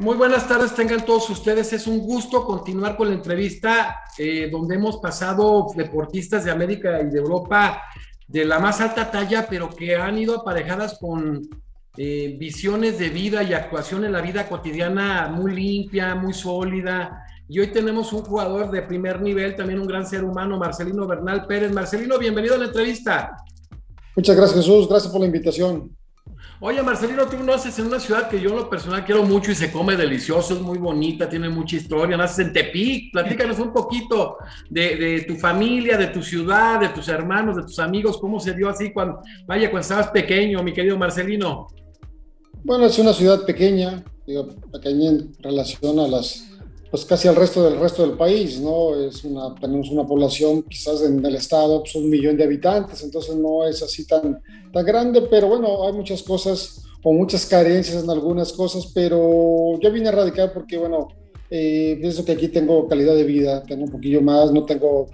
Muy buenas tardes, tengan todos ustedes. Es un gusto continuar con la entrevista eh, donde hemos pasado deportistas de América y de Europa de la más alta talla, pero que han ido aparejadas con eh, visiones de vida y actuación en la vida cotidiana muy limpia, muy sólida. Y hoy tenemos un jugador de primer nivel, también un gran ser humano, Marcelino Bernal Pérez. Marcelino, bienvenido a la entrevista. Muchas gracias, Jesús. Gracias por la invitación. Oye, Marcelino, tú naces en una ciudad que yo en lo personal quiero mucho y se come delicioso, es muy bonita, tiene mucha historia. Naces en Tepic, platícanos un poquito de, tu familia, de tu ciudad, de tus hermanos, de tus amigos, cómo se dio así cuando, vaya, cuando estabas pequeño, mi querido Marcelino. Bueno, es una ciudad pequeña, digo, pequeña en relación a las pues casi al resto del resto del país, ¿no? Es una, tenemos una población quizás en el estado, pues un millón de habitantes, entonces no es así tan, tan grande, pero bueno, hay muchas cosas o muchas carencias en algunas cosas, pero yo vine a radicar porque, bueno, eh, pienso que aquí tengo calidad de vida, tengo un poquillo más, no tengo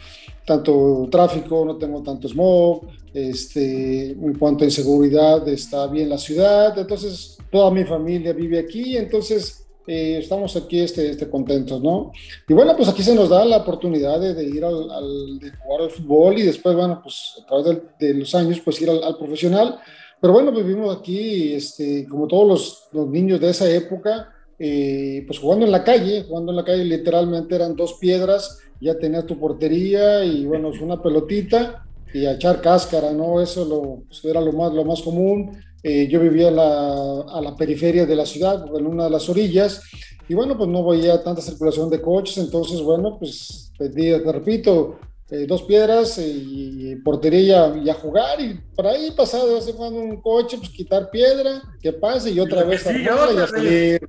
tanto tráfico, no tengo tanto smog, este, en cuanto a inseguridad está bien la ciudad, entonces toda mi familia vive aquí, entonces eh, estamos aquí este, este, contentos, ¿no? Y bueno, pues aquí se nos da la oportunidad de, ir al, de jugar al fútbol y después, bueno, pues a través de, los años, pues ir al, profesional. Pero bueno, vivimos aquí, este, como todos los, los niños de esa época, eh, pues jugando en la calle, jugando en la calle literalmente eran dos piedras, ya tenías tu portería y bueno, una pelotita y a echar cáscara, ¿no? Eso lo, pues, era lo más, lo más común. Eh, yo vivía a la, a la, periferia de la ciudad, en una de las orillas, y bueno, pues no veía tanta circulación de coches, entonces, bueno, pues pedí, te repito, eh, dos piedras y portería y a jugar, y por ahí pasaba de vez en cuando un coche, pues quitar piedra, que pase, y otra vez a y a salir,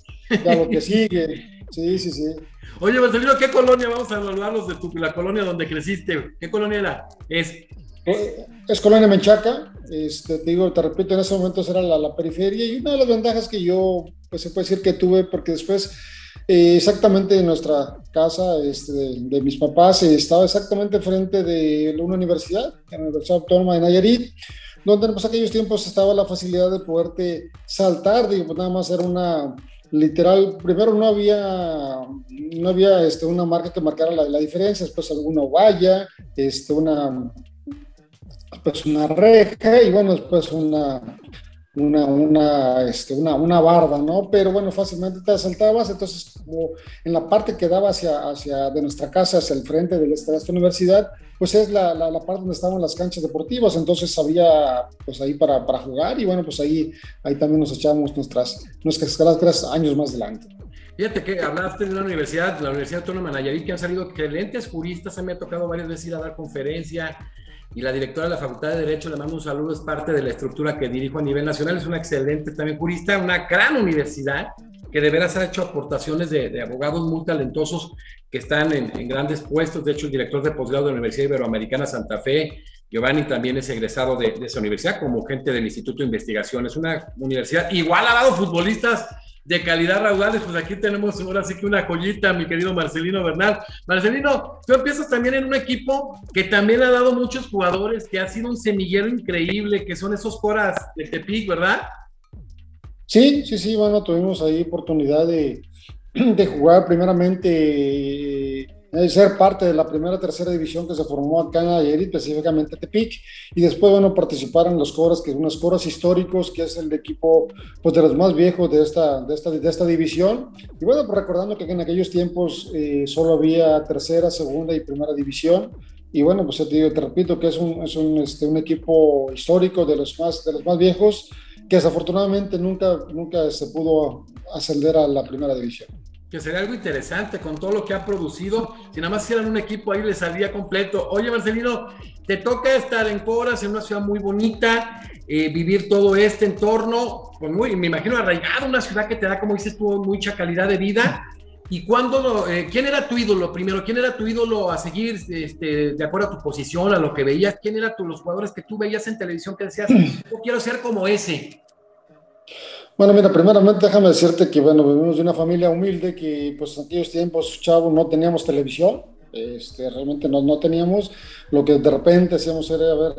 ya lo que sigue. Sí, sí, sí. Oye, Marcelino, ¿qué colonia vamos a evaluarlos de tu, la colonia donde creciste? ¿Qué colonia era? Es es Colonia Menchaca, este, te digo, te repito, en ese momento era la, periferia y una de las ventajas que yo, pues se puede decir que tuve, porque después, eh, exactamente en nuestra casa este, de, mis papás, eh, estaba exactamente frente de una universidad, la Universidad Autónoma de Nayarit, donde en pues, aquellos tiempos estaba la facilidad de poderte saltar, digo, pues nada más era una, literal, primero no había, no había este, una marca que marcara la, la diferencia, después alguna valla, este, una pues una reja y bueno, después una, una, una, este, una, una barda, ¿no? Pero bueno, fácilmente te asaltabas, entonces como en la parte que daba hacia, hacia de nuestra casa, hacia el frente de esta, universidad, pues es la, la, parte donde estaban las canchas deportivas, entonces había pues ahí para, para jugar y bueno, pues ahí, ahí también nos echábamos nuestras, nuestras tres años más adelante. Fíjate que hablaste de la universidad, la Universidad Autónoma de Nayarit, que han salido excelentes juristas, a mí me ha tocado varias veces ir a dar conferencia, y la directora de la Facultad de Derecho, le mando un saludo, es parte de la estructura que dirijo a nivel nacional, es una excelente también jurista, una gran universidad que de veras ha hecho aportaciones de, abogados muy talentosos que están en, grandes puestos, de hecho el director de posgrado de la Universidad Iberoamericana Santa Fe, Giovanni también es egresado de, de esa universidad como gente del Instituto de Investigación, es una universidad igual ha dado futbolistas de calidad raudales, pues aquí tenemos ahora sí que una joyita, mi querido Marcelino Bernal. Marcelino, tú empiezas también en un equipo que también ha dado muchos jugadores, que ha sido un semillero increíble, que son esos coras de Tepic, ¿verdad? Sí, sí, sí, bueno, tuvimos ahí oportunidad de, de jugar primeramente ser parte de la primera tercera división que se formó acá en Nayarit, específicamente Tepic, y después, bueno, participaron los coros, que son unos coros históricos, que es el equipo pues, de los más viejos de esta, de esta, de esta división. Y bueno, pues recordando que en aquellos tiempos eh, solo había tercera, segunda y primera división. Y bueno, pues te, digo, te repito que es un, es un, este, un equipo histórico de los, más, de los más viejos, que desafortunadamente nunca, nunca se pudo ascender a la primera división que sería algo interesante con todo lo que ha producido. Si nada más hicieran un equipo ahí, les salía completo. Oye, Marcelino, te toca estar en Coras, en una ciudad muy bonita, eh, vivir todo este entorno, pues muy, me imagino arraigado, una ciudad que te da, como dices tú, mucha calidad de vida. ¿Y cuándo, eh, quién era tu ídolo primero? ¿Quién era tu ídolo a seguir este, de acuerdo a tu posición, a lo que veías? ¿Quién eran los jugadores que tú veías en televisión que decías, yo quiero ser como ese? Bueno, mira, primeramente déjame decirte que, bueno, vivimos de una familia humilde que, pues, en aquellos tiempos, chavo, no teníamos televisión, este, realmente no, no teníamos. Lo que de repente hacíamos era ver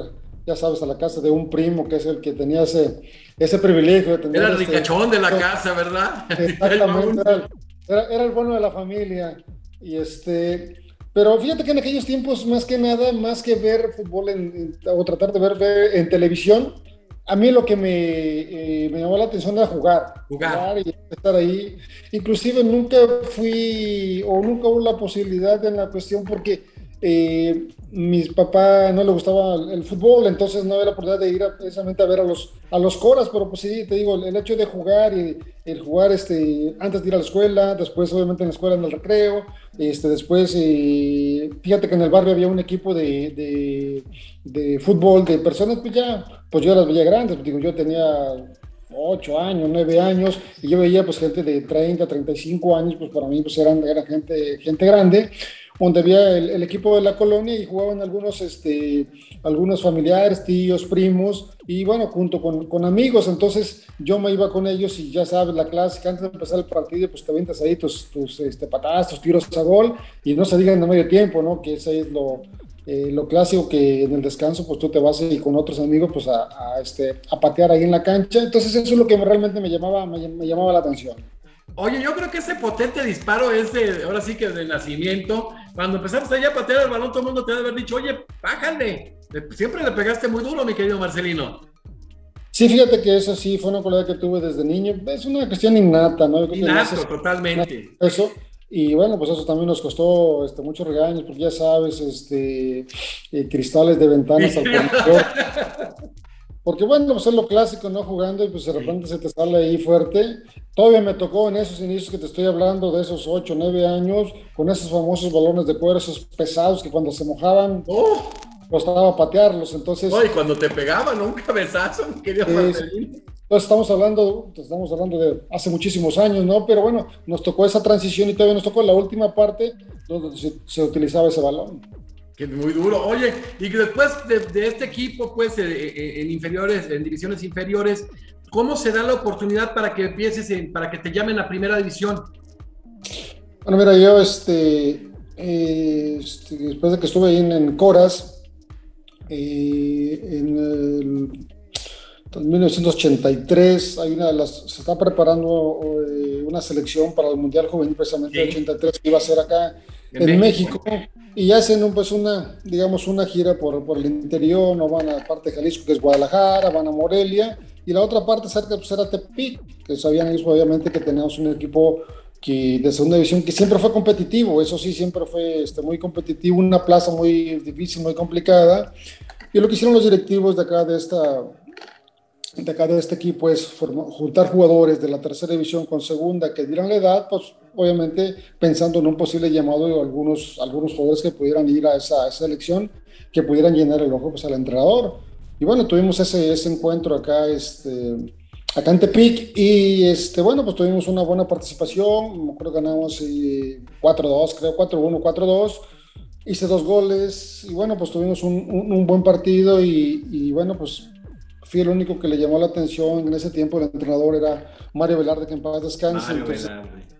ya sabes, a la casa de un primo que es el que tenía ese, ese privilegio de tener. Era el este, ricachón de la casa, ¿verdad? Exactamente, era, era, el bueno de la familia. Y este, pero fíjate que en aquellos tiempos, más que nada, más que ver fútbol en, o tratar de ver, en televisión, a mí lo que me, eh, me, llamó la atención era jugar. Jugar. y estar ahí. Inclusive nunca fui o nunca hubo la posibilidad en la cuestión porque eh, mis papá no le gustaba el, fútbol, entonces no había la oportunidad de ir precisamente a ver a los, a los coras, pero pues sí, te digo, el, hecho de jugar y el jugar este, antes de ir a la escuela, después obviamente en la escuela en el recreo, este, después eh, fíjate que en el barrio había un equipo de, de, de, fútbol de personas, pues ya, pues yo las veía grandes, pues digo, yo tenía 8 años, 9 años, y yo veía pues gente de 30, 35 años, pues para mí pues eran, eran gente, gente grande, donde había el, equipo de la colonia y jugaban algunos, este, algunos familiares, tíos, primos, y bueno, junto con, con, amigos, entonces yo me iba con ellos y ya sabes, la clásica, antes de empezar el partido, pues te aventas ahí tus, tus este, patadas, tus tiros a gol, y no se digan de medio tiempo, ¿no? Que ese es lo, eh, lo clásico que en el descanso, pues tú te vas y con otros amigos, pues a, a, este, a patear ahí en la cancha, entonces eso es lo que realmente me llamaba, me, me llamaba la atención. Oye, yo creo que ese potente disparo es de, ahora sí que de nacimiento. Cuando empezaste allá a patear el balón, todo el mundo te debe haber dicho, oye, bájale. Siempre le pegaste muy duro, mi querido Marcelino. Sí, fíjate que eso sí fue una cualidad que tuve desde niño. Es una cuestión innata, ¿no? Innato, totalmente. Eso. Y bueno, pues eso también nos costó este, muchos regaños, porque ya sabes, este, eh, cristales de ventanas al Porque bueno, pues es lo clásico, ¿no? Jugando y pues de repente se te sale ahí fuerte. Todavía me tocó en esos inicios que te estoy hablando, de esos 8, 9 años, con esos famosos balones de cuero, esos pesados que cuando se mojaban, oh. costaba patearlos. Entonces. No, y cuando te pegaban un cabezazo, quería Entonces estamos hablando, estamos hablando de hace muchísimos años, ¿no? Pero bueno, nos tocó esa transición y todavía nos tocó la última parte donde se, se utilizaba ese balón. Que muy duro. Oye, y después de, este equipo, pues, eh, eh, en inferiores, en divisiones inferiores, ¿cómo se da la oportunidad para que empieces, para que te llamen a primera división? Bueno, mira, yo, este, eh, este después de que estuve ahí en, Coras, en el 1983 hay una de las, se está preparando una selección para el Mundial Juvenil precisamente sí. 83 que iba a ser acá en, México. y hacen pues una, digamos, una gira por, por, el interior, no van a la parte de Jalisco, que es Guadalajara, van a Morelia, y la otra parte cerca pues, era Tepic, que sabían ellos obviamente que teníamos un equipo que, de segunda división que siempre fue competitivo, eso sí, siempre fue este, muy competitivo, una plaza muy difícil, muy complicada, y lo que hicieron los directivos de acá de esta acá de este equipo es juntar jugadores de la tercera división con segunda que dieran la edad, pues obviamente pensando en un posible llamado de algunos, algunos jugadores que pudieran ir a esa, esa elección, que pudieran llenar el ojo pues, al entrenador. Y bueno, tuvimos ese, ese encuentro acá, este, acá en Tepic y este, bueno, pues tuvimos una buena participación, creo que ganamos 4-2, creo 4-1, 4-2 hice dos goles y bueno, pues tuvimos un, un, buen partido y, y, bueno, pues fui el único que le llamó la atención en ese tiempo, el entrenador era Mario Velarde, que en paz descanse. Entonces,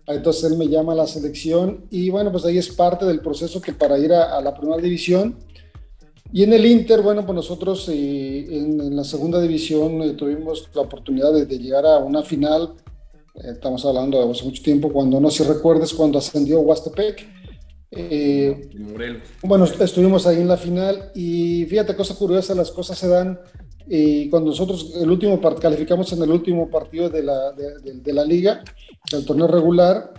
entonces, él me llama a la selección y bueno, pues ahí es parte del proceso que para ir a, la primera división. Y en el Inter, bueno, pues nosotros eh, en, la segunda división eh, tuvimos la oportunidad de, llegar a una final, eh, estamos hablando de hace mucho tiempo, cuando no sé si recuerdes, cuando ascendió Huastepec. bueno, estuvimos ahí en la final y fíjate, cosa curiosa, las cosas se dan y cuando nosotros el último calificamos en el último partido de la, de, la liga, del torneo regular,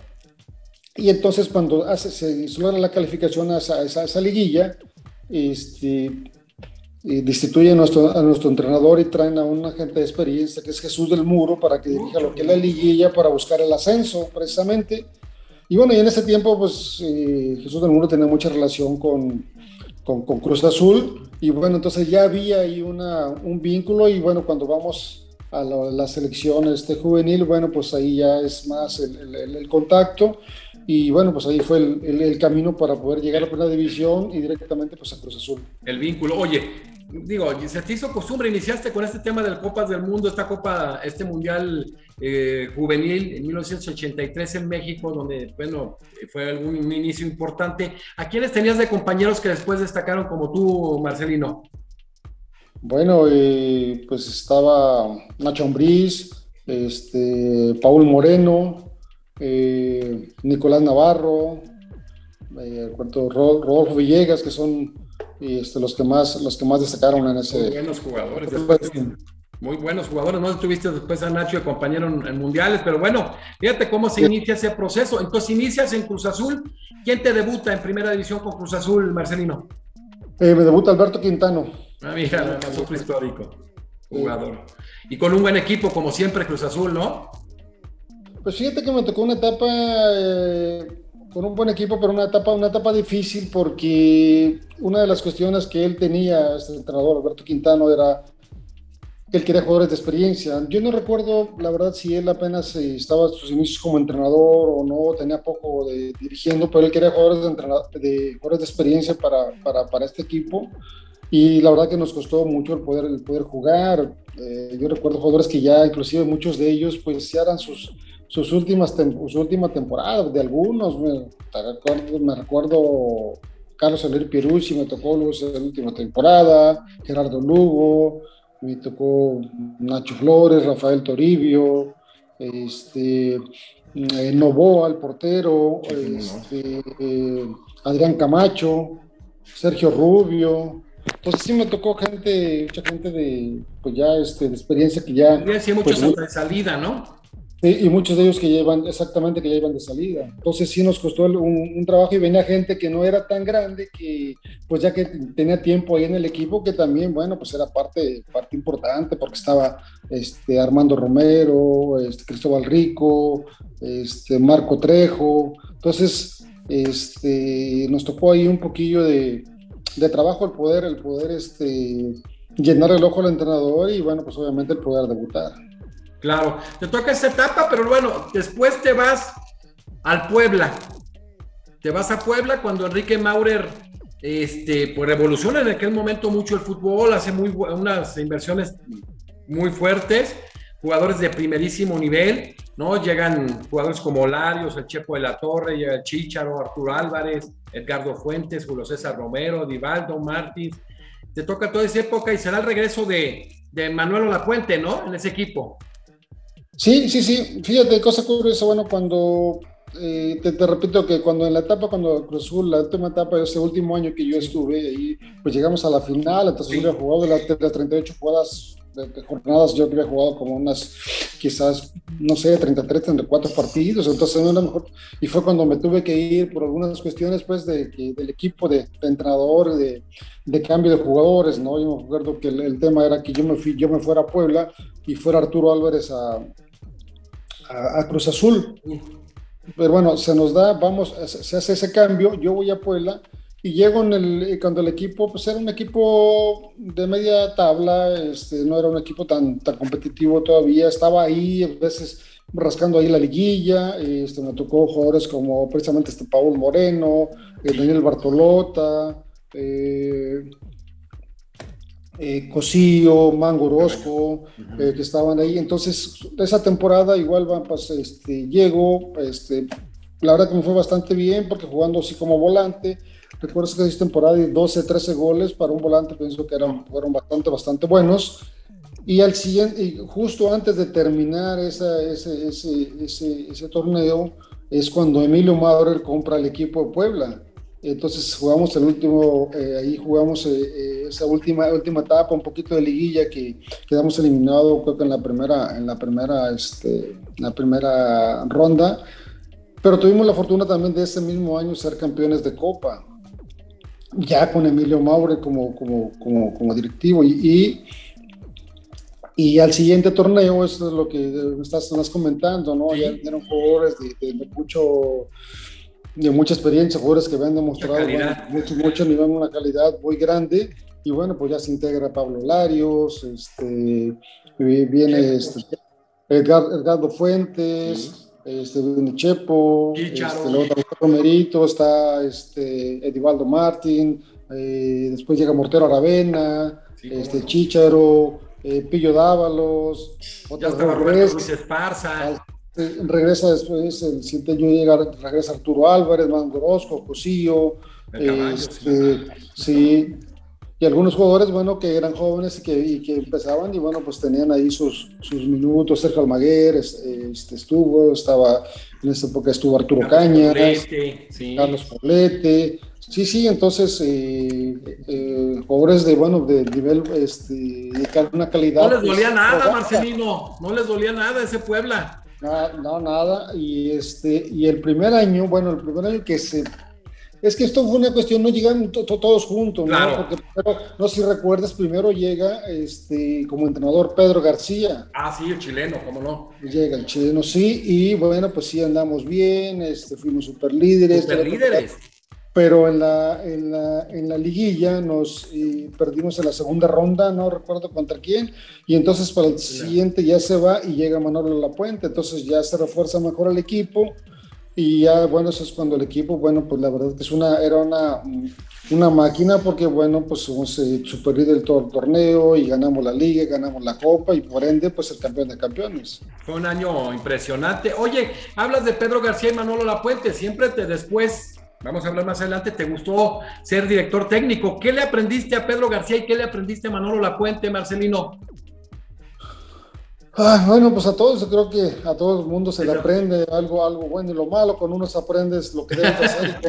y entonces cuando hace, se logra la calificación a esa, esa, liguilla, este, y destituyen a nuestro, a nuestro entrenador y traen a un agente de experiencia que es Jesús del Muro para que dirija lo que es la liguilla para buscar el ascenso precisamente. Y bueno, y en ese tiempo pues eh, Jesús del Muro tenía mucha relación con, con, con Cruz Azul y bueno, entonces ya había ahí una, un vínculo y bueno, cuando vamos a la, selección este juvenil, bueno, pues ahí ya es más el, el, contacto y bueno, pues ahí fue el, el, camino para poder llegar a la primera división y directamente pues a Cruz Azul. El vínculo. Oye, digo, se te hizo costumbre, iniciaste con este tema del Copas del Mundo, esta Copa, este Mundial eh, Juvenil en 1983 en México, donde, bueno, fue algún, un inicio importante. ¿A quiénes tenías de compañeros que después destacaron como tú, Marcelino? Bueno, eh, pues estaba Nacho Ambriz, este, Paul Moreno, eh, Nicolás Navarro, Rodolfo Villegas, que son este, los que más los que más destacaron en ese. Muy buenos jugadores. Muy buenos jugadores. No tuviste después a Nacho de compañero en, mundiales, pero bueno, fíjate cómo se inicia ese proceso. Entonces inicias en Cruz Azul. ¿Quién te debuta en primera división con Cruz Azul, Marcelino? Eh, me debuta Alberto Quintano. Ah, mira, un histórico. Jugador. Y con un buen equipo, como siempre, Cruz Azul, ¿no? Pues fíjate que me tocó una etapa eh, con un buen equipo, pero una etapa, una etapa difícil porque una de las cuestiones que él tenía, este entrenador Alberto Quintano, era él quería jugadores de experiencia. Yo no recuerdo, la verdad, si él apenas eh, estaba en sus inicios como entrenador o no, tenía poco de dirigiendo, pero él quería jugadores de, de, jugadores de experiencia para, para, para, este equipo. Y la verdad que nos costó mucho el poder, el poder jugar. Eh, yo recuerdo jugadores que ya, inclusive muchos de ellos, pues ya eran sus sus últimas su última temporada, de algunos, me, recuerdo, me recuerdo Carlos Alir Pierucci, me tocó luego la última temporada, Gerardo Lugo, me tocó Nacho Flores, Rafael Toribio, este, eh, Novoa, el portero, este, eh, Adrián Camacho, Sergio Rubio. Entonces sí me tocó gente, mucha gente de, pues ya, este, de experiencia que ya... Sí, muchos pues, de salida, ¿no? Y muchos de ellos que llevan, exactamente, que ya iban de salida. Entonces sí nos costó un, trabajo y venía gente que no era tan grande, que pues ya que tenía tiempo ahí en el equipo, que también, bueno, pues era parte, parte importante, porque estaba este, Armando Romero, este, Cristóbal Rico, este, Marco Trejo. Entonces, este, nos tocó ahí un poquillo de, de trabajo el poder, el poder este, llenar el ojo al entrenador y bueno, pues obviamente el poder debutar. Claro, te toca esa etapa, pero bueno, después te vas al Puebla. Te vas a Puebla cuando Enrique Maurer este, pues revoluciona en aquel momento mucho el fútbol, hace muy unas inversiones muy fuertes, jugadores de primerísimo nivel, ¿no? Llegan jugadores como Larios, el Chepo de la Torre, llega el Chicharo, Arturo Álvarez, Edgardo Fuentes, Julio César Romero, Divaldo, Martins. Te toca toda esa época y será el regreso de, de Manuel Olapuente, ¿no? En ese equipo. Sí, sí, sí. Fíjate, cosa curiosa, bueno, cuando eh, te, repito que cuando en la etapa, cuando Cruz Azul, la última etapa, ese último año que yo estuve ahí, pues llegamos a la final, entonces yo había jugado de las, 38 jugadas de, jornadas, yo había jugado como unas, quizás, no sé, 33, 34 partidos, entonces no era mejor. Y fue cuando me tuve que ir por algunas cuestiones, pues, de, del equipo, de, entrenador, de, de, cambio de jugadores, ¿no? Yo me acuerdo que el, el, tema era que yo me, fui, yo me fuera a Puebla y fuera Arturo Álvarez a a, Cruz Azul. Pero bueno, se nos da, vamos, se hace ese cambio, yo voy a Puebla y llego en el, cuando el equipo, pues era un equipo de media tabla, este, no era un equipo tan, tan competitivo todavía, estaba ahí a veces rascando ahí la liguilla, este, me tocó jugadores como precisamente este Paul Moreno, eh, Daniel Bartolota, eh, eh, Cosío, Mango Orozco, eh, que estaban ahí. Entonces, esa temporada igual pues, este, llego, este, la verdad que me fue bastante bien porque jugando así como volante, recuerdo que esa temporada de 12, 13 goles para un volante, pienso que eran, fueron bastante, bastante buenos. Y al siguiente, justo antes de terminar ese, ese, ese, ese, torneo, es cuando Emilio Maurer compra el equipo de Puebla. Entonces jugamos el último, eh, ahí jugamos eh, eh, esa última, última etapa, un poquito de liguilla que quedamos eliminados, creo que en la primera, en la primera, este, la primera ronda. Pero tuvimos la fortuna también de ese mismo año ser campeones de Copa, ya con Emilio Maure como, como, como, como directivo. Y, y, al siguiente torneo, eso es lo que estás, estás comentando, ¿no? Ya eran jugadores de, de mucho de mucha experiencia, jugadores que habían demostrado mucho, mucho nivel, una calidad muy grande. Y bueno, pues ya se integra Pablo Larios, este, viene este, Edgardo Fuentes, este, viene Chepo, este, Romerito, está este, Edivaldo Martín, eh, después llega Mortero Aravena, este, Chicharo, eh, Pillo Dávalos, otra vez. Esparza. Eh, regresa después, el siguiente año llega, regresa Arturo Álvarez, Mangorosco, Cosillo, este, sí, y algunos jugadores, bueno, que eran jóvenes y que, y que empezaban y bueno, pues tenían ahí sus, sus minutos. Sergio Almaguer este, estuvo, estaba, en esa época estuvo Arturo Cañas, Carlos Poblete. Sí, sí, entonces, eh, eh, jugadores de, bueno, de nivel, este, de una calidad. No les dolía pues, nada, Marcelino, no les dolía nada ese Puebla. No, nada, y este, y el primer año, bueno, el primer año que se es que esto fue una cuestión, no llegan todos juntos, ¿no? Porque primero, no sé si recuerdas, primero llega este, como entrenador Pedro García. Ah, sí, el chileno, ¿cómo no? Llega el chileno, sí, y bueno, pues sí andamos bien, este, fuimos super líderes. Super líderes. Pero en la, en la, en la liguilla nos eh, perdimos en la segunda ronda, no recuerdo contra quién, y entonces para el siguiente ya se va y llega Manolo La Puente, entonces ya se refuerza mejor el equipo. Y ya, bueno, eso es cuando el equipo, bueno, pues la verdad que es una, era una, una máquina porque, bueno, pues somos eh, super líder todo el torneo y ganamos la liga, ganamos la copa y por ende, pues el campeón de campeones. Fue un año impresionante. Oye, hablas de Pedro García y Manolo Lapuente, siempre te después, vamos a hablar más adelante, te gustó ser director técnico. ¿Qué le aprendiste a Pedro García y qué le aprendiste a Manolo Lapuente, Marcelino? Ah, bueno, pues a todos, creo que a todo el mundo se le aprende algo, algo bueno y lo malo. Con unos aprendes lo que debes de hacer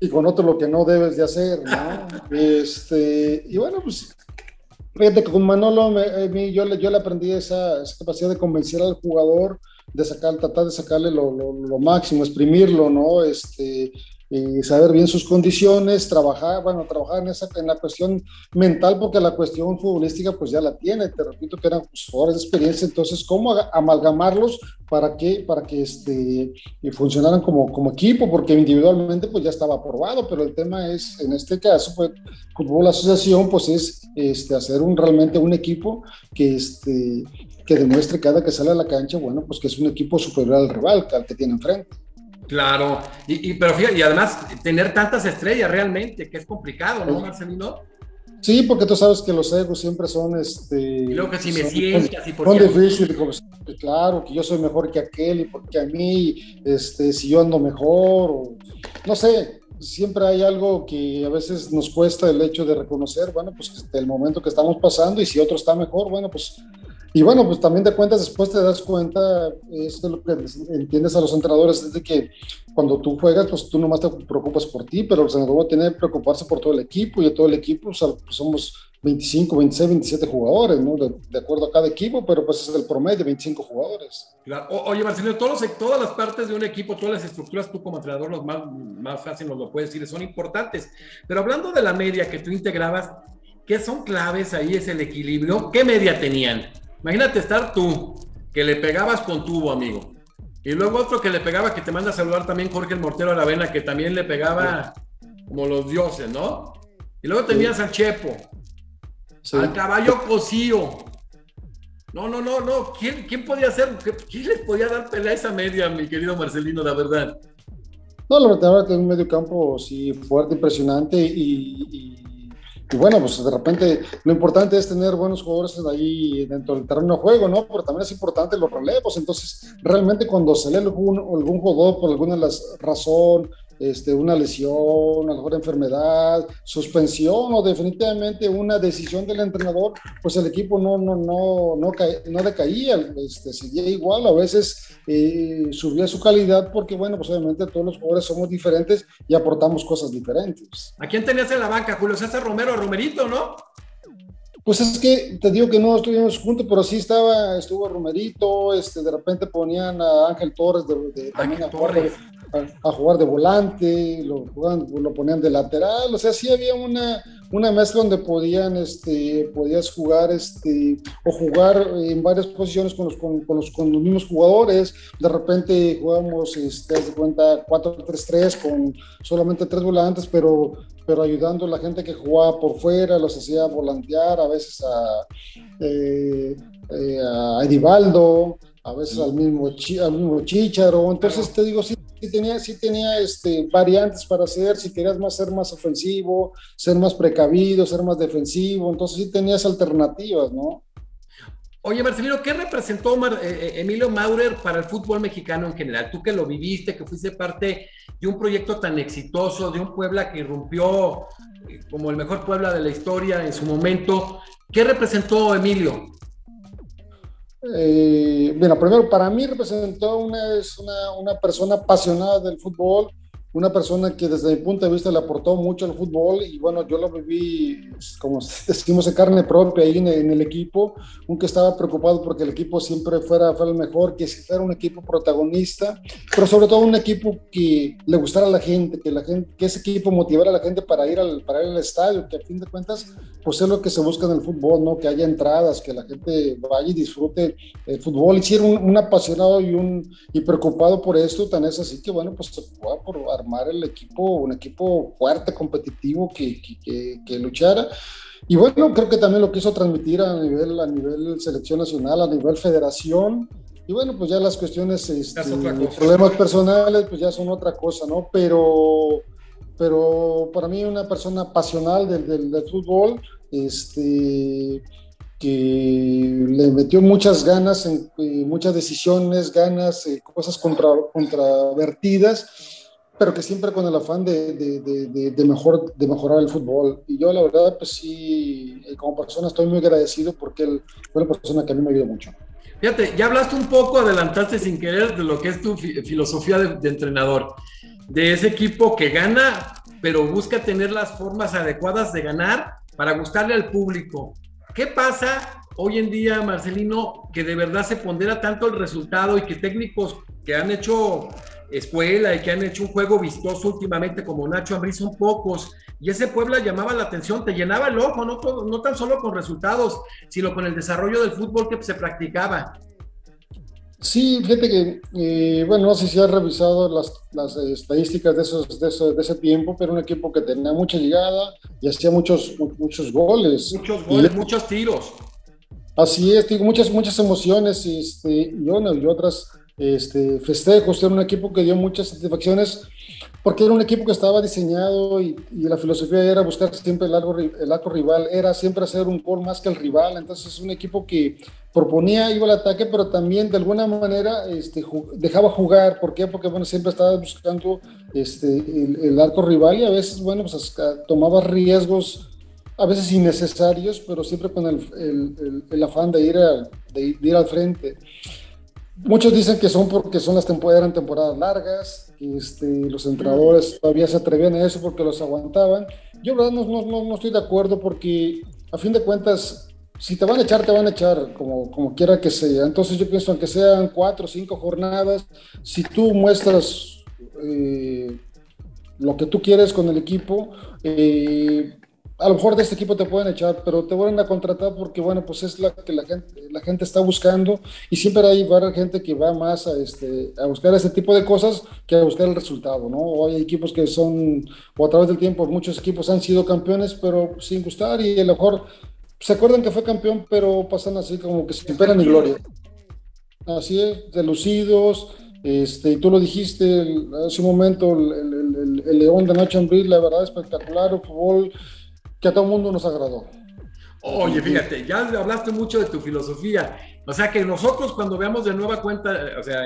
y con, otro, lo que no debes de hacer, ¿no? Este, y bueno, pues fíjate que con Manolo yo, le, yo le aprendí esa, esa, capacidad de convencer al jugador, de sacar, tratar de sacarle lo, lo, lo máximo, exprimirlo, ¿no? Este, y saber bien sus condiciones, trabajar, bueno, trabajar en, esa, en la cuestión mental, porque la cuestión futbolística pues ya la tiene, te repito que eran pues, jugadores de experiencia, entonces, ¿cómo amalgamarlos para que, para que este, funcionaran como, como equipo? Porque individualmente pues ya estaba aprobado, pero el tema es, en este caso, pues, Fútbol Asociación, pues es este, hacer un, realmente un equipo que, este, que demuestre cada que sale a la cancha, bueno, pues que es un equipo superior al rival, al que tiene enfrente. Claro, y, pero fíjate, y además tener tantas estrellas realmente, que es complicado, ¿no, Marcelino? Sí, porque tú sabes que los egos siempre son este. Y luego que si me sientas y por Son difíciles, claro, que yo soy mejor que aquel y porque a mí, este, si yo ando mejor, o, no sé, siempre hay algo que a veces nos cuesta el hecho de reconocer, bueno, pues el momento que estamos pasando y si otro está mejor, bueno, pues y bueno, pues también te cuentas, después te das cuenta, esto es lo que entiendes a los entrenadores, es de que cuando tú juegas, pues tú nomás te preocupas por ti, pero el entrenador tiene que preocuparse por todo el equipo y de todo el equipo pues, somos 25, 26, 27 jugadores, ¿no? De, acuerdo a cada equipo, pero pues es el promedio de 25 jugadores. Claro. oye, Marcelo, todos todas las partes de un equipo, todas las estructuras, tú como entrenador, los más, más fácil nos lo puedes decir, son importantes. Pero hablando de la media que tú integrabas, ¿qué son claves ahí? Es el equilibrio. ¿Qué media tenían? Imagínate estar tú, que le pegabas con tubo, amigo. Y luego otro que le pegaba, que te manda a saludar también Jorge el Mortero Aravena, que también le pegaba como los dioses, ¿no? Y luego tenías al Chepo, al caballo cosío. No, no, no, no. ¿Quién, quién podía hacer? ¿Quién les podía dar pelea a esa media, mi querido Marcelino, la verdad? No, la verdad es un medio campo sí fuerte, impresionante y y bueno, pues de repente lo importante es tener buenos jugadores ahí dentro del terreno de juego, ¿no? Pero también es importante los relevos. Entonces, realmente cuando sale algún, algún jugador por alguna razón este, una lesión, a lo mejor enfermedad, suspensión o definitivamente una decisión del entrenador, pues el equipo no, no, no, no, no decaía, este, seguía igual, a veces eh, subía su calidad porque, bueno, pues obviamente todos los jugadores somos diferentes y aportamos cosas diferentes. ¿A quién tenías en la banca? Julio César Romero, Romerito, ¿no? Pues es que te digo que no estuvimos juntos, pero sí estaba, estuvo Romerito, este, de repente ponían a Ángel Torres de, Ángel Torres a, jugar de volante, lo, lo ponían de lateral, o sea, sí había una, una mezcla donde podían, este, podías jugar este, o jugar en varias posiciones con los, con, los, con los mismos jugadores. De repente jugamos, este, de cuenta, 4-3-3 con solamente tres volantes, pero, pero ayudando a la gente que jugaba por fuera, los hacía volantear, a veces a, eh, eh, a Edivaldo, a veces al mismo, al mismo Chicharo. Entonces te digo, sí, sí tenía, sí tenía este, variantes para hacer, si querías más, ser más ofensivo, ser más precavido, ser más defensivo, entonces sí tenías alternativas, ¿no? Oye, Marcelino, ¿qué representó eh, eh, Emilio Maurer para el fútbol mexicano en general? Tú que lo viviste, que fuiste parte de un proyecto tan exitoso, de un Puebla que irrumpió eh, como el mejor Puebla de la historia en su momento. ¿Qué representó Emilio? Bueno, primero, para mí representó una, una, una persona apasionada del fútbol, una persona que desde mi punto de vista le aportó mucho al fútbol y bueno, yo lo viví, pues, como decimos, de carne propia ahí en, el equipo, aunque estaba preocupado porque el equipo siempre fuera, fuera el mejor, que fuera un equipo protagonista, pero sobre todo un equipo que le gustara a la gente, que, la gente, que ese equipo motivara a la gente para ir al, para ir al estadio, que a fin de cuentas, pues es lo que se busca en el fútbol, ¿no? Que haya entradas, que la gente vaya y disfrute el fútbol. Y si era un, apasionado y, un, y preocupado por esto, tan es así que bueno, pues se pueda por armar el equipo, un equipo fuerte, competitivo, que, que, que, luchara. Y bueno, creo que también lo quiso transmitir a nivel, a nivel selección nacional, a nivel federación. Y bueno, pues ya las cuestiones, este, problemas personales, pues ya son otra cosa, ¿no? Pero, pero para mí una persona pasional del, del, fútbol, este, que le metió muchas ganas, en, eh, muchas decisiones, ganas, eh, cosas contra, contravertidas pero que siempre con el afán de, de, de, mejor, de mejorar el fútbol. Y yo la verdad, pues sí, eh, como persona estoy muy agradecido porque él fue una persona que a mí me ayudó mucho. Fíjate, ya hablaste un poco, adelantaste sin querer de lo que es tu filosofía de, entrenador, de ese equipo que gana, pero busca tener las formas adecuadas de ganar para gustarle al público. ¿Qué pasa hoy en día, Marcelino, que de verdad se pondera tanto el resultado y que técnicos que han hecho escuela y que han hecho un juego vistoso últimamente como Nacho Ambriz son pocos. Y ese Puebla llamaba la atención, te llenaba el ojo, no, no tan solo con resultados, sino con el desarrollo del fútbol que se practicaba. Sí, fíjate que, eh, bueno, no sé si has revisado las, las estadísticas de, esos, de, ese tiempo, pero un equipo que tenía mucha llegada y hacía muchos, muchos goles. Muchos goles, muchos tiros. Así es, digo, muchas, muchas emociones este, y, y otras este, festejos, era un equipo que dio muchas satisfacciones porque era un equipo que estaba diseñado y, la filosofía era buscar siempre el arco, el arco rival, era siempre hacer un gol más que el rival, entonces es un equipo que proponía, iba al ataque, pero también de alguna manera este, dejaba jugar, ¿por qué? Porque bueno, siempre estaba buscando este, el, arco rival y a veces, bueno, pues tomaba riesgos a veces innecesarios, pero siempre con el, el, afán de ir, de ir al frente. Muchos dicen que son porque son las temporadas, eran temporadas largas, que este, los entrenadores todavía se atrevían a eso porque los aguantaban. Yo, verdad, no, no, no, estoy de acuerdo porque, a fin de cuentas, si te van a echar, te van a echar, como, como quiera que sea. Entonces, yo pienso, aunque sean cuatro o cinco jornadas, si tú muestras eh, lo que tú quieres con el equipo, eh, a lo mejor de este equipo te pueden echar, pero te vuelven a contratar porque, bueno, pues es la que la gente, la gente está buscando y siempre hay gente que va más a, este, a buscar ese tipo de cosas que a buscar el resultado, ¿no? O hay equipos que son, o a través del tiempo, muchos equipos han sido campeones, pero sin gustar y a lo mejor se acuerdan que fue campeón, pero pasan así como que sin pena ni gloria. Así es, delucidos. Este, y tú lo dijiste hace un momento, el, el, León de Nacho Ambril, la verdad espectacular, el fútbol que a todo el mundo nos agradó. Oye, fíjate, ya hablaste mucho de tu filosofía. O sea que nosotros cuando veamos de nueva cuenta, o sea,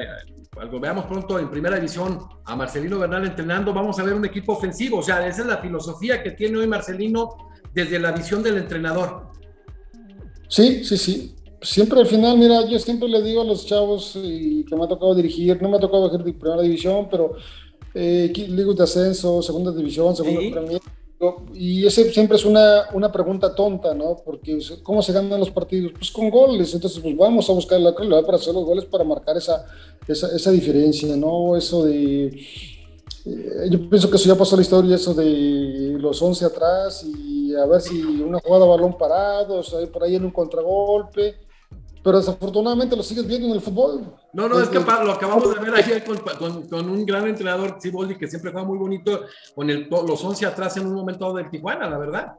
cuando veamos pronto en primera división a Marcelino Bernal entrenando, vamos a ver un equipo ofensivo. O sea, esa es la filosofía que tiene hoy Marcelino desde la visión del entrenador. Sí, sí, sí. Siempre al final, mira, yo siempre le digo a los chavos y que me ha tocado dirigir, no me ha tocado dirigir de primera división, pero eh, ligas de ascenso, segunda división, segunda ¿Sí? Y ese siempre es una, una, pregunta tonta, ¿no? Porque ¿cómo se ganan los partidos? Pues con goles. Entonces, pues vamos a buscar la calidad para hacer los goles, para marcar esa, esa, esa diferencia, ¿no? Eso de... Eh, yo pienso que eso ya pasó la historia, eso de los 11 atrás y a ver si una jugada balón parado, o sea, por ahí en un contragolpe pero desafortunadamente lo sigues viendo en el fútbol. No, no, es, que lo acabamos de ver ayer con, con, un gran entrenador, Siboldi, que siempre juega muy bonito, con el, los 11 atrás en un momento del Tijuana, la verdad.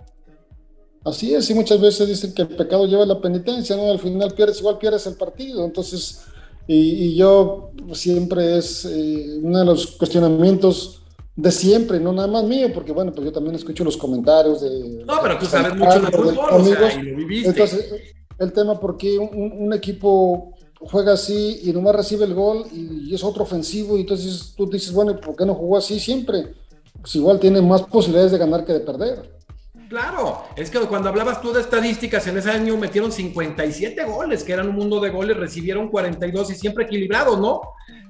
Así es, y muchas veces dicen que el pecado lleva la penitencia, ¿no? Al final pierdes, igual pierdes el partido, entonces, y, yo siempre es eh, uno de los cuestionamientos de siempre, no nada más mío, porque bueno, pues yo también escucho los comentarios de... No, pero tú sabes mucho de fútbol, o sea, y lo viviste. Entonces, el tema porque un, equipo juega así y nomás recibe el gol y, es otro ofensivo y entonces tú dices, bueno, ¿por qué no jugó así siempre? Pues igual tiene más posibilidades de ganar que de perder. Claro, es que cuando hablabas tú de estadísticas, en ese año metieron 57 goles, que eran un mundo de goles, recibieron 42 y siempre equilibrados, ¿no?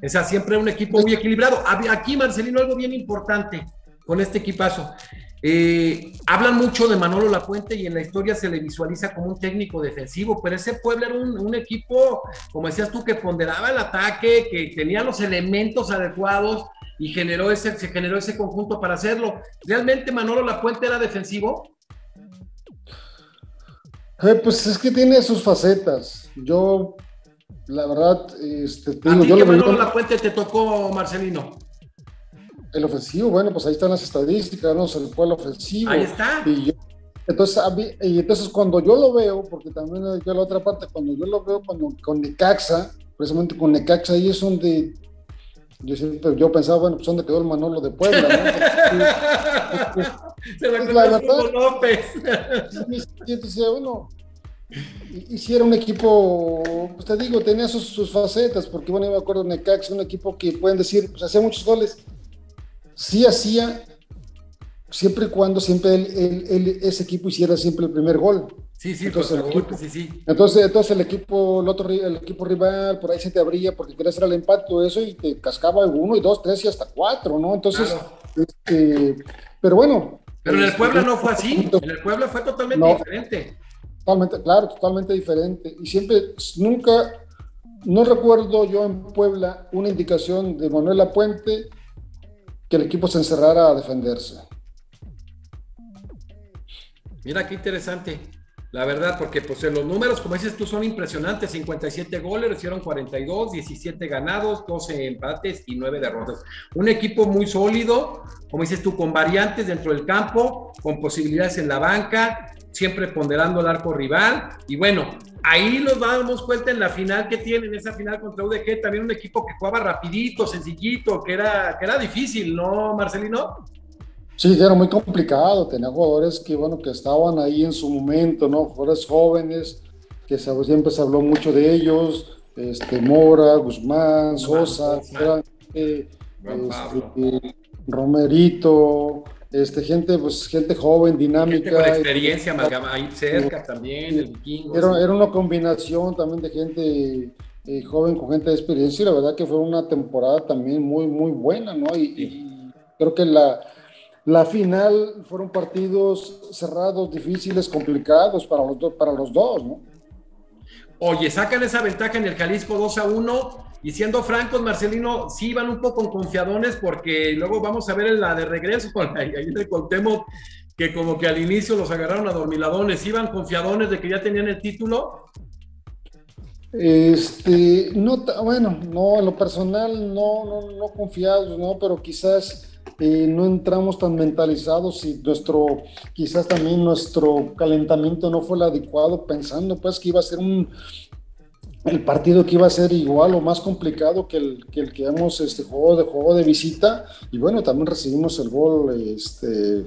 O sea, siempre un equipo muy equilibrado. Aquí, Marcelino, algo bien importante con este equipazo. Eh, hablan mucho de Manolo Lapuente y en la historia se le visualiza como un técnico defensivo, pero ese Puebla era un, equipo, como decías tú, que ponderaba el ataque, que tenía los elementos adecuados y generó ese, se generó ese conjunto para hacerlo. ¿Realmente Manolo Lapuente era defensivo? Eh, pues es que tiene sus facetas. Yo, la verdad, este, ¿A ti yo qué Manolo Lapuente te tocó, Marcelino? El ofensivo, bueno, pues ahí están las estadísticas, ¿no? Se le fue el ofensivo. Ahí está. Y entonces, y entonces cuando yo lo veo, porque también yo la otra parte, cuando yo lo veo cuando, con Necaxa, precisamente con Necaxa, ahí es donde yo siempre, yo pensaba, bueno, pues dónde quedó el Manolo de Puebla, ¿no? Se pues, la verdad, López. Y decía, bueno, hiciera un equipo, pues te digo, tenía sus, sus, facetas, porque bueno, yo me acuerdo de Necaxa, un equipo que pueden decir, pues hacía muchos goles, sí hacía, siempre y cuando siempre ese equipo hiciera siempre el primer gol. Sí, sí, entonces, el equipo, sí, sí. Entonces, entonces el equipo, el otro el equipo rival, por ahí se te abría porque querías hacer el empate, todo eso, y te cascaba uno y dos, tres y hasta cuatro, ¿no? Entonces, este, pero bueno. Pero en el Puebla no fue así, en el Puebla fue totalmente diferente. Totalmente, claro, totalmente diferente. Y siempre, nunca, no recuerdo yo en Puebla una indicación de Manuel Puente que el equipo se encerrara a defenderse. Mira qué interesante. La verdad, porque pues los números, como dices tú, son impresionantes. 57 goles, hicieron 42, 17 ganados, 12 empates y 9 derrotas. Un equipo muy sólido, como dices tú, con variantes dentro del campo, con posibilidades en la banca, siempre ponderando el arco rival. Y bueno, ahí nos damos cuenta en la final que tienen, esa final contra UDG, también un equipo que jugaba rapidito, sencillito, que era, que era difícil, ¿no, Marcelino? Sí, era muy complicado, tenía jugadores que, bueno, que estaban ahí en su momento, ¿no? Jugadores jóvenes, que siempre se habló mucho de ellos, este, Mora, Guzmán, Sosa, eh, este, Romerito, este, gente, pues, gente joven, dinámica. Gente con experiencia, ahí cerca también, el Era, era, una combinación también de gente eh, joven con gente de experiencia y la verdad que fue una temporada también muy, muy buena, ¿no? y creo que la la final fueron partidos cerrados, difíciles, complicados para los, dos, para los dos, ¿no? Oye, sacan esa ventaja en el Jalisco 2 a 1 y siendo francos, Marcelino, sí iban un poco confiadones porque luego vamos a ver en la de regreso, ahí le contemos que como que al inicio los agarraron a dormiladones, iban confiadones de que ya tenían el título. Este, no, bueno, no, en lo personal no, no, no confiados, no, pero quizás no entramos tan mentalizados y nuestro, quizás también nuestro calentamiento no fue el adecuado, pensando pues que iba a ser un, el partido que iba a ser igual o más complicado que el que, el que hemos este, juego de juego de visita. Y bueno también recibimos el gol este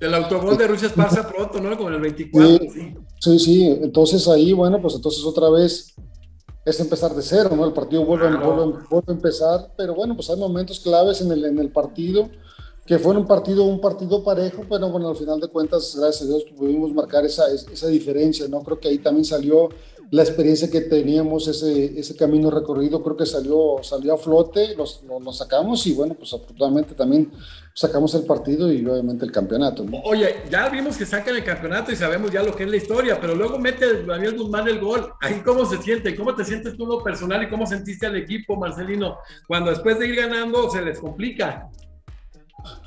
el autogol de Rusia Esparza pronto no como el 24 sí, sí. Sí entonces ahí bueno pues entonces otra vez es empezar de cero, ¿no? El partido vuelve, a empezar, pero bueno, pues hay momentos claves en el, en el partido, que fue un partido, un partido parejo, pero bueno, al final de cuentas, gracias a Dios, pudimos marcar esa, esa diferencia, ¿no? Creo que ahí también salió la experiencia que teníamos, ese, ese camino recorrido, creo que salió, salió a flote, lo, sacamos y bueno, pues afortunadamente también sacamos el partido y obviamente el campeonato. Oye, ya vimos que sacan el campeonato y sabemos ya lo que es la historia, pero luego mete Daniel Guzmán el gol. Ahí cómo se siente, cómo te sientes tú lo personal y cómo sentiste al equipo, Marcelino, cuando después de ir ganando se les complica.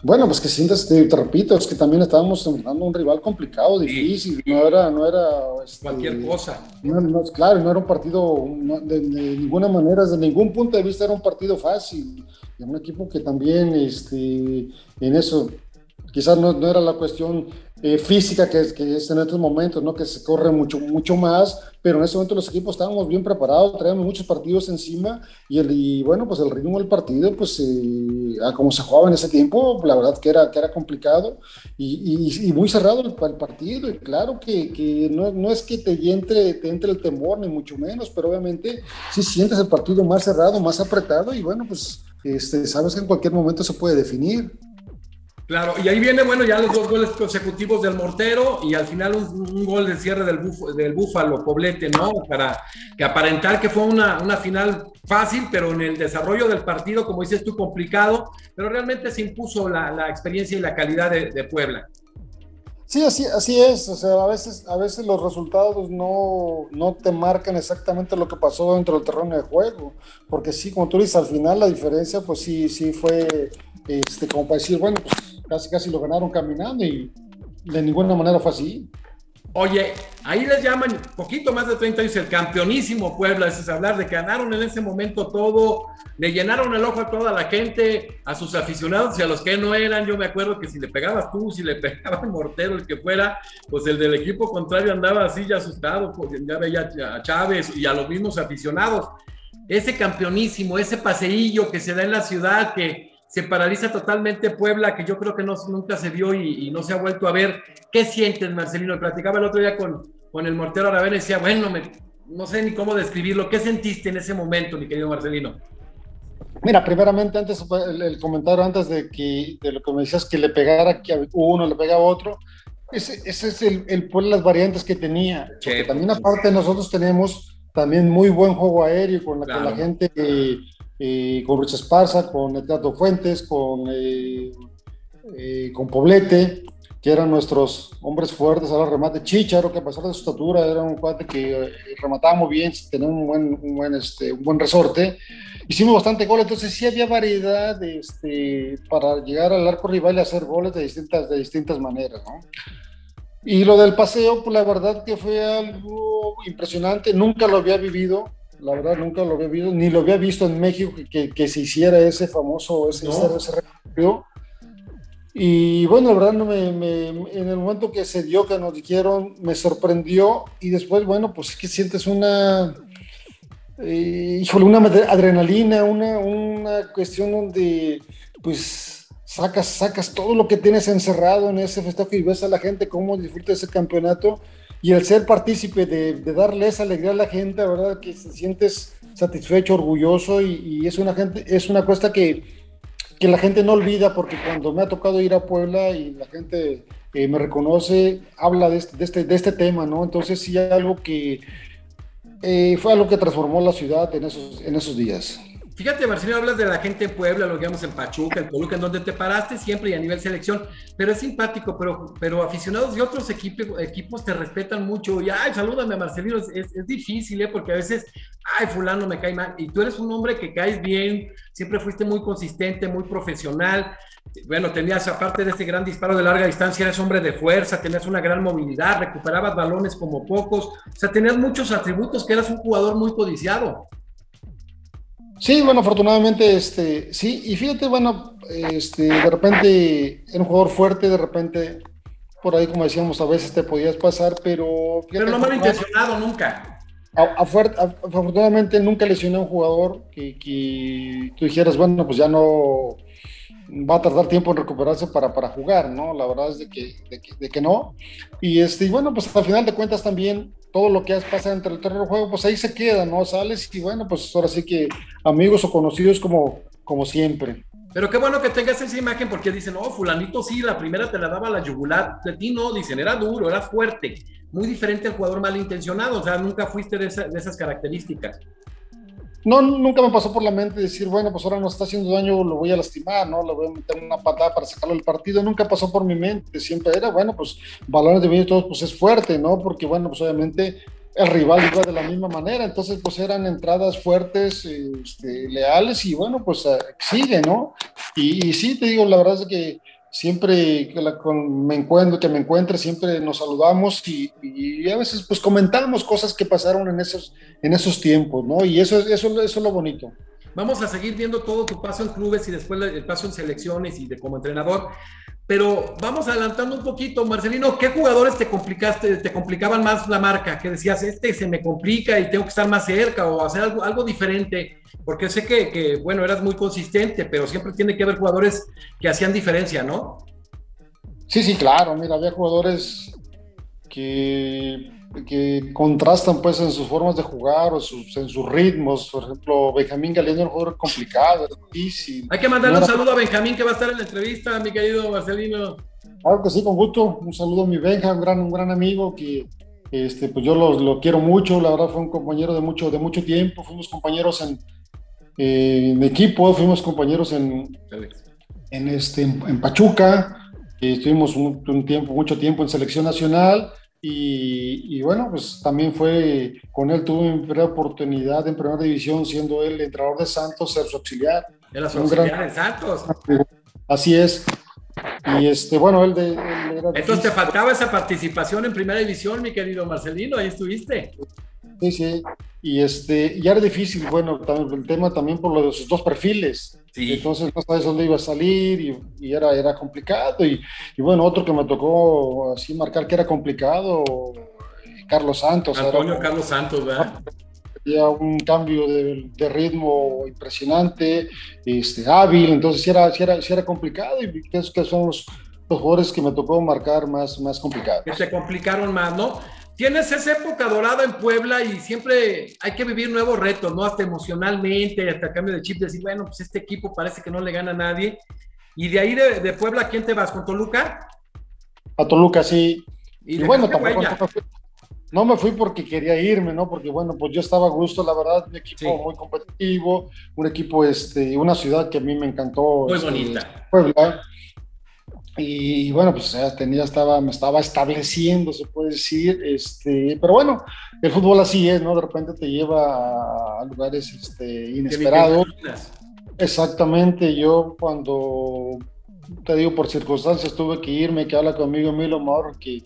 Bueno, pues que sientas, te, repito, es que también estábamos enfrentando un rival complicado, difícil, no era, no era este, cualquier cosa. No, claro, no era un partido de, ninguna manera, desde ningún punto de vista era un partido fácil. Y un equipo que también, este, en eso, quizás no, no era la cuestión eh, física que es, que es en estos momentos, ¿no? que se corre mucho, mucho más, pero en ese momento los equipos estábamos bien preparados, traíamos muchos partidos encima y, el, y bueno, pues el ritmo del partido, pues eh, como se jugaba en ese tiempo, la verdad que era, que era complicado y, y, y muy cerrado el, el, partido y claro que, que no, no, es que te entre, te entre el temor, ni mucho menos, pero obviamente si sientes el partido más cerrado, más apretado y bueno, pues este, sabes que en cualquier momento se puede definir. Claro, y ahí viene, bueno, ya los dos goles consecutivos del Mortero y al final un, gol de cierre del, del Búfalo, Poblete, ¿no? Para que aparentar que fue una, una, final fácil, pero en el desarrollo del partido, como dices tú, complicado, pero realmente se impuso la, la experiencia y la calidad de, de, Puebla. Sí, así, así es, o sea, a veces, a veces los resultados no, no te marcan exactamente lo que pasó dentro del terreno de juego, porque sí, como tú dices, al final la diferencia, pues sí, sí fue este, como para decir, bueno, pues casi casi lo ganaron caminando y de ninguna manera fue así. Oye, ahí les llaman poquito más de 30 años el campeonísimo Puebla, es hablar de que ganaron en ese momento todo, le llenaron el ojo a toda la gente, a sus aficionados y a los que no eran. Yo me acuerdo que si le pegabas tú, si le pegaba mortero, el que fuera, pues el del equipo contrario andaba así ya asustado, porque ya veía a Chávez y a los mismos aficionados. Ese campeonísimo, ese paseillo que se da en la ciudad, que se paraliza totalmente Puebla, que yo creo que no, nunca se vio y, y, no se ha vuelto a ver. ¿Qué sientes, Marcelino? Platicaba el otro día con, con el mortero Aravena y decía, bueno, me, no sé ni cómo describirlo. ¿Qué sentiste en ese momento, mi querido Marcelino? Mira, primeramente, antes el, el comentario antes de, que, de lo que me decías, que le pegara que uno, le pegaba a otro, ese, ese es el, el pues, las variantes que tenía. Porque también aparte nosotros tenemos también muy buen juego aéreo con la, claro. con la gente que eh, con Ruiz Esparza, con Edgardo Fuentes, con, eh, eh, con Poblete, que eran nuestros hombres fuertes a la remate. Chicharo, que a pesar de su estatura era un cuate que remataba muy bien, tenía un buen, un buen, este, un buen resorte. Hicimos bastante goles, entonces sí había variedad este, para llegar al arco rival y hacer goles de distintas, de distintas maneras, ¿no? Y lo del paseo, pues la verdad que fue algo impresionante, nunca lo había vivido la verdad nunca lo había visto, ni lo había visto en México que, que se hiciera ese famoso, ese, no. ese recorrido. Y bueno, la verdad, me, me, en el momento que se dio, que nos dijeron, me sorprendió y después, bueno, pues es que sientes una, eh, híjole, una adrenalina, una, una cuestión donde, pues, sacas, sacas todo lo que tienes encerrado en ese festejo y ves a la gente cómo disfruta ese campeonato y el ser partícipe de, de, esa alegría a la gente, verdad que te sientes satisfecho, orgulloso y, es una gente, es una cuesta que, que la gente no olvida porque cuando me ha tocado ir a Puebla y la gente eh, me reconoce, habla de este, de este, de este tema, ¿no? Entonces sí algo que eh, fue algo que transformó la ciudad en esos, en esos días. Fíjate, Marcelino, hablas de la gente en Puebla, lo digamos en Pachuca, en Toluca, en donde te paraste siempre y a nivel selección, pero es simpático, pero, pero aficionados de otros equipos, equipos te respetan mucho y, ay, salúdame, Marcelino, es, es, es, difícil, ¿eh? Porque a veces, ay, fulano me cae mal, y tú eres un hombre que caes bien, siempre fuiste muy consistente, muy profesional, bueno, tenías, aparte de este gran disparo de larga distancia, eres hombre de fuerza, tenías una gran movilidad, recuperabas balones como pocos, o sea, tenías muchos atributos que eras un jugador muy codiciado. Sí, bueno, afortunadamente, este, sí, y fíjate, bueno, este, de repente era un jugador fuerte, de repente, por ahí, como decíamos, a veces te podías pasar, pero... Fíjate, pero no malintencionado nunca. A, a, a, afortunadamente nunca lesioné a un jugador que, que, tú dijeras, bueno, pues ya no va a tardar tiempo en recuperarse para, para jugar, ¿no? La verdad es de que, de que, de que no. Y, este, y bueno, pues al final de cuentas también todo lo que has pasado entre el terreno juego, pues ahí se queda, ¿no? Sales y bueno, pues ahora sí que amigos o conocidos como, como siempre. Pero qué bueno que tengas esa imagen porque dicen, oh, fulanito sí, la primera te la daba la yugular. De ti no, dicen, era duro, era fuerte. Muy diferente al jugador malintencionado, o sea, nunca fuiste de esas características. No, nunca me pasó por la mente decir, bueno, pues ahora nos está haciendo daño, lo voy a lastimar, ¿no? Le voy a meter una patada para sacarlo del partido. Nunca pasó por mi mente. Siempre era, bueno, pues balones de vida y todo, pues es fuerte, ¿no? Porque, bueno, pues obviamente el rival iba de la misma manera. Entonces, pues eran entradas fuertes, este, leales y, bueno, pues sigue, ¿no? Y, y, sí, te digo, la verdad es que siempre que la, con, me encuentro, que me encuentre, siempre nos saludamos y, a veces pues comentamos cosas que pasaron en esos, en esos tiempos, ¿no? Y eso, eso, eso es lo bonito. Vamos a seguir viendo todo tu paso en clubes y después el paso en selecciones y de como entrenador. Pero vamos adelantando un poquito, Marcelino, ¿qué jugadores te complicaste, te complicaban más la marca? Que decías, este se me complica y tengo que estar más cerca o hacer algo, algo diferente, porque sé que, que, bueno, eras muy consistente, pero siempre tiene que haber jugadores que hacían diferencia, ¿no? Sí, sí, claro, mira, había jugadores que que contrastan pues en sus formas de jugar o en sus ritmos. Por ejemplo, Benjamín Galeano es un jugador complicado, difícil. Hay que mandarle un saludo a Benjamín que va a estar en la entrevista, mi querido Marcelino. Claro que sí, con gusto. Un saludo a mi Benja, un gran, un gran amigo que este, pues yo lo, lo, quiero mucho. La verdad fue un compañero de mucho, de mucho tiempo. Fuimos compañeros en, en equipo, fuimos compañeros en, en, este, en, Pachuca. Estuvimos un, un tiempo, mucho tiempo en selección nacional y, bueno, pues también fue, con él tuve mi primera oportunidad en primera división, siendo él el entrenador de Santos, ser su auxiliar. Era su auxiliar en Santos. Así es. Y este, bueno, él, de, Entonces te faltaba esa participación en primera división, mi querido Marcelino, ahí estuviste. Sí, sí. Y este, ya era difícil, bueno, el tema también por lo de sus dos perfiles. Entonces no sabes dónde iba a salir y, era, era complicado. Y, bueno, otro que me tocó así marcar que era complicado, Carlos Santos. Antonio Carlos Santos, ¿verdad? Había un cambio de, ritmo impresionante, este, hábil, entonces sí era, era, era complicado y pienso que son los, los jugadores que me tocó marcar más, más complicados. Que se complicaron más, ¿no? Tienes esa época dorada en Puebla y siempre hay que vivir nuevos retos, ¿no? Hasta emocionalmente, hasta cambio de chip, decir, bueno, pues este equipo parece que no le gana a nadie. Y de ahí de, Puebla, quién te vas? ¿Con Toluca? A Toluca, sí. Y, bueno, tampoco, no me fui porque quería irme, ¿no? Porque bueno, pues yo estaba a gusto, la verdad, un equipo muy competitivo, un equipo, este, una ciudad que a mí me encantó. Muy este, bonita. Puebla. Y bueno, pues ya tenía, estaba, me estaba estableciendo, se puede decir, este, pero bueno, el fútbol así es, ¿no? De repente te lleva a lugares este, inesperados. Exactamente, yo cuando, te digo, por circunstancias tuve que irme, que habla conmigo Milo Mauro, que,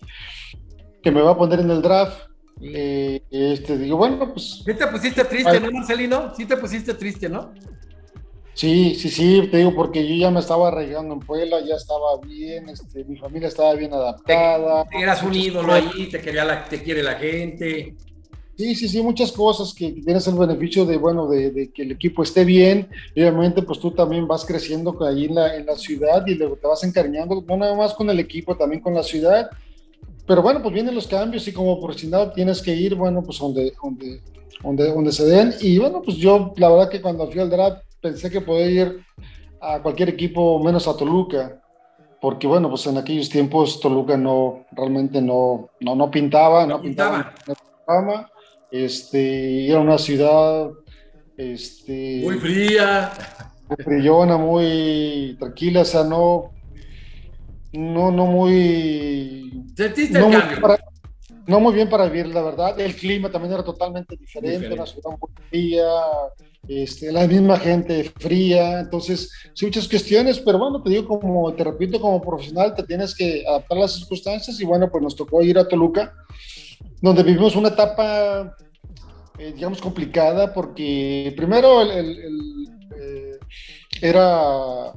que me va a poner en el draft. Eh, este, digo, bueno, pues... ¿Sí te pusiste triste, no, Marcelino? Sí te pusiste triste, ¿no? Sí, sí, sí, te digo, porque yo ya me estaba arraigando en Puebla, ya estaba bien, este, mi familia estaba bien adaptada. Te, eras un ídolo ahí, te, quería la, te quiere la gente. Sí, sí, sí, muchas cosas que tienes el beneficio de, bueno, de, que el equipo esté bien. obviamente, pues tú también vas creciendo ahí en la, en la ciudad y luego te vas encariñando, no nada más con el equipo, también con la ciudad. Pero bueno, pues vienen los cambios y como por si nada tienes que ir, bueno, pues donde, donde, donde, donde se den. Y bueno, pues yo, la verdad que cuando fui al draft, pensé que podía ir a cualquier equipo menos a Toluca, porque bueno, pues en aquellos tiempos Toluca no, realmente no, no, no pintaba, no, pintaba. pintaba. Este, era una ciudad este, muy fría, muy frillona, muy tranquila, o sea, no, no, no muy. ¿Sentiste el cambio? no muy bien para vivir, la verdad. El clima también era totalmente diferente, una ciudad muy fría, este, la misma gente fría, entonces, sí, muchas cuestiones, pero bueno, te digo, como te repito, como profesional te tienes que adaptar a las circunstancias. Y bueno, pues nos tocó ir a Toluca, donde vivimos una etapa, eh, digamos, complicada, porque primero el, eh, era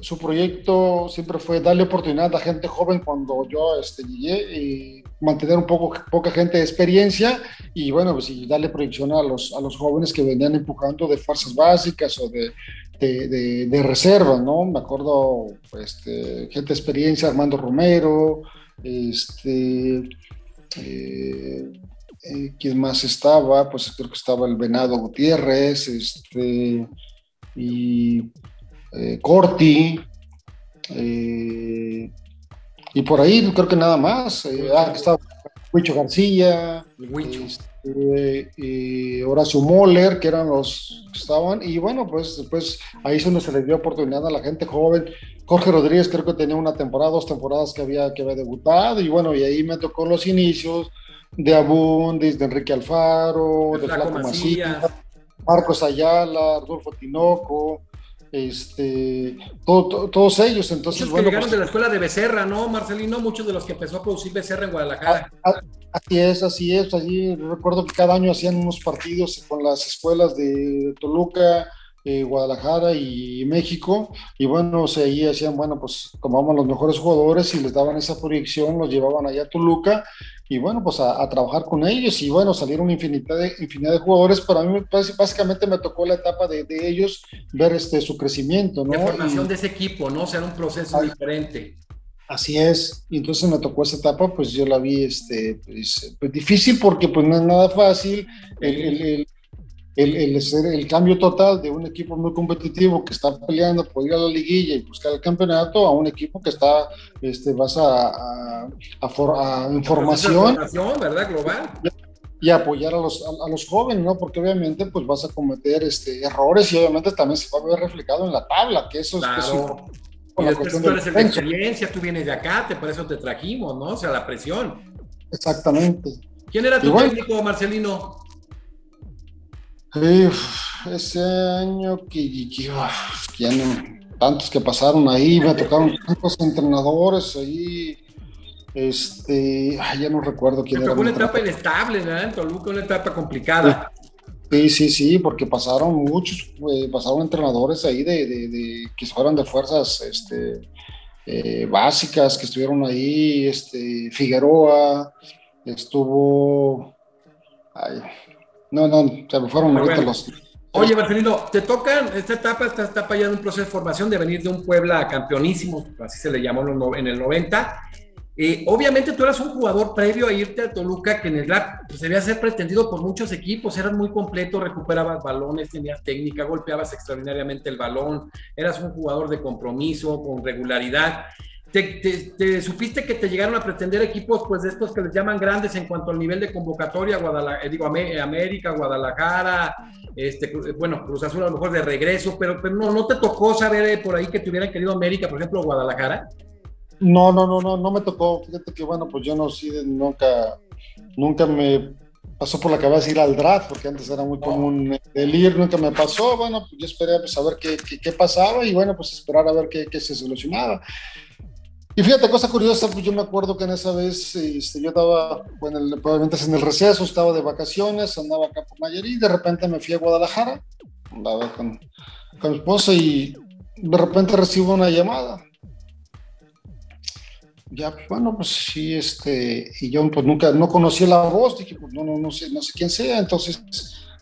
su proyecto siempre fue darle oportunidad a gente joven cuando yo este, llegué y mantener un poco poca gente de experiencia y bueno, pues y darle proyección a los, a los jóvenes que venían empujando de fuerzas básicas o de, de, reserva, ¿no? Me acuerdo, este, gente de experiencia, Armando Romero, este, eh, eh, ¿quién más estaba? Pues creo que estaba el Venado Gutiérrez, este, y eh, Corti, eh, y por ahí creo que nada más. Eh, ah, estaba Huicho García, este, Horacio Moller, que eran los que estaban, y bueno, pues después ahí es donde se le dio oportunidad a la gente joven. Jorge Rodríguez creo que tenía una temporada, dos temporadas que había, que había debutado, y bueno, y ahí me tocó los inicios de Abundis, de Enrique Alfaro, de, Flaco Macías, Marcos Ayala, Rodolfo Tinoco, este, todos ellos. Entonces, muchos que llegaron pues de la escuela de Becerra, ¿no, Marcelino? Muchos de los que empezó a producir Becerra en Guadalajara. Ah, ah, así es, así es. Allí recuerdo que cada año hacían unos partidos con las escuelas de Toluca, eh, Guadalajara y México, y bueno, o sea, ahí hacían, bueno, pues tomaban los mejores jugadores y les daban esa proyección, los llevaban allá a Toluca, y bueno, pues a, trabajar con ellos, y bueno, salieron infinidad de, infinidad de jugadores, pero a mí básicamente me tocó la etapa de, de ellos ver este, su crecimiento, ¿no? La formación de ese equipo, ¿no? O sea, era un proceso diferente. Así es, y entonces me tocó esa etapa, pues yo la vi este, pues, pues difícil porque pues no es nada fácil, el, el, el, el, cambio total de un equipo muy competitivo que está peleando por ir a la liguilla y buscar el campeonato a un equipo que está, este, vas a, a, a, a información. ¿verdad? Global. Y apoyar a los, a, los jóvenes, ¿no? Porque obviamente pues vas a cometer este, errores y obviamente también se va a ver reflejado en la tabla, que eso es... y después tú eres el de experiencia, tú vienes de acá, te, por eso te trajimos, ¿no? O sea, la presión. Exactamente. ¿Quién era tu técnico, Marcelino? Ese año que, ya no, tantos que pasaron ahí, me tocaron tantos entrenadores ahí. Este, ya no recuerdo quién era. Fue una etapa inestable, ¿verdad? En Toluca, una etapa complicada. Sí, sí, sí, porque pasaron muchos, eh, pasaron entrenadores ahí de, de, que fueran de fuerzas este, eh, básicas, que estuvieron ahí, este, Figueroa, estuvo, ay, no, no, se me fueron ahorita los. Oye, Marcelino, te toca esta etapa, esta etapa ya de un proceso de formación de venir de un Puebla campeonísimo, así se le llamó en el 90. Eh, obviamente tú eras un jugador previo a irte a Toluca que en el draft pues, debía ser pretendido por muchos equipos, eras muy completo, recuperabas balones, tenías técnica, golpeabas extraordinariamente el balón, eras un jugador de compromiso, con regularidad. Te, supiste que te llegaron a pretender equipos pues de estos que les llaman grandes en cuanto al nivel de convocatoria, Guadalajara, eh, digo, América, Guadalajara, este, bueno, Cruz Azul a lo mejor de regreso, pero, pero no, ¿no te tocó saber eh, por ahí que te hubieran querido América, por ejemplo, Guadalajara? No, no, no, no, no me tocó. Fíjate que bueno, pues yo no sí, nunca, nunca me pasó por la cabeza ir al draft, porque antes era muy común el ir, nunca me pasó. Bueno, pues yo esperé pues, a ver qué, qué, pasaba y bueno, pues esperar a ver qué, qué se solucionaba. Y fíjate, cosa curiosa, pues yo me acuerdo que en esa vez este, yo estaba, bueno, probablemente en el receso, estaba de vacaciones, andaba acá por Nayarit, de repente me fui a Guadalajara, andaba con, con mi esposa y de repente recibo una llamada. Ya, pues, bueno, pues sí, este, y yo pues nunca, no conocí la voz, dije, pues no, no, no sé, no sé quién sea, entonces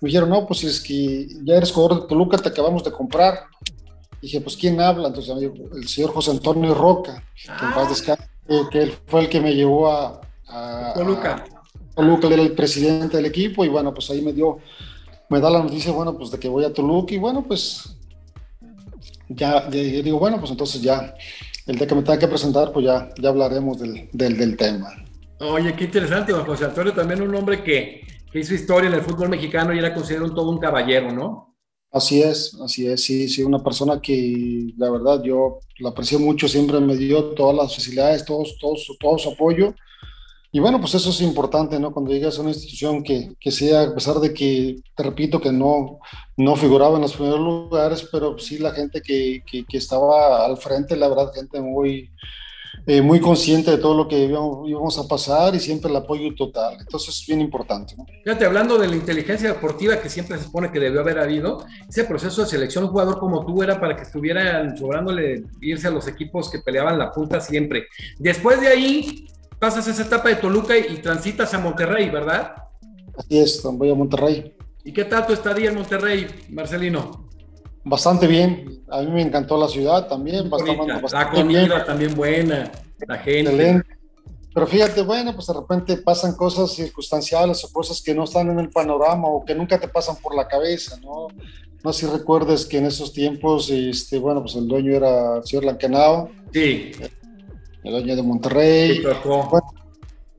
me dijeron, no, pues es que ya eres jugador de Toluca, te acabamos de comprar. Dije, pues, ¿quién habla? Entonces, el señor José Antonio Roca, que en paz ah. que él fue el que me llevó a, a Toluca. Toluca, él era el presidente del equipo, y bueno, pues ahí me dio, me da la noticia, bueno, pues de que voy a Toluca, y bueno, pues ya, ya digo, bueno, pues entonces ya, el día que me tenga que presentar, pues ya, ya hablaremos del, del, del tema. Oye, qué interesante, José Antonio, también un hombre que, que hizo historia en el fútbol mexicano y era considerado un, todo un caballero, ¿no? Así es, así es, sí, sí, una persona que la verdad yo la aprecio mucho, siempre me dio todas las facilidades, todos, todos, todo su apoyo. Y bueno, pues eso es importante, ¿no? Cuando llegas a una institución que, que sea, a pesar de que, te repito, que no, no figuraba en los primeros lugares, pero sí la gente que, que, que estaba al frente, la verdad, gente muy, eh, muy consciente de todo lo que íbamos, a pasar y siempre el apoyo total. Entonces es bien importante. Fíjate, hablando de la inteligencia deportiva que siempre se supone que debió haber habido, ese proceso de selección, un jugador como tú era para que estuviera sobrándole irse a los equipos que peleaban la punta siempre. Después de ahí, pasas esa etapa de Toluca y, transitas a Monterrey, ¿verdad? Así es, voy a Monterrey. ¿Y qué tal tu estadía en Monterrey, Marcelino? Bastante bien, a mí me encantó la ciudad también. Bastante, la comida también buena, la gente. Excelente. Pero fíjate, bueno, pues de repente pasan cosas circunstanciales o cosas que no están en el panorama o que nunca te pasan por la cabeza, ¿no? No sé si recuerdes que en esos tiempos, este, bueno, pues el dueño era el señor Lankenau. Sí. El dueño de Monterrey.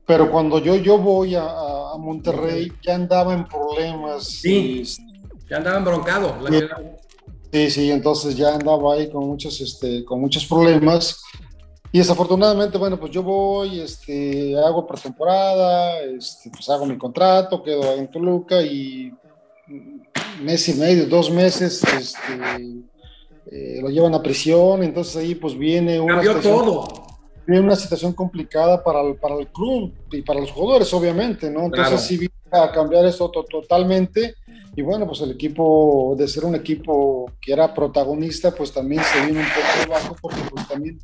pero cuando yo, yo voy a, a Monterrey, ya andaba en problemas. Sí, ya andaba embroncado. Sí, sí, entonces ya andaba ahí con muchos, este, con muchos problemas. Y desafortunadamente, bueno, pues yo voy, este, hago pretemporada, este, pues hago mi contrato, quedo en Toluca y mes y medio, dos meses, este, eh, lo llevan a prisión, entonces ahí pues viene una todo. Viene una situación complicada para el, para el club y para los jugadores, obviamente, ¿no? Entonces sí a cambiar eso totalmente. Y bueno, pues el equipo, de ser un equipo que era protagonista, pues también se vino un poco bajo porque pues también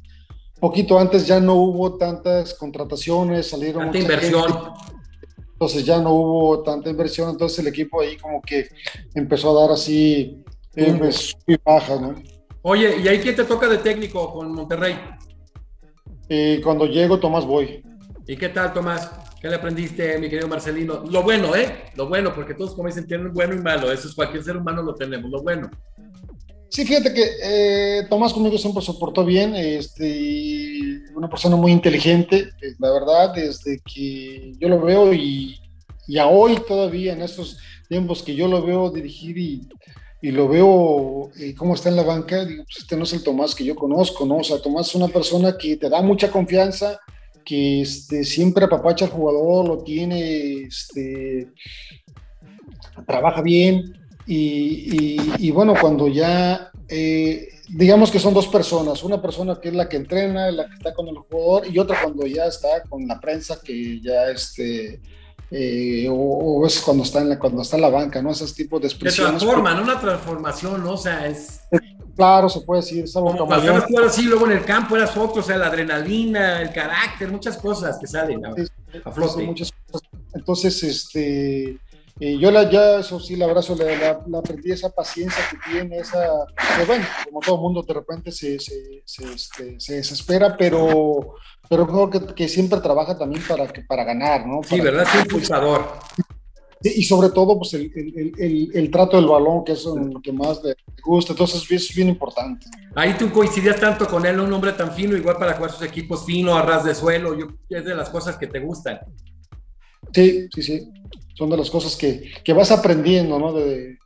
poquito antes ya no hubo tantas contrataciones, salieron tanta inversión. entonces ya no hubo tanta inversión, entonces el equipo ahí como que empezó a dar así eh, pues, baja, ¿no? Oye, ¿y ahí quién te toca de técnico con Monterrey? Eh, cuando llego, Tomás Boy. ¿Y qué tal, Tomás? ¿Qué le aprendiste, mi querido Marcelino? Lo bueno, ¿eh? Lo bueno, porque todos, como dicen, tienen bueno y malo. Eso es cualquier ser humano lo tenemos, lo bueno. Sí, fíjate que eh, Tomás conmigo siempre soportó bien, este, una persona muy inteligente, eh, la verdad, desde que yo lo veo y, y a hoy todavía en estos tiempos que yo lo veo dirigir y, y lo veo eh, cómo está en la banca, digo, pues este no es el Tomás que yo conozco, ¿no? O sea, Tomás es una persona que te da mucha confianza, que este, siempre apapacha al jugador, lo tiene, este, trabaja bien y, bueno, cuando ya, eh, digamos que son dos personas, una persona que es la que entrena, la que está con el jugador y otra cuando ya está con la prensa que ya este... Eh, o, es cuando está en la, cuando está en la banca, ¿no? Esos tipos de expresiones. Se transforman, una transformación, ¿no? O sea, es Claro, se puede decir. Es algo como cuando jugar así, luego en el campo eras otro, o sea, la adrenalina, el carácter, muchas cosas que salen a, a flote. Muchas cosas. Entonces, este, eh, yo la, ya, eso sí, la abrazo, la, la, aprendí esa paciencia que tiene, esa, que bueno, como todo mundo de repente se, se, se, este, se desespera, pero, pero creo que, que, siempre trabaja también para, que, para ganar, ¿no? sí, ¿verdad? Sí, impulsador y sobre todo, pues el, el, el, trato del balón, que es lo que más le gusta. Entonces, es bien importante. Ahí tú coincidías tanto con él, un hombre tan fino, igual para jugar sus equipos fino, a ras de suelo. Yo, es de las cosas que te gustan. Sí, sí, sí. Son de las cosas que, que vas aprendiendo, ¿no? De,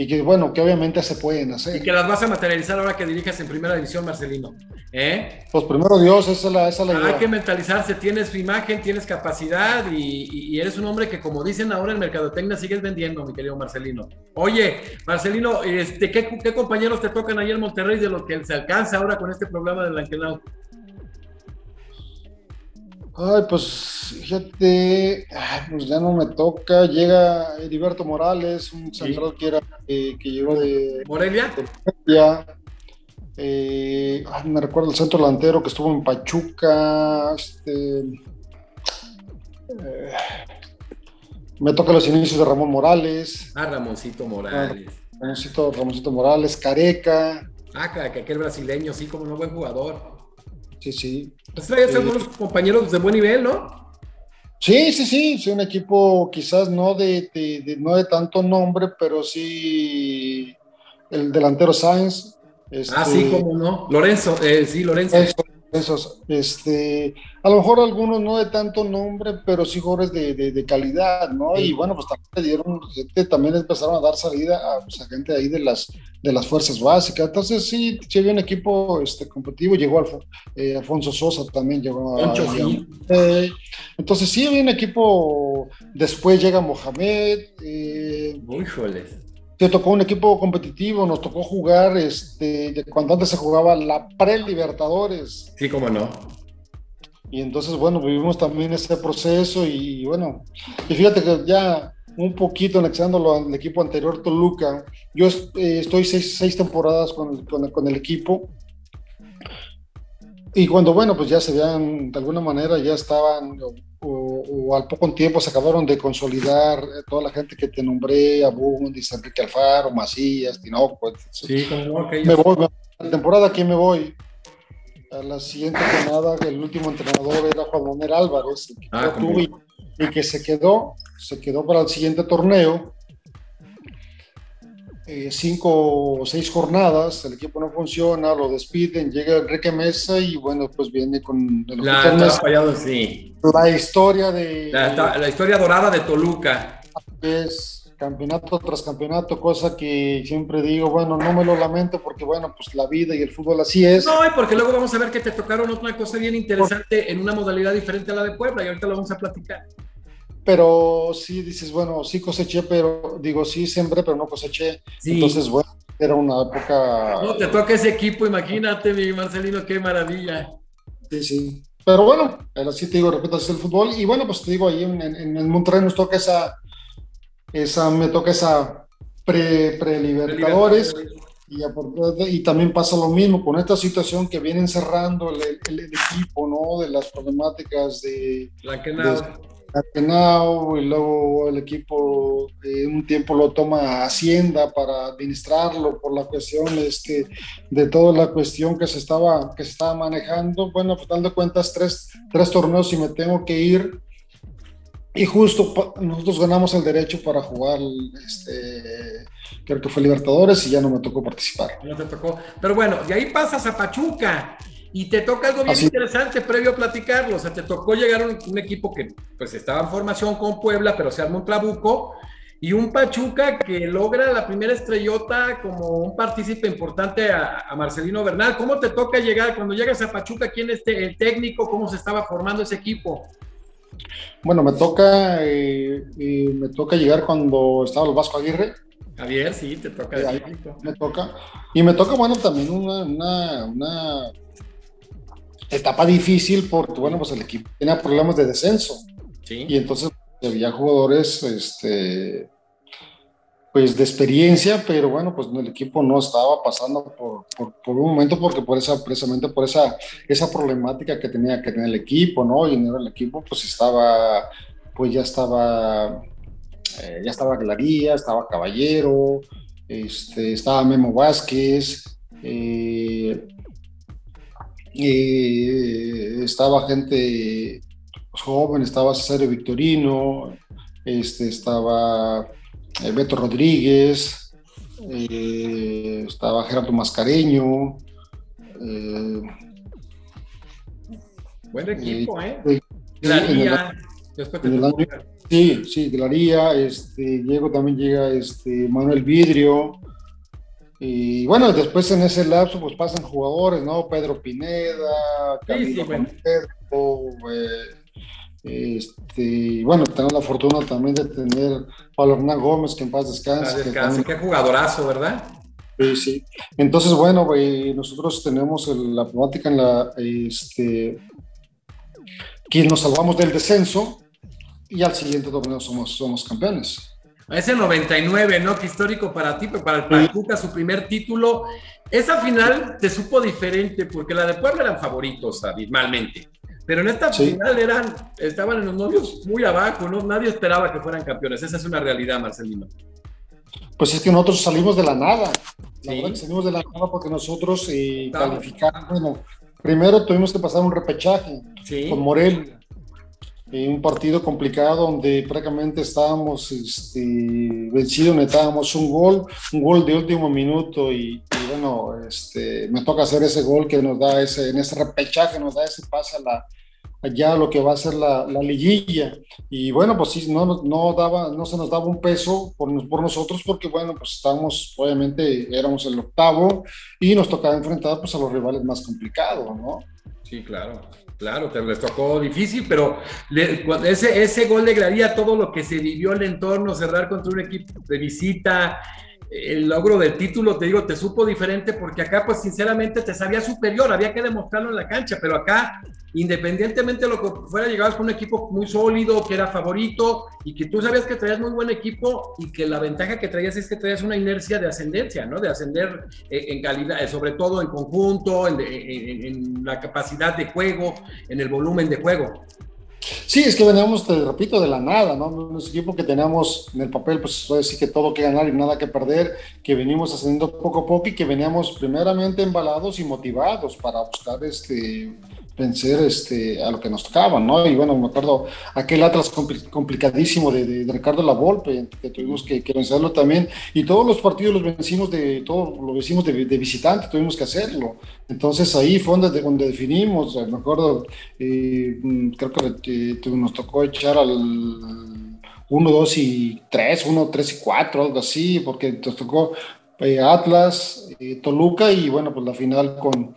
y que bueno, que obviamente se pueden hacer. Y que las vas a materializar ahora que diriges en primera división, Marcelino. ¿Eh? Pues primero Dios, esa es la, esa la Hay que mentalizarse, tienes tu imagen, tienes capacidad y, eres un hombre que como dicen ahora en Mercadotecnia sigues vendiendo, mi querido Marcelino. Oye, Marcelino, este, ¿qué, ¿qué, compañeros te tocan ahí en Monterrey de lo que se alcanza ahora con este programa del Anquelao? Ay, pues fíjate, pues ya no me toca. Llega Heriberto Morales, un central que, era, eh, que llegó de Morelia. Eh, me recuerdo el centro delantero que estuvo en Pachuca. Este, eh, me toca los inicios de Ramón Morales. Ah, Ramoncito Morales. Ramoncito, Ramoncito Morales, Careca. Ah, que aquel brasileño, sí, como un buen jugador. Sí, sí. Pues traías algunos compañeros de buen nivel, ¿no? Sí, sí, sí, sí, un equipo quizás no de, no de tanto nombre, pero sí el delantero Sainz. ah, sí, este, cómo no. Lorenzo, eh, sí, Lorenzo. Esos, este, a lo mejor algunos no de tanto nombre, pero sí jugadores de, de, calidad, ¿no? Y bueno, pues también dieron, también empezaron a dar salida a, pues, gente ahí de las, de las fuerzas básicas. Entonces sí, sí había un equipo este, competitivo, llegó eh, Alfonso Sosa también llegó a, eh, entonces sí había un equipo, después llega Mohamed. Eh, Híjoles te tocó un equipo competitivo, nos tocó jugar este, cuando antes se jugaba la pre-Libertadores. Sí, cómo no. Y entonces, bueno, vivimos también ese proceso y bueno, y fíjate que ya un poquito anexándolo al equipo anterior, Toluca, yo eh, estoy seis, temporadas con, con, con el equipo y cuando, bueno, pues ya se vean, de alguna manera ya estaban, o, al poco tiempo se acabaron de consolidar eh, toda la gente que te nombré, Abundis, Enrique Alfaro, Macías, Tinoco. Sí, como me voy, la temporada que me voy, a la siguiente jornada, el último entrenador era Juan Manuel Álvarez, que ah, y que se quedó, se quedó para el siguiente torneo eh, cinco o seis jornadas, el equipo no funciona, lo despiden, llega Enrique Mesa y bueno, pues viene con la, fallado, sí. la historia de... La, historia dorada de Toluca. Es campeonato tras campeonato, cosa que siempre digo, bueno, no me lo lamento porque bueno, pues la vida y el fútbol así es. No, y porque luego vamos a ver que te tocaron otra cosa bien interesante en una modalidad diferente a la de Puebla y ahorita lo vamos a platicar pero sí dices, bueno, sí coseché, pero digo, sí sembré, pero no coseché. Entonces, bueno, era una época. No, te toca ese equipo, imagínate, mi Marcelino, qué maravilla. Sí, sí. Pero bueno, así te digo, repito, es el fútbol. Y bueno, pues te digo, ahí en, en, Monterrey nos toca esa, esa, me toca esa pre-libertadores. y, y, también pasa lo mismo con esta situación que viene encerrando el, el, equipo, ¿no? De las problemáticas de, y luego el equipo eh, un tiempo lo toma Hacienda para administrarlo por la cuestión este, de toda la cuestión que se estaba, que se estaba manejando. Bueno, pues dando cuentas, tres, tres torneos y me tengo que ir. Y justo nosotros ganamos el derecho para jugar, este, creo que fue Libertadores y ya no me tocó participar. No te tocó. Pero bueno, de ahí pasas a Pachuca. Y te toca algo bien interesante previo a platicarlo. O sea, te tocó llegar a un, equipo que pues estaba en formación con Puebla, pero se armó un trabuco. Y un Pachuca que logra la primera estrellota como un partícipe importante a, Marcelino Bernal. ¿Cómo te toca llegar? Cuando llegas a Pachuca, ¿quién es el técnico? ¿Cómo se estaba formando ese equipo? Bueno, me toca, eh, me toca llegar cuando estaba el Vasco Aguirre. Javier, sí, te toca. me toca. Y me toca, bueno, también una, una etapa difícil porque, bueno, pues el equipo tenía problemas de descenso. Y entonces había jugadores, este, pues de experiencia, pero bueno, pues el equipo no estaba pasando por, por, un momento porque por esa, precisamente por esa, esa problemática que tenía que tener el equipo, ¿no? Y el equipo pues estaba, pues ya estaba, eh, ya estaba Glaría, estaba Caballero, este, estaba Memo Vázquez, eh, y estaba gente joven, estaba Cesario Victorino, este, estaba eh, Beto Rodríguez, eh, estaba Gerardo Mascareño. Eh, Buen equipo, ¿eh? Glaría, sí, sí, Glaría, este, también llega este, Manuel Vidrio, y bueno, después en ese lapso pues pasan jugadores, ¿no? Pedro Pineda, Camilo sí, eh, este, bueno, tengo la fortuna también de tener Pablo Hernán Gómez, que en paz descanse. descanse, qué jugadorazo, ¿verdad? Sí, sí. Entonces, bueno, nosotros tenemos la problemática en la, este, que nos salvamos del descenso y al siguiente torneo somos, somos campeones. Ese 99, ¿no? Qué histórico para ti, pero para el Pachuca, su primer título. Esa final te supo diferente, porque la de Puebla eran favoritos abismalmente. Pero en esta final eran, estaban en los novios muy abajo, ¿no? Nadie esperaba que fueran campeones. Esa es una realidad, Marcelino. Pues es que nosotros salimos de la nada. La verdad que salimos de la nada porque nosotros eh, calificamos. Bueno, primero tuvimos que pasar un repechaje con Morelia un partido complicado donde prácticamente estábamos este, vencidos, necesitábamos un gol, un gol de último minuto y, bueno, este, me toca hacer ese gol que nos da ese, en ese repechaje, nos da ese pase a la, allá lo que va a ser la, la, liguilla. Y bueno, pues sí, no, no, daba, no se nos daba un peso por, por nosotros porque bueno, pues estábamos, obviamente éramos el octavo y nos tocaba enfrentar pues a los rivales más complicados, ¿no? Sí, claro. Claro, te les tocó difícil, pero ese, ese gol le todo lo que se vivió el entorno, cerrar contra un equipo de visita, el logro del título, te digo, te supo diferente porque acá, pues sinceramente, te sabía superior, había que demostrarlo en la cancha, pero acá, independientemente de lo que fuera, llegabas con un equipo muy sólido, que era favorito y que tú sabías que traías muy buen equipo y que la ventaja que traías es que traías una inercia de ascendencia, ¿no? De ascender eh, en calidad, eh, sobre todo en conjunto, en, en la capacidad de juego, en el volumen de juego. Sí, es que veníamos, te repito, de la nada, ¿no? Un equipo que teníamos en el papel, pues puede decir que todo que ganar y nada que perder, que venimos ascendiendo poco a poco y que veníamos primeramente embalados y motivados para buscar este vencer este, a lo que nos tocaba, ¿no? Y bueno, me acuerdo aquel Atlas complicadísimo de, de, Ricardo Lavolpe, que tuvimos que, vencerlo también, y todos los partidos los vencimos de, todos lo vencimos de, visitante, tuvimos que hacerlo. Entonces ahí fue donde, donde definimos, me acuerdo, eh, mm, creo que eh, nos tocó echar al 1, 2 y 3, 1, 3 y 4, algo así, porque nos tocó eh, Atlas, Toluca y bueno, pues la final con,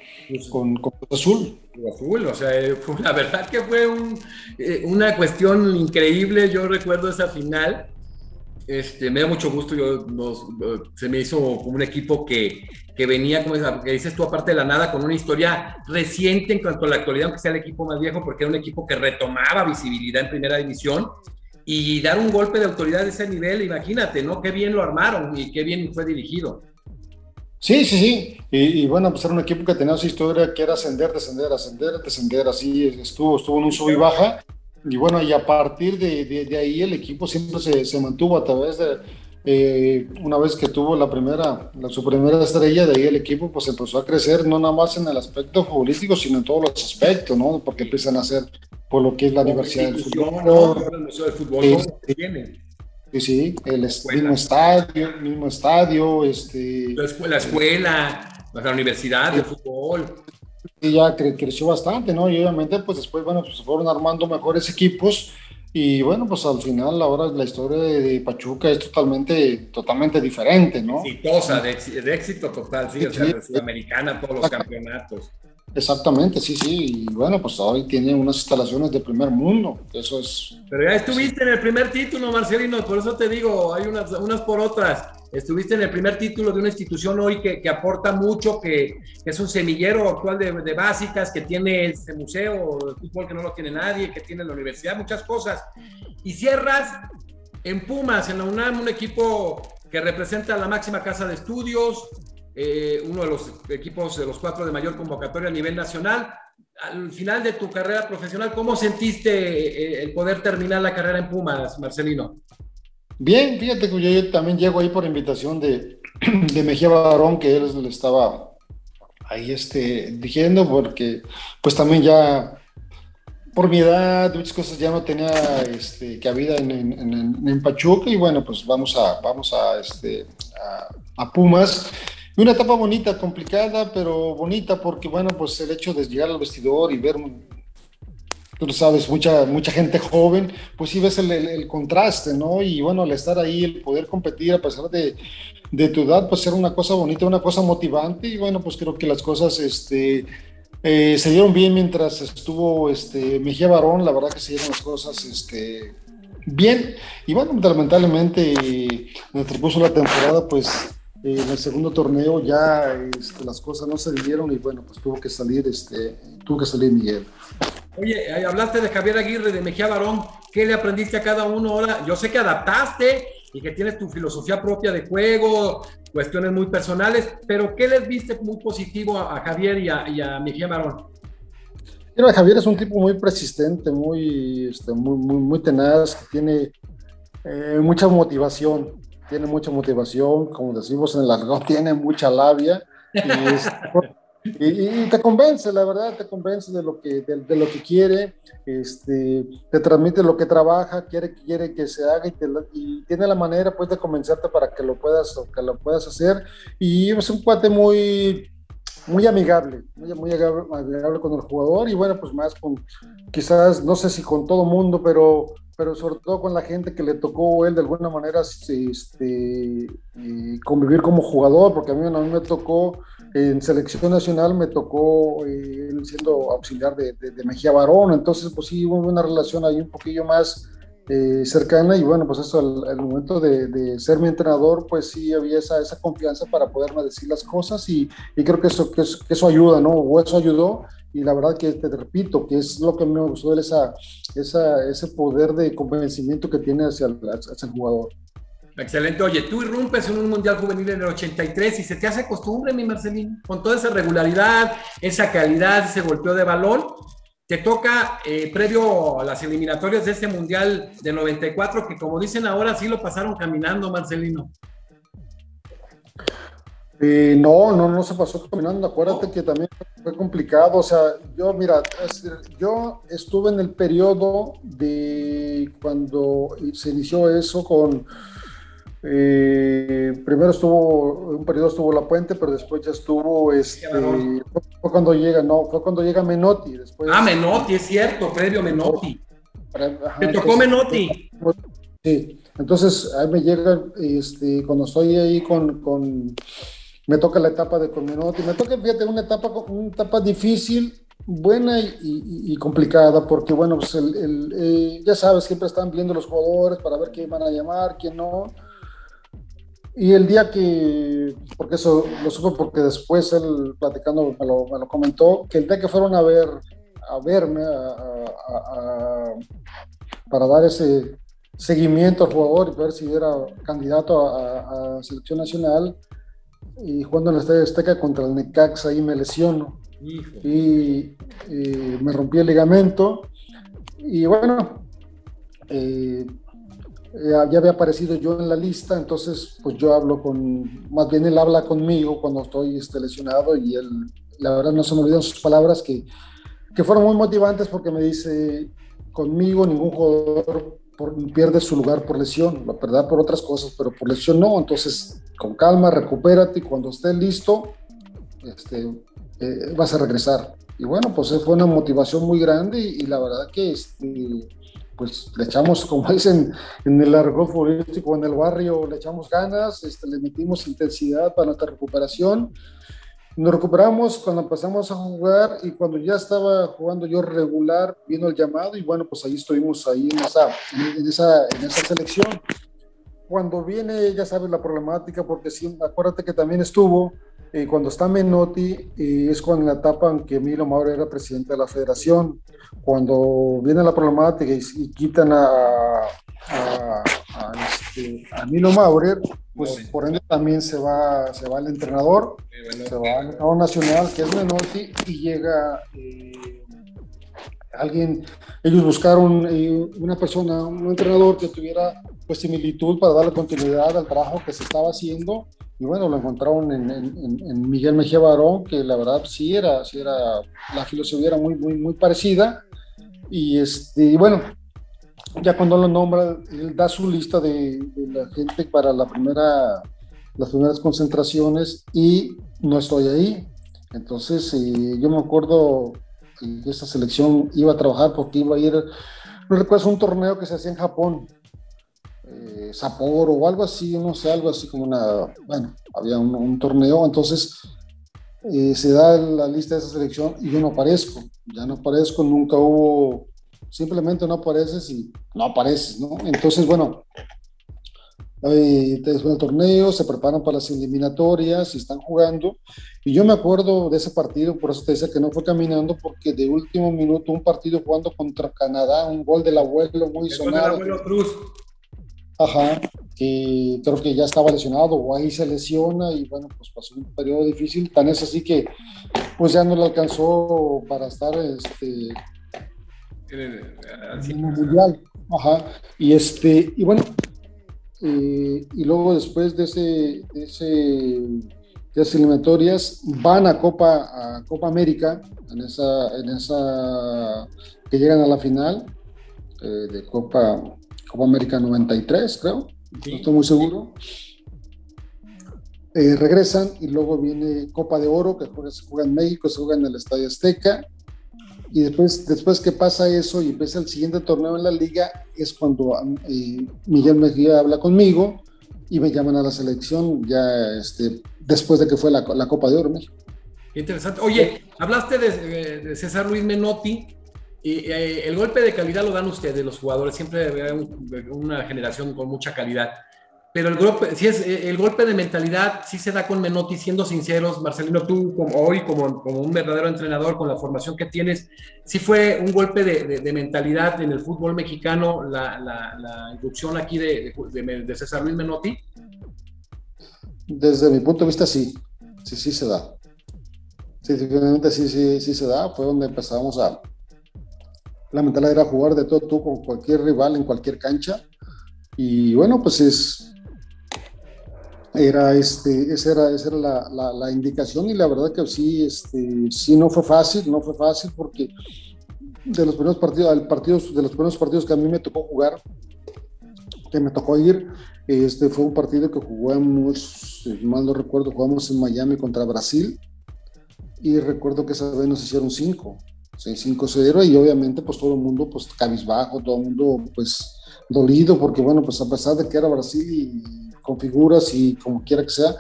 con, con Azul. Azul, o sea, eh, la verdad que fue eh, una cuestión increíble. Yo recuerdo esa final. Este, me da mucho gusto. Yo, se me hizo como un equipo que, que venía, como que dices tú, aparte de la nada, con una historia reciente en cuanto a la actualidad, aunque sea el equipo más viejo, porque era un equipo que retomaba visibilidad en primera división y dar un golpe de autoridad de ese nivel, imagínate, ¿no? Qué bien lo armaron y qué bien fue dirigido. Sí, sí, sí. Y, bueno, pues era un equipo que tenía su historia que era ascender, descender, ascender, descender, así estuvo, estuvo en un sub y baja. Y bueno, y a partir de, de, ahí el equipo siempre se, se mantuvo a través de, eh, una vez que tuvo la primera, la, su primera estrella, de ahí el equipo pues empezó a crecer, no nada más en el aspecto futbolístico, sino en todos los aspectos, ¿no? Porque empiezan a hacer por lo que es la Universidad del Fútbol. El Museo del Fútbol, Sí, sí, el mismo estadio, mismo estadio, este... La escuela, la, escuela, la universidad de fútbol. Y ya creció bastante, ¿no? Y obviamente, pues después, bueno, pues fueron armando mejores equipos y bueno, pues al final ahora la historia de, Pachuca es totalmente, totalmente diferente, ¿no? Exitosa, de, de éxito total, sí, o sea, de Sudamericana, todos los campeonatos. Exactamente, sí, sí. Y bueno, pues hoy tiene unas instalaciones de primer mundo. Eso es. Pero ya estuviste en el primer título, Marcelino, por eso te digo, hay unas, unas por otras. Estuviste en el primer título de una institución hoy que, que aporta mucho, que, que, es un semillero actual de, de, básicas, que tiene este museo de fútbol que no lo tiene nadie, que tiene la universidad, muchas cosas. Y cierras en Pumas, en la UNAM, un equipo que representa la máxima casa de estudios, eh, uno de los equipos de los cuatro de mayor convocatoria a nivel nacional. Al final de tu carrera profesional, ¿cómo sentiste eh, el poder terminar la carrera en Pumas, Marcelino? Bien, fíjate que yo también llego ahí por invitación de, de Mejía Barón, que él estaba ahí este, diciendo, porque pues también ya por mi edad, muchas cosas ya no tenía este, cabida en, en, en, Pachuca y bueno, pues vamos a, vamos a, este, a, a Pumas. Una etapa bonita, complicada, pero bonita porque, bueno, pues el hecho de llegar al vestidor y ver, tú sabes, mucha, mucha gente joven, pues sí ves el, el, contraste, ¿no? Y bueno, al estar ahí, el poder competir a pesar de, de, tu edad, pues era una cosa bonita, una cosa motivante y bueno, pues creo que las cosas, este... Eh, se dieron bien mientras estuvo este, Mejía Barón, la verdad que se dieron las cosas este, bien. Y bueno, lamentablemente, en el transcurso de la temporada, pues en el segundo torneo ya este, las cosas no se dieron y bueno, pues tuvo que salir, este, tuvo que salir Miguel. Oye, hablaste de Javier Aguirre, de Mejía Barón, ¿qué le aprendiste a cada uno ahora? Yo sé que adaptaste y que tienes tu filosofía propia de juego, cuestiones muy personales, pero ¿qué les viste muy positivo a, Javier y a, Mejía Barón? Mira, Javier es un tipo muy persistente, muy, este, muy, muy, tenaz, que tiene eh, mucha motivación tiene mucha motivación, como decimos en el argot, tiene mucha labia y, te convence, la verdad, te convence de lo que, de, lo que quiere, este, te transmite lo que trabaja, quiere, quiere que se haga y, tiene la manera pues de convencerte para que lo puedas, que lo puedas hacer. Y es un cuate muy muy amigable, muy, muy amigable con el jugador y bueno, pues más con, quizás, no sé si con todo mundo, pero pero sobre todo con la gente que le tocó él de alguna manera este, convivir como jugador, porque a mí, a mí me tocó en selección nacional, me tocó eh, siendo auxiliar de, de, Mejía Barón, entonces pues sí hubo una relación ahí un poquillo más eh, cercana y bueno, pues eso al, momento de, de, ser mi entrenador, pues sí había esa, esa confianza para poderme decir las cosas y, y creo que eso, que eso, que eso ayuda, ¿no? O eso ayudó y la verdad que te repito, que es lo que me gustó esa, esa, ese poder de convencimiento que tiene hacia el, hacia el jugador. Excelente. Oye, tú irrumpes en un Mundial Juvenil en el 83 y se te hace costumbre, mi Marcelín, con toda esa regularidad, esa calidad, ese golpeo de balón. Te toca, eh, previo a las eliminatorias de este Mundial de 94, que como dicen ahora, sí lo pasaron caminando, Marcelino. No, no, no se pasó caminando. Acuérdate que también fue complicado. O sea, yo, mira, yo estuve en el periodo de cuando se inició eso con. Eh, primero estuvo, un periodo estuvo La Puente, pero después ya estuvo, este, fue cuando llega, no, fue cuando llega Menotti. Después, ah, Menotti, es cierto, previo Menotti. Te tocó Menotti. Sí, entonces ahí me llega, este, cuando estoy ahí con, con me toca la etapa de Cominotti, me toca, fíjate, una etapa, una etapa difícil, buena y, complicada, porque bueno, pues el, eh, ya sabes, siempre están viendo los jugadores para ver quién van a llamar, quién no. Y el día que, porque eso lo supe porque después él platicando me lo, me lo comentó, que el día que fueron a ver, a verme, a, para dar ese, seguimiento al jugador y ver si era candidato a, a selección nacional y jugando en la Estadio Azteca contra el Necaxa ahí me lesiono. Y, me rompí el ligamento. Y bueno eh, ya había aparecido yo en la lista entonces pues yo hablo con más bien él habla conmigo cuando estoy este, lesionado y él la verdad no se me olvidan sus palabras que, que fueron muy motivantes porque me dice conmigo ningún jugador pierde su lugar por lesión, la verdad por otras cosas, pero por lesión no, entonces con calma, recupérate y cuando estés listo, este, eh, vas a regresar. Y bueno, pues fue una motivación muy grande y, la verdad que este, pues le echamos, como dicen en el argot futbolístico, en el barrio, le echamos ganas, este, le metimos intensidad para nuestra recuperación nos recuperamos cuando empezamos a jugar y cuando ya estaba jugando yo regular, vino el llamado y bueno, pues ahí estuvimos ahí en esa, en esa, en esa selección. Cuando viene, ya sabes la problemática, porque sí, acuérdate que también estuvo, eh, cuando está Menotti, eh, es cuando la etapa en que Milo Mauro era presidente de la federación. Cuando viene la problemática y, quitan a, a, a, este, a Milo Maurer, pues por ende también se va, se va el entrenador, se va al entrenador nacional, que es Menotti, y llega eh, alguien, ellos buscaron eh, una persona, un entrenador que tuviera pues similitud para darle continuidad al trabajo que se estaba haciendo, y bueno, lo encontraron en, Miguel Mejía Barón, que la verdad sí era, sí era, la filosofía era muy, muy, muy parecida, y, este, y bueno, ya cuando lo nombra, él da su lista de, la gente para la primera, las primeras concentraciones y no estoy ahí. Entonces, eh, yo me acuerdo que esa selección iba a trabajar porque iba a ir, no recuerdo, un torneo que se hacía en Japón, eh, Sapporo o algo así, no sé, algo así como una, bueno, había un, torneo, entonces eh, se da la lista de esa selección y yo no aparezco, ya no aparezco, nunca hubo simplemente no apareces y no apareces, ¿no? Entonces, bueno, eh, después del torneo, se preparan para las eliminatorias y están jugando. Y yo me acuerdo de ese partido, por eso te decía que no fue caminando, porque de último minuto, un partido jugando contra Canadá, un gol del abuelo muy el sonado. Gol del abuelo Cruz. Ajá, que creo que ya estaba lesionado o ahí se lesiona y bueno, pues pasó un periodo difícil. Tan es así que pues ya no le alcanzó para estar este, mundial. Ajá. Y este, y bueno, eh, y luego después de ese, de ese de esas eliminatorias van a Copa a Copa América en esa en esa que llegan a la final eh, de Copa Copa América 93 creo no estoy muy seguro eh, regresan y luego viene Copa de Oro que se juega en México se juega en el Estadio Azteca y después, después que pasa eso y empieza el siguiente torneo en la liga, es cuando eh, Miguel Mejía habla conmigo y me llaman a la selección ya este, después de que fue la, la Copa de Oro México. Interesante. Oye, hablaste de, César Luis Menotti. Y, eh, el golpe de calidad lo dan ustedes, los jugadores. Siempre hay una generación con mucha calidad. Pero el golpe, si es, eh, el golpe de mentalidad sí se da con Menotti, siendo sinceros, Marcelino, tú como, hoy como, como un verdadero entrenador con la formación que tienes, sí fue un golpe de, de, mentalidad en el fútbol mexicano la, la, la inducción aquí de, de, César Luis Menotti. Desde mi punto de vista sí, sí, sí se da. Sí, definitivamente sí, sí, sí se da. Fue donde empezamos a... La mentalidad era jugar de todo tú con cualquier rival en cualquier cancha. Y bueno, pues es, era este, esa era, esa era la, la, indicación. Y la verdad que sí, este, sí no fue fácil, no fue fácil porque de los primeros partidos, partidos, de los primeros partidos que a mí me tocó jugar, que me tocó ir, este fue un partido que jugamos, mal no recuerdo, jugamos en Miami contra Brasil. Y recuerdo que esa vez nos hicieron cinco, 5-0 y obviamente pues todo el mundo pues cabizbajo, todo el mundo pues dolido porque bueno pues a pesar de que era Brasil y configuras y como quiera que sea,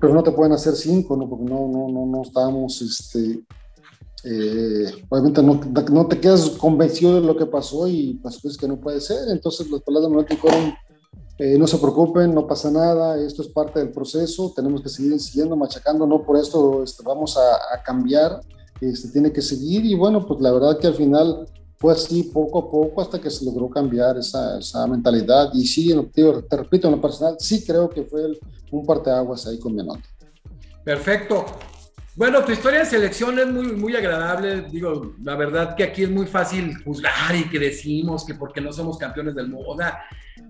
pero no te pueden hacer cinco, ¿no? Porque no, no, no, no estábamos, este, eh, obviamente no, no, te quedas convencido de lo que pasó y pues, pues que no puede ser. Entonces las palabras de Manuel eh, no se preocupen, no pasa nada, esto es parte del proceso, tenemos que seguir siguiendo, machacando, no por esto este, vamos a, cambiar, este, tiene que seguir y bueno, pues la verdad que al final fue así poco a poco hasta que se logró cambiar esa, esa mentalidad. Y sí, te repito, en lo personal, sí creo que fue un parteaguas ahí con mi nota. Perfecto. Bueno, tu historia de selección es muy, muy agradable. Digo, la verdad que aquí es muy fácil juzgar y que decimos que porque no somos campeones del mundo.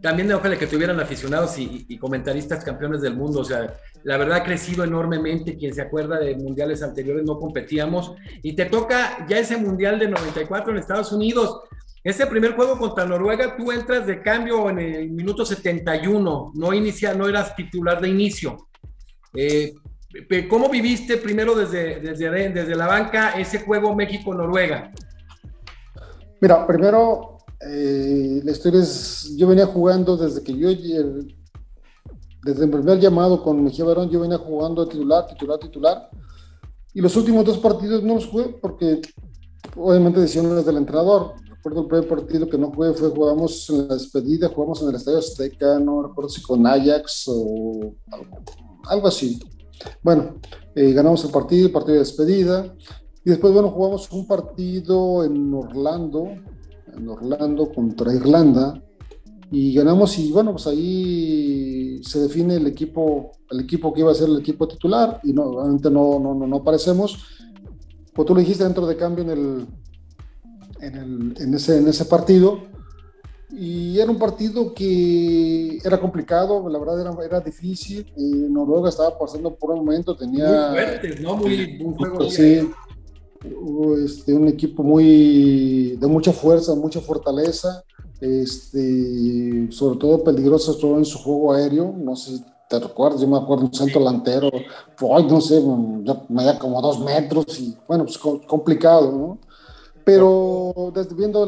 También ojalá que tuvieran aficionados y, comentaristas campeones del mundo. O sea, la verdad ha crecido enormemente. Quien se acuerda de mundiales anteriores no competíamos. Y te toca ya ese mundial de 94 en Estados Unidos. Ese primer juego contra Noruega, tú entras de cambio en el minuto 71. No, inicia, no eras titular de inicio. Eh, ¿Cómo viviste primero desde, desde, desde la banca ese juego México-Noruega? Mira, primero, eh, la historia es, yo venía jugando desde que yo, desde el primer llamado con Mejía Barón, yo venía jugando titular, titular, titular. Y los últimos dos partidos no los jugué porque obviamente decisiones del entrenador. Recuerdo el primer partido que no jugué fue jugamos en la despedida, jugamos en el Estadio Azteca, no recuerdo si con Ajax o algo así. Bueno, eh, ganamos el partido, el partido de despedida. Y después, bueno, jugamos un partido en Orlando, en Orlando contra Irlanda. Y ganamos y bueno, pues ahí se define el equipo, el equipo que iba a ser el equipo titular y no, obviamente no, no, no, no aparecemos. Pues tú lo dijiste dentro de cambio en, el, en, el, en, ese, en ese partido y era un partido que era complicado, la verdad era, era difícil. Noruega estaba pasando por un momento, tenía. Muy fuertes, ¿no? Muy, un juego sí, este, un equipo muy de mucha fuerza, mucha fortaleza, este, sobre todo peligroso todo en su juego aéreo. No sé si te recuerdas, yo me acuerdo un centro delantero, no sé, medía como dos metros y bueno, pues complicado, ¿no? Pero desde, viendo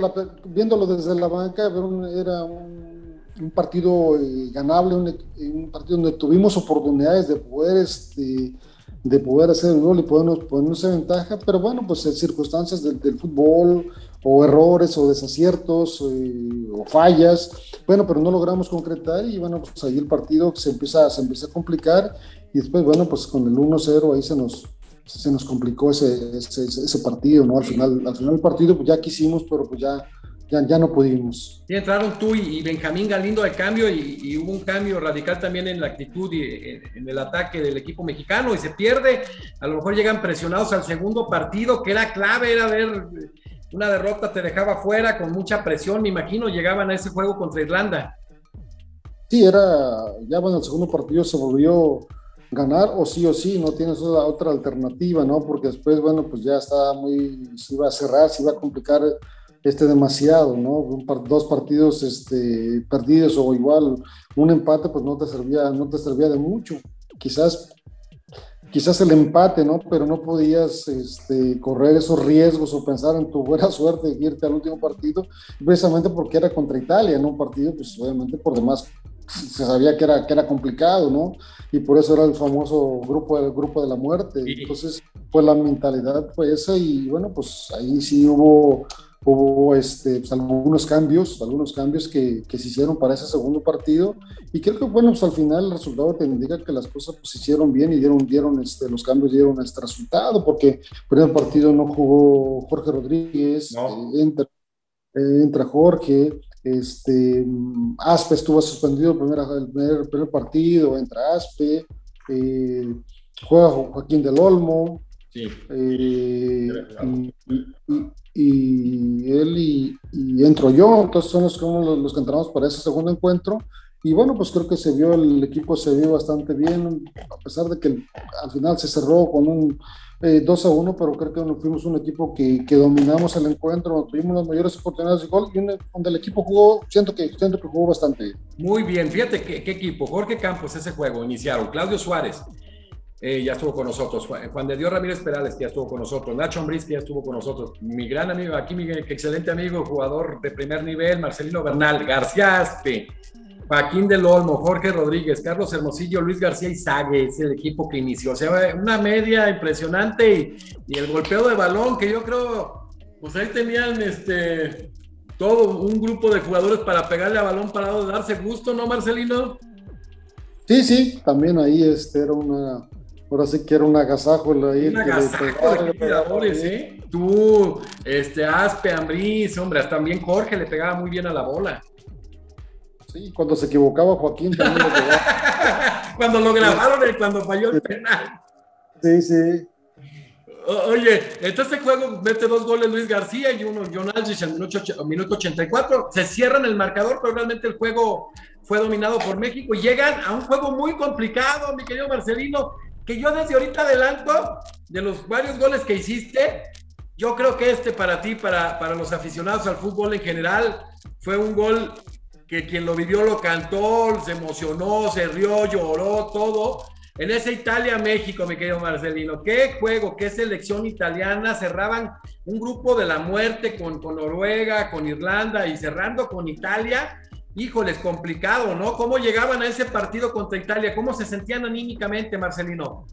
viéndolo desde la banca, era un, partido eh, ganable, un, partido donde tuvimos oportunidades de poder, este, de poder hacer el gol y podernos ponernos en ventaja, pero bueno, pues en circunstancias del, fútbol, o errores, o desaciertos, eh, o fallas, bueno, pero no logramos concretar y bueno, pues ahí el partido se empieza, se empieza a complicar. Y después, bueno, pues con el 1-0 ahí se nos, se nos complicó ese, ese, partido, ¿no? Al final, al final del partido pues ya quisimos, pero pues ya, ya, ya no pudimos. Y entraron tú y, Benjamín Galindo al cambio y, hubo un cambio radical también en la actitud y en, el ataque del equipo mexicano y se pierde. A lo mejor llegan presionados al segundo partido, que era clave, era ver una derrota, te dejaba fuera con mucha presión, me imagino, llegaban a ese juego contra Irlanda. Sí, era, ya bueno, el segundo partido se volvió ganar o sí o sí, no tienes otra alternativa, ¿no? Porque después, bueno, pues ya está muy, se iba a cerrar, se iba a complicar este demasiado, ¿no? dos partidos este, perdidos o igual un empate, pues no te servía, no te servía de mucho. Quizás, quizás el empate, ¿no? Pero no podías este, correr esos riesgos o pensar en tu buena suerte de irte al último partido, precisamente porque era contra Italia, ¿no? Un partido, pues obviamente por demás se sabía que era, que era complicado, ¿no? Y por eso era el famoso grupo, el grupo de la muerte. Entonces, pues la mentalidad fue esa y bueno, pues ahí sí hubo, hubo este, pues, algunos cambios, algunos cambios que, que, se hicieron para ese segundo partido y creo que bueno, pues al final el resultado te indica que las cosas pues se hicieron bien y dieron, dieron este, los cambios dieron este resultado porque el primer partido no jugó Jorge Rodríguez, eh, entra, eh, entra Jorge, este, Aspe estuvo suspendido el primer, el primer, partido, entra Aspe, eh, juega Joaquín del Olmo, eh, y, él y, entro yo, entonces son los, los que entramos para ese segundo encuentro. Y bueno, pues creo que se vio, el equipo se vio bastante bien, a pesar de que al final se cerró con un 2 eh, a 1, pero creo que fuimos un equipo que, que, dominamos el encuentro, tuvimos las mayores oportunidades de gol y donde el equipo jugó, siento que, siento que jugó bastante. Muy bien, fíjate qué, equipo, Jorge Campos, ese juego iniciaron, Claudio Suárez, eh, ya estuvo con nosotros. Juan de Dios Ramírez Perales, ya estuvo con nosotros. Nacho Ambriz, que ya estuvo con nosotros. Mi gran amigo, aquí mi excelente amigo, jugador de primer nivel, Marcelino Bernal. García Aspe, Joaquín del Olmo, Jorge Rodríguez, Carlos Hermosillo, Luis García y Sague, es el equipo que inició. O sea, una media impresionante y, el golpeo de balón que yo creo, pues ahí tenían este todo un grupo de jugadores para pegarle a balón parado, darse gusto, ¿no, Marcelino? Sí, sí, también ahí este era una, ahora sí que era un agasajo. un agasajo de ¿eh? Tú, este, Aspe, Ambris, hombre, también Jorge le pegaba muy bien a la bola. Sí, cuando se equivocaba Joaquín también lo cuando lo grabaron y cuando falló el penal. Sí, sí. Oye, entonces este juego mete dos goles Luis García y uno John Aldrich en el minuto 84. Se cierran el marcador, pero realmente el juego fue dominado por México y llegan a un juego muy complicado, mi querido Marcelino, que yo desde ahorita adelanto de los varios goles que hiciste. Yo creo que este para ti, para, para los aficionados al fútbol en general, fue un gol que quien lo vivió lo cantó, se emocionó, se rió, lloró, todo en ese Italia-México, mi querido Marcelino, qué juego, qué selección italiana. Cerraban un grupo de la muerte con, con Noruega, con Irlanda y cerrando con Italia. Híjoles, complicado, ¿no? ¿Cómo llegaban a ese partido contra Italia? ¿Cómo se sentían anímicamente, Marcelino?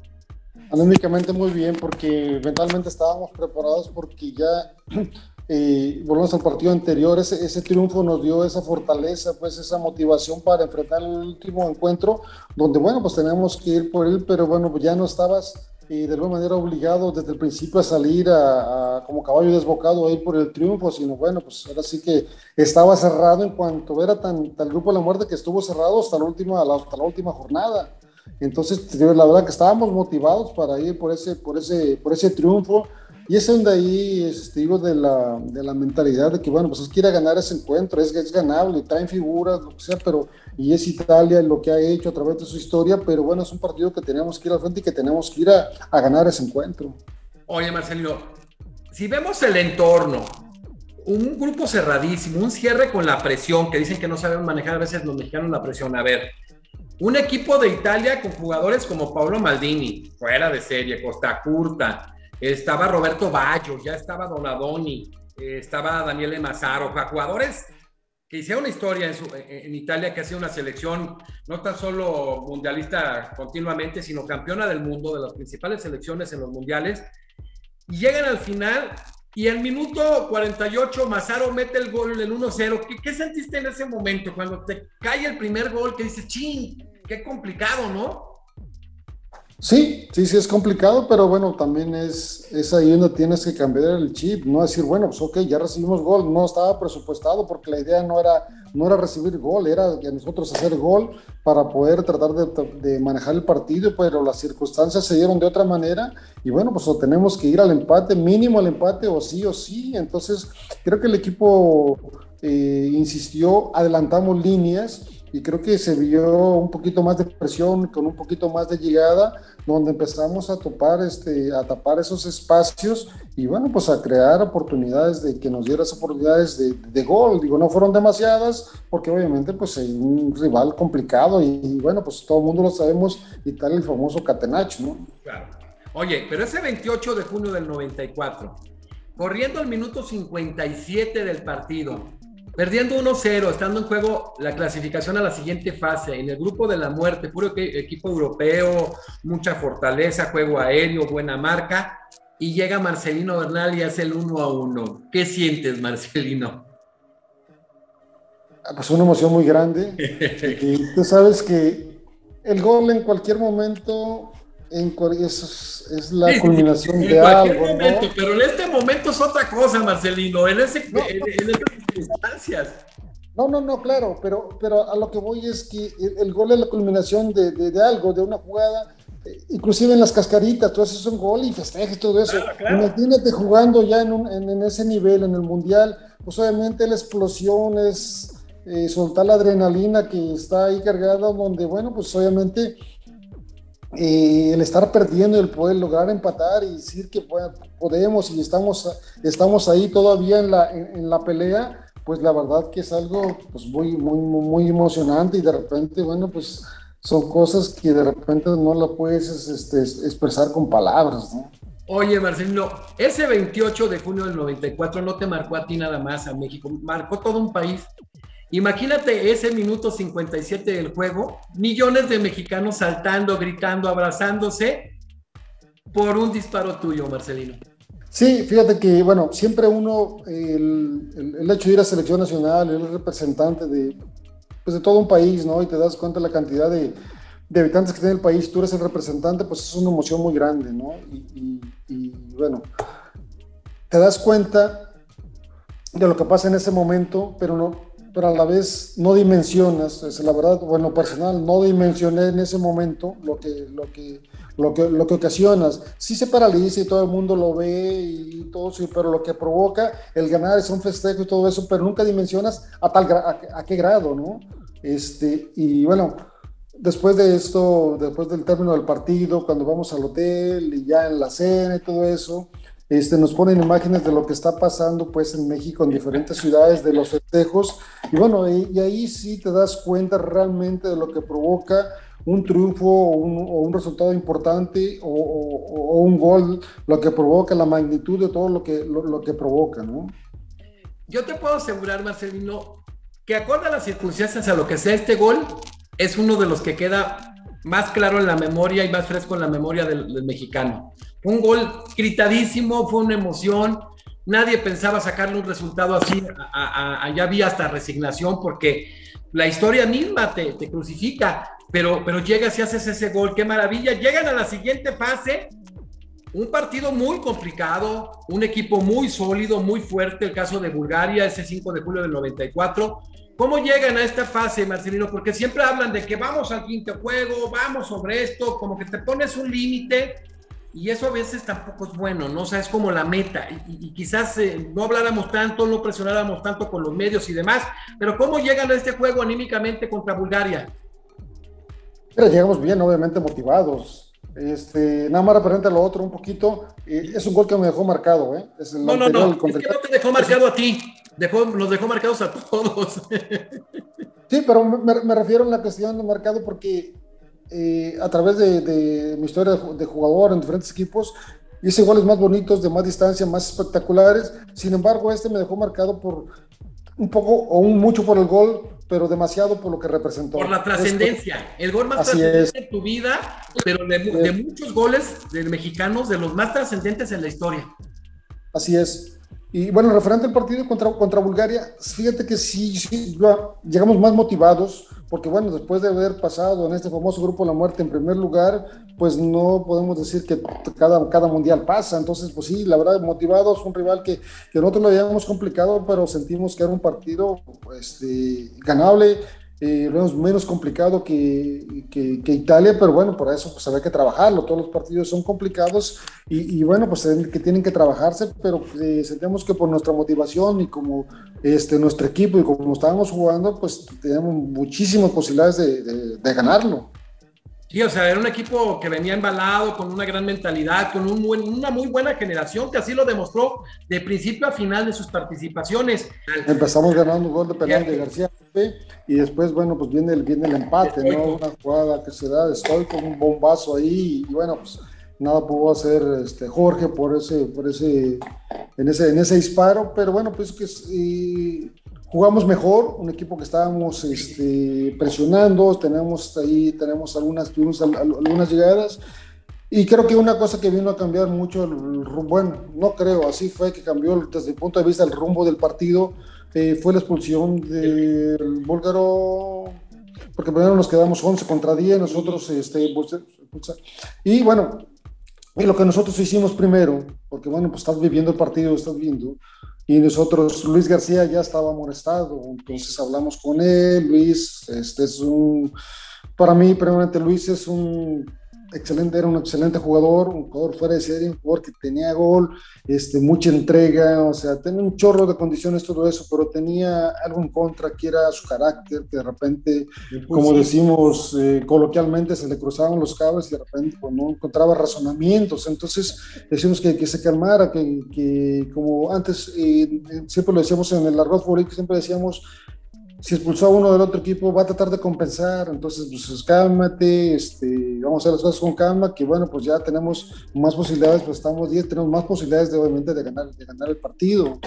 Anímicamente muy bien, porque mentalmente estábamos preparados porque ya eh, volvemos al partido anterior, ese, ese, triunfo nos dio esa fortaleza, pues esa motivación para enfrentar el último encuentro, donde bueno, pues tenemos que ir por él, pero bueno, ya no estabas eh, de alguna manera obligado desde el principio a salir a, como caballo desbocado ahí por el triunfo, sino bueno, pues ahora sí que estaba cerrado en cuanto era tan, tal grupo de la muerte que estuvo cerrado hasta la última, hasta la última jornada. Entonces, la verdad que estábamos motivados para ir por ese, por ese, por ese triunfo y es donde ahí, este, digo, de la, de la mentalidad de que, bueno, pues es quiere ganar ese encuentro, es, es ganable, traen figuras, lo que sea, pero, y es Italia lo que ha hecho a través de su historia, pero bueno, es un partido que tenemos que ir al frente y que tenemos que ir a, a ganar ese encuentro. Oye, Marcelino, si vemos el entorno, un grupo cerradísimo, un cierre con la presión, que dicen que no saben manejar a veces los mexicanos la presión. A ver, un equipo de Italia con jugadores como Pablo Maldini, fuera de serie, Costa Curta, estaba Roberto Baggio, ya estaba Donadoni, eh, estaba Daniele Mazzaro, jugadores que hicieron historia en, Italia, que ha una selección no tan solo mundialista continuamente, sino campeona del mundo, de las principales selecciones en los mundiales. Y llegan al final y al minuto 48 Mazzaro mete el gol, el 1-0. ¿Qué, ¿Qué, sentiste en ese momento cuando te cae el primer gol que dices, ching, qué complicado, ¿no? Sí, sí, sí es complicado, pero bueno, también es, es ahí donde tienes que cambiar el chip, no decir, bueno, pues ok, ya recibimos gol, no estaba presupuestado porque la idea no era, no era recibir gol, era que nosotros hacer gol para poder tratar de, de, manejar el partido, pero las circunstancias se dieron de otra manera y bueno, pues o tenemos que ir al empate, mínimo al empate o sí o sí, entonces creo que el equipo eh, insistió, adelantamos líneas y creo que se vio un poquito más de presión, con un poquito más de llegada, donde empezamos a topar, este, a tapar esos espacios y bueno, pues a crear oportunidades de que nos dieras oportunidades de, de gol. Digo, no fueron demasiadas, porque obviamente pues hay un rival complicado y, bueno, pues todo el mundo lo sabemos y tal el famoso Catenach, ¿no? Claro. Oye, pero ese 28 de junio del 94, corriendo al minuto 57 del partido, Perdiendo 1-0, estando en juego la clasificación a la siguiente fase, en el grupo de la muerte, puro equipo europeo, mucha fortaleza, juego aéreo, buena marca, y llega Marcelino Bernal y hace el 1 1. ¿Qué sientes, Marcelino? Ah, pues una emoción muy grande. y tú sabes que el gol en cualquier momento en, es, es la culminación de algo. Momento, Pero en este momento es otra cosa, Marcelino, en, ese, en, esas circunstancias. No, no, no, claro, pero, pero a lo que voy es que el, gol es la culminación de, de, algo, de una jugada, eh, inclusive en las cascaritas, tú haces un gol y festejas todo eso. Imagínate jugando ya en, un, en, ese nivel, en el mundial, pues obviamente la explosión es eh, soltar la adrenalina que está ahí cargada, donde, bueno, pues obviamente el estar perdiendo, el poder lograr empatar y decir que podemos y estamos, estamos ahí todavía en la, en, la pelea, pues la verdad que es algo pues muy, muy, muy emocionante y de repente, bueno, pues son cosas que de repente no la puedes este, expresar con palabras, ¿no? Oye, Marcelino, ese 28 de junio del 94 no te marcó a ti nada más a México, marcó todo un país. Imagínate ese minuto 57 del juego, millones de mexicanos saltando, gritando, abrazándose por un disparo tuyo, Marcelino. Sí, fíjate que, bueno, siempre uno, el, hecho de ir a selección nacional, el representante de, pues de todo un país, ¿no? Y te das cuenta la cantidad de, de habitantes que tiene el país, tú eres el representante, pues es una emoción muy grande, ¿no? Y, bueno, te das cuenta de lo que pasa en ese momento, pero no, pero a la vez no dimensionas, es la verdad, bueno, personal, no dimensioné en ese momento lo que, lo que, lo que, lo que ocasionas. Sí se paraliza y todo el mundo lo ve y todo, sí, pero lo que provoca el ganar es un festejo y todo eso, pero nunca dimensionas a tal a, a qué grado, ¿no? Este, y bueno, después de esto, después del término del partido, cuando vamos al hotel y ya en la cena y todo eso, este, nos ponen imágenes de lo que está pasando pues en México, en diferentes ciudades, de los festejos, y bueno, y, ahí sí te das cuenta realmente de lo que provoca un triunfo o un, resultado importante o, un gol, lo que provoca, la magnitud de todo lo que, lo que provoca, ¿no? Yo te puedo asegurar, Marcelino, que acorde a las circunstancias, a lo que sea este gol, es uno de los que queda más claro en la memoria y más fresco en la memoria del, mexicano. un gol gritadísimo, fue una emoción. Nadie pensaba sacarle un resultado así. Allá había hasta resignación porque la historia misma te, te crucifica, pero, pero llegas y haces ese gol. ¡Qué maravilla! Llegan a la siguiente fase. Un partido muy complicado, un equipo muy sólido, muy fuerte, el caso de Bulgaria, ese 5 de julio del 94, ¿Cómo llegan a esta fase, Marcelino? Porque siempre hablan de que vamos al quinto juego, vamos sobre esto, como que te pones un límite y eso a veces tampoco es bueno, ¿no? O sea, es como la meta y, quizás eh, no habláramos tanto, no presionáramos tanto con los medios y demás, pero ¿cómo llegan a este juego anímicamente contra Bulgaria? Pero llegamos bien, obviamente motivados. Este, nada más referente a lo otro un poquito, eh, es un gol que me dejó marcado, ¿eh? no, no, no, es que no te dejó marcado a ti dejó, los dejó marcados a todos. Sí, pero me, refiero a la cuestión de marcado porque eh, a través de, mi historia de, jugador en diferentes equipos, hice goles más bonitos, de más distancia, más espectaculares. Sin embargo, este me dejó marcado por un poco o un mucho por el gol, pero demasiado por lo que representó. Por la trascendencia. El gol más trascendente en tu vida, pero de, de muchos goles de mexicanos, de los más trascendentes en la historia. Así es. Y bueno, referente al partido contra, contra Bulgaria, fíjate que sí, sí, llegamos más motivados, porque bueno, después de haber pasado en este famoso grupo la muerte en primer lugar, pues no podemos decir que cada, cada mundial pasa. Entonces, pues sí, la verdad, motivados, un rival que, que nosotros lo habíamos complicado, pero sentimos que era un partido pues, ganable eh, lo menos complicado que, que, Italia, pero bueno, por eso pues había que trabajarlo, todos los partidos son complicados y, bueno, pues que tienen que trabajarse, pero eh, sentimos que por nuestra motivación y como este, nuestro equipo y como estábamos jugando, pues tenemos muchísimas posibilidades de, de ganarlo. Sí, o sea, era un equipo que venía embalado, con una gran mentalidad, con un una muy buena generación, que así lo demostró de principio a final de sus participaciones. Empezamos ganando un gol de penal de García y después, bueno, pues viene el, viene el empate, ¿no? Una jugada que se da estoy con un bombazo ahí y bueno, pues nada pudo hacer este Jorge por ese, por ese, en ese, en ese disparo, pero bueno, pues que jugamos mejor, un equipo que estábamos este, presionando, tenemos ahí, tenemos algunas, tuvimos algunas llegadas, y creo que una cosa que vino a cambiar mucho el, rumbo, bueno, no creo, así fue que cambió desde el punto de vista del rumbo del partido, eh, fue la expulsión del búlgaro, porque primero nos quedamos 11 contra 10, nosotros, este, y bueno, y lo que nosotros hicimos primero, porque bueno, pues estás viviendo el partido, estás viendo, y nosotros, Luis García ya estaba molestado, entonces hablamos con él, Luis, este es un, para mí, primeramente Luis es un excelente, era un excelente jugador, un jugador fuera de serie, un jugador que tenía gol, este, mucha entrega, o sea, tenía un chorro de condiciones, todo eso, pero tenía algo en contra, que era su carácter, que de repente, como decimos eh, coloquialmente, se le cruzaban los cables y de repente pues, no encontraba razonamientos, entonces decimos que, que se calmara, que, que como antes, eh, siempre lo decíamos en el arroz siempre decíamos, si expulsó a uno del otro equipo, va a tratar de compensar. Entonces, pues cálmate, este, vamos a hacer las cosas con calma, que bueno, pues ya tenemos más posibilidades, pues estamos 10, tenemos más posibilidades de obviamente de ganar, de ganar el partido.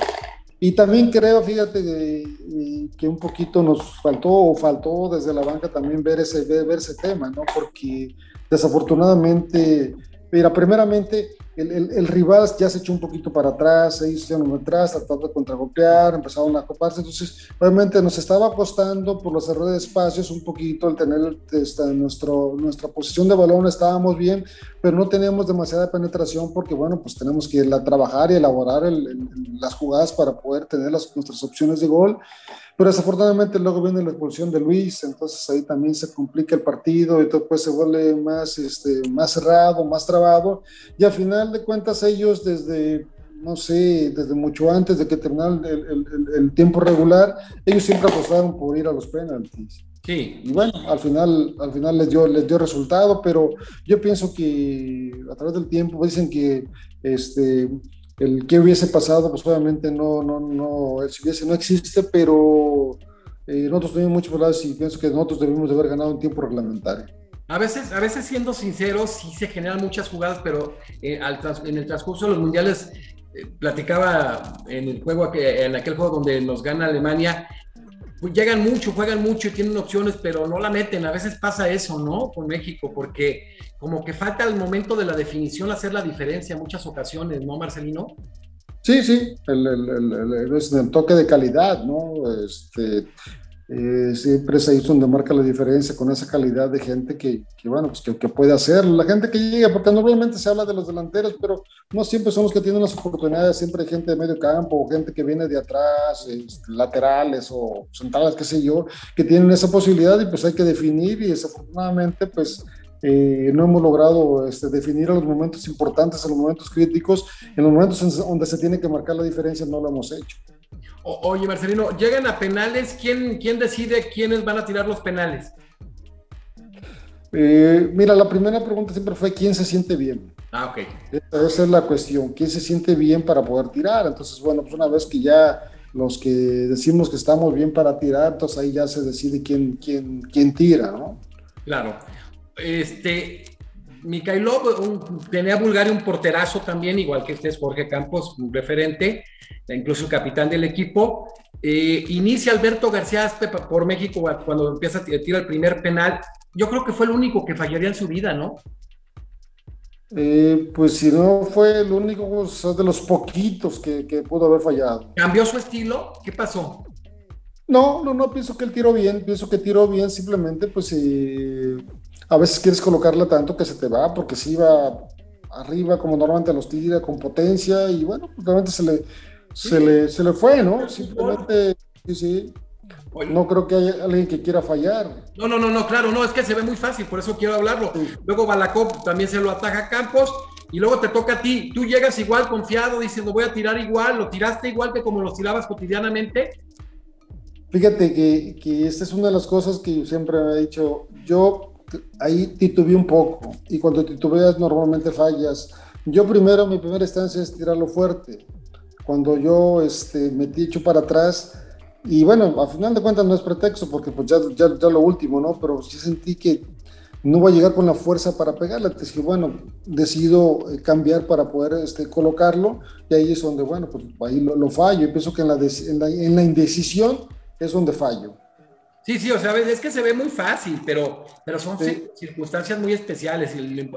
Y también creo, fíjate, que, que un poquito nos faltó o faltó desde la banca también ver ese, ver, ese tema, ¿no? Porque desafortunadamente, mira, primeramente, el, rival ya se echó un poquito para atrás, se hicieron atrás, tratando de contragolpear, empezaron a coparse, entonces obviamente nos estaba apostando por los errores de espacios un poquito, el tener nuestro, nuestra posición de balón estábamos bien, pero no teníamos demasiada penetración porque bueno, pues tenemos que la, trabajar y elaborar las jugadas para poder tener las, nuestras opciones de gol. Pero desafortunadamente luego viene la expulsión de Luis, entonces ahí también se complica el partido y todo pues se vuelve más, este, más cerrado, más trabado. Y al final de cuentas ellos desde, no sé, desde mucho antes de que terminara el, el, tiempo regular, ellos siempre apostaron por ir a los penaltis. Sí. Y bueno, al final, al final les, dio, les dio resultado, pero yo pienso que a través del tiempo dicen que este, el que hubiese pasado, pues obviamente no, no, no, si hubiese no existe, pero eh, nosotros tenemos muchos problemas y pienso que nosotros debimos de haber ganado un tiempo reglamentario. A veces, a veces siendo sinceros, sí se generan muchas jugadas, pero eh, en el transcurso de los mundiales, eh, platicaba en el juego, en aquel juego donde nos gana Alemania, pues llegan mucho, juegan mucho y tienen opciones, pero no la meten. A veces pasa eso, ¿no? Con México, porque como que falta el momento de la definición hacer la diferencia en muchas ocasiones, ¿no, Marcelino? Sí, sí, el, el, el toque de calidad, ¿no? Este, eh, siempre es ahí donde marca la diferencia con esa calidad de gente que, que bueno, pues que, que, puede hacerlo, la gente que llega, porque normalmente se habla de los delanteros, pero no siempre son los que tienen las oportunidades, siempre hay gente de medio campo, gente que viene de atrás, este, laterales o centrales, qué sé yo, que tienen esa posibilidad y pues hay que definir y desafortunadamente pues eh, no hemos logrado este, definir a los momentos importantes, a los momentos críticos, en los momentos donde se tiene que marcar la diferencia no lo hemos hecho oye, Marcelino, llegan a penales, ¿quién, quién decide quiénes van a tirar los penales? Eh, mira, la primera pregunta siempre fue quién se siente bien. Ah, ok. Esa, es la cuestión, quién se siente bien para poder tirar. Entonces, bueno, pues una vez que ya los que decimos que estamos bien para tirar, entonces ahí ya se decide quién, quién, quién tira, ¿no? Claro. Este, Mikhailov tenía a Bulgaria un porterazo también, igual que este es Jorge Campos, un referente, incluso el capitán del equipo. Eh, inicia Alberto García Aspe por México cuando empieza a tirar el primer penal. Yo creo que fue el único que fallaría en su vida, ¿no? Eh, pues si no fue el único, pues, de los poquitos que, que, pudo haber fallado. ¿Cambió su estilo? ¿Qué pasó? No, no, no, pienso que él tiró bien, pienso que tiró bien, simplemente pues eh, a veces quieres colocarla tanto que se te va, porque si iba arriba como normalmente los tira, con potencia, y bueno, pues realmente se le, se le, se le fue, ¿no? Simplemente, sí, sí. No creo que haya alguien que quiera fallar. No, no, no, no, claro, no, es que se ve muy fácil, por eso quiero hablarlo. Luego Balakov también se lo ataja a Campos y luego te toca a ti. Tú llegas igual confiado, dices, lo voy a tirar igual, lo tiraste igual que como lo tirabas cotidianamente. Fíjate que, que esta es una de las cosas que siempre me he dicho. Yo ahí titubeé un poco y cuando titubeas normalmente fallas. Yo primero, mi primera instancia es tirarlo fuerte. Cuando yo este, metí hecho para atrás, y bueno, a final de cuentas no es pretexto porque pues ya, ya, ya lo último, ¿no? Pero sí sentí que no va a llegar con la fuerza para pegarle. Entonces, que bueno, decido eh, cambiar para poder este, colocarlo y ahí es donde, bueno, pues ahí lo, fallo. Y pienso que en la, en la, en la indecisión es donde fallo. Sí, sí, o sea, es que se ve muy fácil, pero, pero son circunstancias muy especiales. El,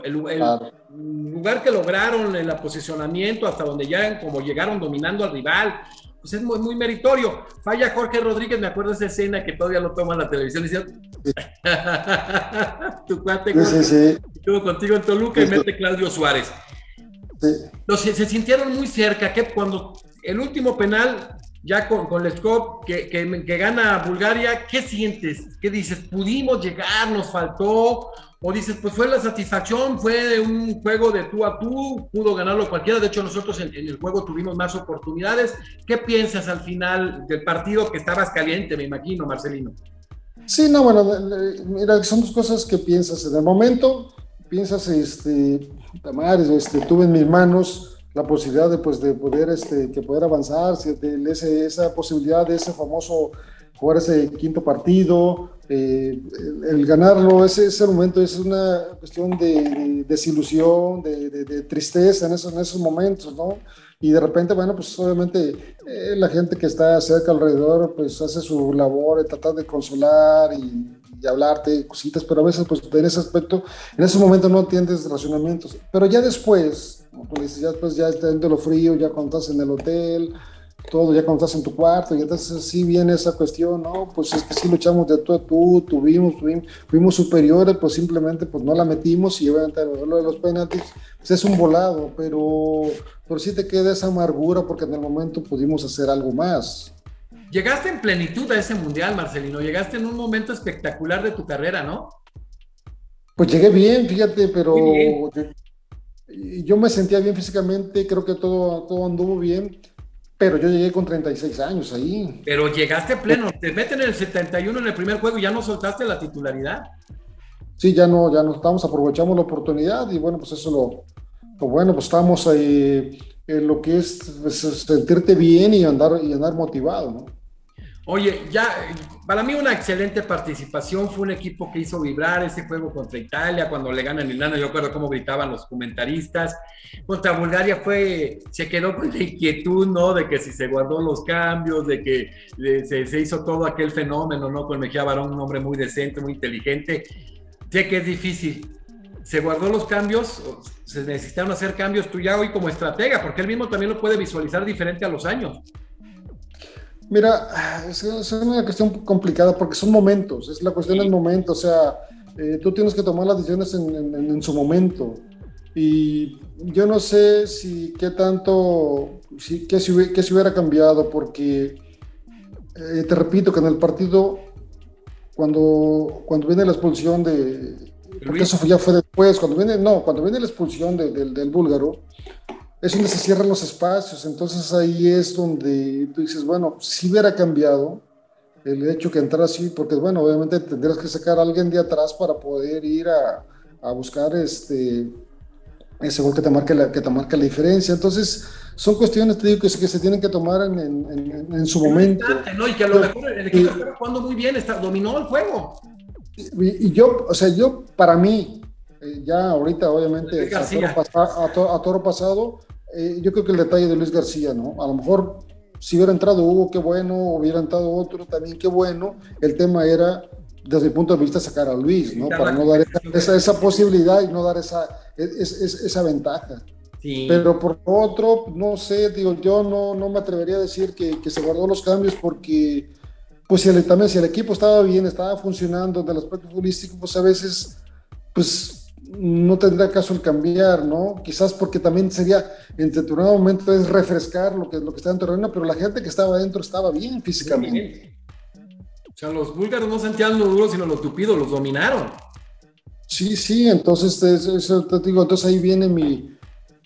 lugar que lograron, el posicionamiento, hasta donde ya como llegaron dominando al rival, pues es muy, muy meritorio. Falla Jorge Rodríguez, me acuerdo de esa escena que todavía lo toma en la televisión y dice, tu cuate estuvo contigo en Toluca y mete Claudio Suárez. Se sintieron muy cerca, que cuando el último penal ya con, con Leskov, que, que, que, gana Bulgaria, ¿qué sientes? ¿Qué dices? ¿Pudimos llegar? ¿Nos faltó? ¿O dices, pues fue la satisfacción, fue un juego de tú a tú, pudo ganarlo cualquiera? De hecho, nosotros en, el juego tuvimos más oportunidades. ¿Qué piensas al final del partido que estabas caliente, me imagino, Marcelino? Sí, no, bueno, mira, son dos cosas que piensas. En el momento, piensas, este, Tamares, este, tuve en mis manos la posibilidad de, pues, de poder, este, que poder avanzar, de ese, esa posibilidad de ese famoso jugar ese quinto partido, eh, el, ganarlo, ese, ese momento es una cuestión de, desilusión, de, tristeza en esos, en esos momentos, ¿no? Y de repente, bueno, pues obviamente eh, la gente que está cerca alrededor, pues hace su labor de tratar de consolar y y hablarte cositas, pero a veces pues en ese aspecto, en ese momento no entiendes racionamientos. Pero ya después, como tú dices, ya después ya está de lo frío, ya cuando estás en el hotel, todo, ya cuando estás en tu cuarto, y entonces sí viene esa cuestión, ¿no? Pues es que sí luchamos de tú a tú, tuvimos, tuvimos, fuimos superiores, pues simplemente pues no la metimos y obviamente lo de los penaltis pues es un volado, pero, pero sí te queda esa amargura porque en el momento pudimos hacer algo más. Llegaste en plenitud a ese mundial, Marcelino, llegaste en un momento espectacular de tu carrera, ¿no? Pues llegué bien, fíjate, pero yo me sentía bien físicamente, creo que todo, todo anduvo bien pero yo llegué con 36 años ahí. Pero llegaste pleno, te meten en el 71 en el primer juego y ya no soltaste la titularidad. Sí, ya no, ya no estamos, aprovechamos la oportunidad y bueno, pues eso lo, bueno, pues estamos ahí en lo que es pues, sentirte bien y andar, y andar motivado, ¿no? Oye, ya, para mí una excelente participación, fue un equipo que hizo vibrar ese juego contra Italia, cuando le ganan Milano, yo recuerdo cómo gritaban los comentaristas, contra Bulgaria fue, se quedó con la inquietud, ¿no? De que si se guardó los cambios, de que se, hizo todo aquel fenómeno, ¿no? Con Mejía Barón, un hombre muy decente, muy inteligente, sé que es difícil, se guardó los cambios, se necesitaron hacer cambios tú ya hoy como estratega, porque él mismo también lo puede visualizar diferente a los años. Mira, es, una cuestión complicada porque son momentos, es la cuestión del momento, o sea, eh, tú tienes que tomar las decisiones en, su momento. Y yo no sé si qué tanto, si, qué, si, se hubiera cambiado, porque eh, te repito que en el partido, cuando, cuando viene la expulsión de, porque eso ya fue después, cuando viene, no, cuando viene la expulsión del, del búlgaro, es donde se cierran los espacios. Entonces ahí es donde tú dices, bueno, si hubiera cambiado el hecho que entrara así, porque bueno, obviamente tendrías que sacar a alguien de atrás para poder ir a, a buscar este ese gol que te marque la, que te marca la diferencia. Entonces, son cuestiones, te digo, que, que se tienen que tomar en, en, en, su momento. ¿no? Y que a lo mejor el equipo está jugando muy bien, está, dominó el juego. Y, y, yo, o sea, yo, para mí, eh, ya ahorita, obviamente, a toro, a toro, pasado, eh, yo creo que el detalle de Luis García, ¿no? A lo mejor si hubiera entrado Hugo, qué bueno, hubiera entrado otro, también qué bueno. El tema era, desde mi punto de vista, sacar a Luis, ¿no? Para no dar esa, esa, posibilidad y no dar esa, esa ventaja. Pero por otro, no sé, digo, yo no, no me atrevería a decir que, que se guardó los cambios porque, pues si el, también si el equipo estaba bien, estaba funcionando del aspecto futbolístico, pues a veces, pues no tendría caso el cambiar, ¿no? Quizás porque también sería, en determinado momento, es refrescar lo que, lo que está dentro del pero la gente que estaba adentro estaba bien físicamente. O sea, los búlgaros no sentían lo duro, sino los tupidos, los dominaron. Sí, sí, entonces, eso te digo, entonces ahí viene mi,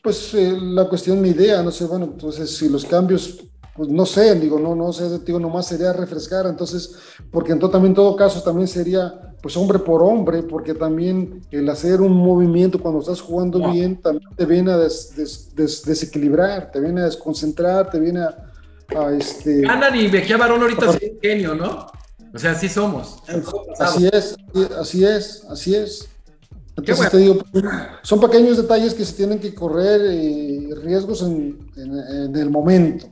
pues eh, la cuestión, mi idea, no sé, bueno, entonces si los cambios pues no sé, digo, no, no sé, digo, nomás sería refrescar, entonces, porque en todo, también en todo caso también sería, pues hombre por hombre, porque también el hacer un movimiento cuando estás jugando bien también te viene a desequilibrar, te viene a desconcentrar, te viene a, este... Ganan y Mejía Barón ahorita es un genio, ¿no? O sea, así somos. Así es, así es, así es. Entonces te digo, son pequeños detalles que se tienen que correr y eh, riesgos en, en el momento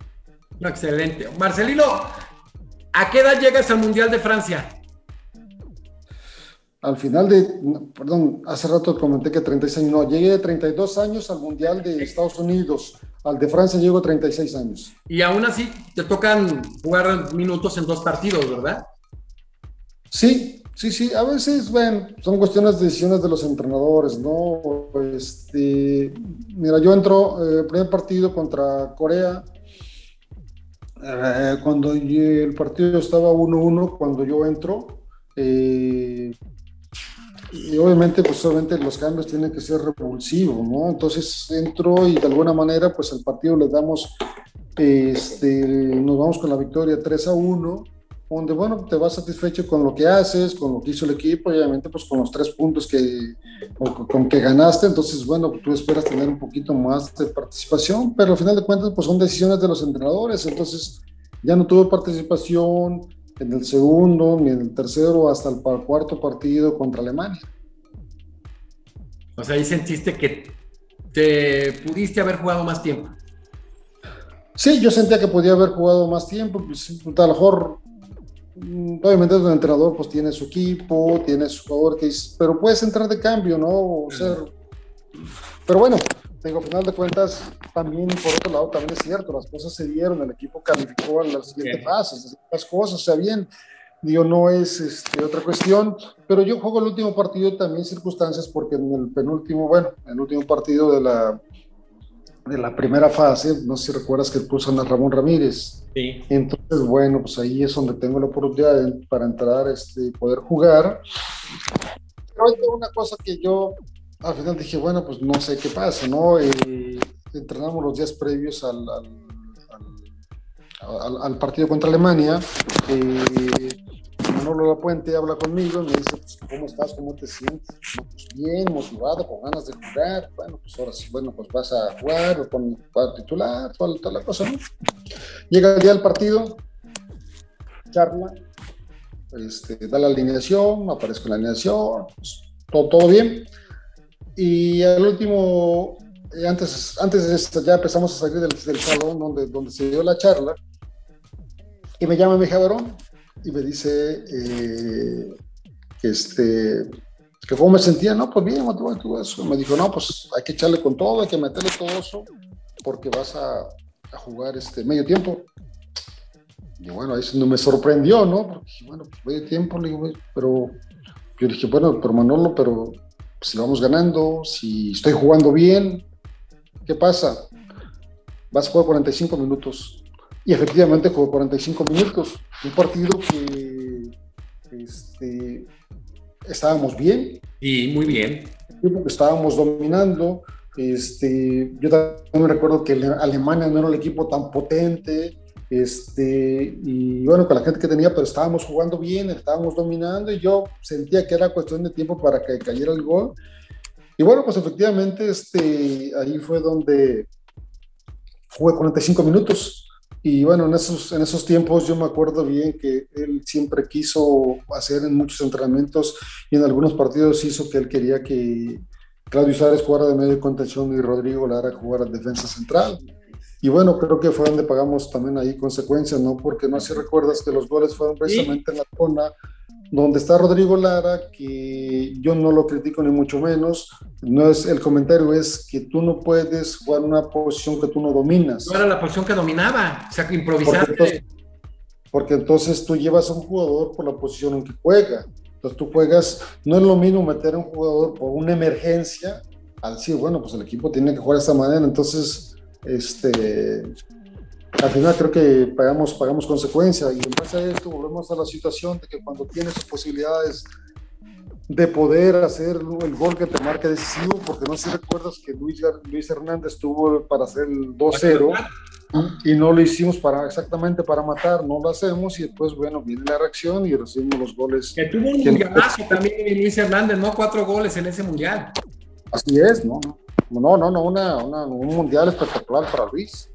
excelente. Marcelino, ¿a qué edad llegas al Mundial de Francia? Al final de, perdón, hace rato comenté que 36 años, no, llegué de 32 años al Mundial de Estados Unidos, al de Francia llego 36 años. Y aún así te tocan jugar minutos en dos partidos, ¿verdad? Sí, sí, sí, a veces, ven, son cuestiones de decisiones de los entrenadores, ¿no? Este, mira, yo entro, el eh, primer partido contra Corea, eh, cuando el partido estaba 1-1, cuando yo entro, eh, y obviamente, pues obviamente los cambios tienen que ser revulsivos, ¿no? Entonces entro y de alguna manera, pues al partido le damos, este, nos vamos con la victoria 3 a 1 donde, bueno, te vas satisfecho con lo que haces, con lo que hizo el equipo, y obviamente, pues con los tres puntos que, con, que ganaste, entonces, bueno, tú esperas tener un poquito más de participación, pero al final de cuentas, pues son decisiones de los entrenadores, entonces ya no tuve participación en el segundo, ni en el tercero, hasta el cuarto partido contra Alemania. O sea, ahí sentiste que te pudiste haber jugado más tiempo. Sí, yo sentía que podía haber jugado más tiempo, pues a lo mejor mm, obviamente un entrenador pues tiene su equipo, tiene su jugador que pero puedes entrar de cambio, ¿no? O ser, pero bueno, tengo final de cuentas, también por otro lado, también es cierto, las cosas se dieron, el equipo calificó a la siguiente fase, las cosas, o sea, bien, digo, no es este, otra cuestión, pero yo juego el último partido también circunstancias porque en el penúltimo, bueno, el último partido de la, de la primera fase, no sé si recuerdas que puso a Ramón Ramírez. Sí. Entonces, bueno, pues ahí es donde tengo la oportunidad para entrar, este, poder jugar. Pero hay una cosa que yo al final dije, bueno, pues no sé qué pasa, ¿no? Eh, entrenamos los días previos al, al, al, partido contra Alemania. Eh, Manolo La Puente habla conmigo y me dice, pues, ¿cómo estás? ¿Cómo te sientes? Pues, bien, motivado, con ganas de jugar. Bueno, pues ahora sí, bueno, pues vas a jugar, con jugar titular, toda, toda, la cosa, ¿no? Llega el día del partido, charla, este, da la alineación, aparezco en la alineación, pues, todo, todo bien y al último, eh, antes, antes de ya empezamos a salir del, salón donde, donde se dio la charla, y me llama mi cabrón y me dice eh, que, este, que cómo me sentía, no, pues bien, todo eso. Me dijo, no, pues hay que echarle con todo, hay que meterle todo eso, porque vas a, a jugar este medio tiempo. Y bueno, eso no me sorprendió, ¿no? Porque, bueno, pues medio tiempo, pero yo dije, bueno, pero Manolo, pero si vamos ganando, si estoy jugando bien, ¿qué pasa? Vas a jugar 45 minutos. Y efectivamente jugó 45 minutos. Un partido que este, estábamos bien. Y muy bien. estábamos dominando. Este, yo también recuerdo que Alemania no era el equipo tan potente. Este, y bueno, con la gente que tenía, pero estábamos jugando bien, estábamos dominando y yo sentía que era cuestión de tiempo para que cayera el gol. Y bueno, pues efectivamente, este, ahí fue donde jugué 45 minutos. Y bueno, en esos, en esos tiempos yo me acuerdo bien que él siempre quiso hacer en muchos entrenamientos y en algunos partidos hizo que él quería que Claudio Suárez jugara de medio contención y Rodrigo Lara jugara defensa central. Y bueno, creo que fue donde pagamos también ahí consecuencias, ¿no? Porque no sé si recuerdas que los goles fueron precisamente en la zona donde está Rodrigo Lara, que yo no lo critico ni mucho menos. No es el comentario es que tú no puedes jugar una posición que tú no dominas. No era la posición que dominaba, o sea, que improvisaste. Porque entonces, porque entonces tú llevas a un jugador por la posición en que juega. Entonces tú juegas, no es lo mismo meter a un jugador por una emergencia al decir, bueno, pues el equipo tiene que jugar de esta manera. Entonces este, al final creo que pagamos, pagamos consecuencia y en base a esto volvemos a la situación de que cuando tienes posibilidades de poder hacer el gol que te marque decisivo, porque no sé si recuerdas que Luis, Luis Hernández tuvo para hacer el 2-0 y no lo hicimos para exactamente para matar, no lo hacemos y después, bueno, viene la reacción y recibimos los goles. Que tuvo un mundialazo también Luis Hernández, ¿no? Cuatro goles en ese mundial. Así es, ¿no? No, no, no, una, un mundial espectacular para Luis.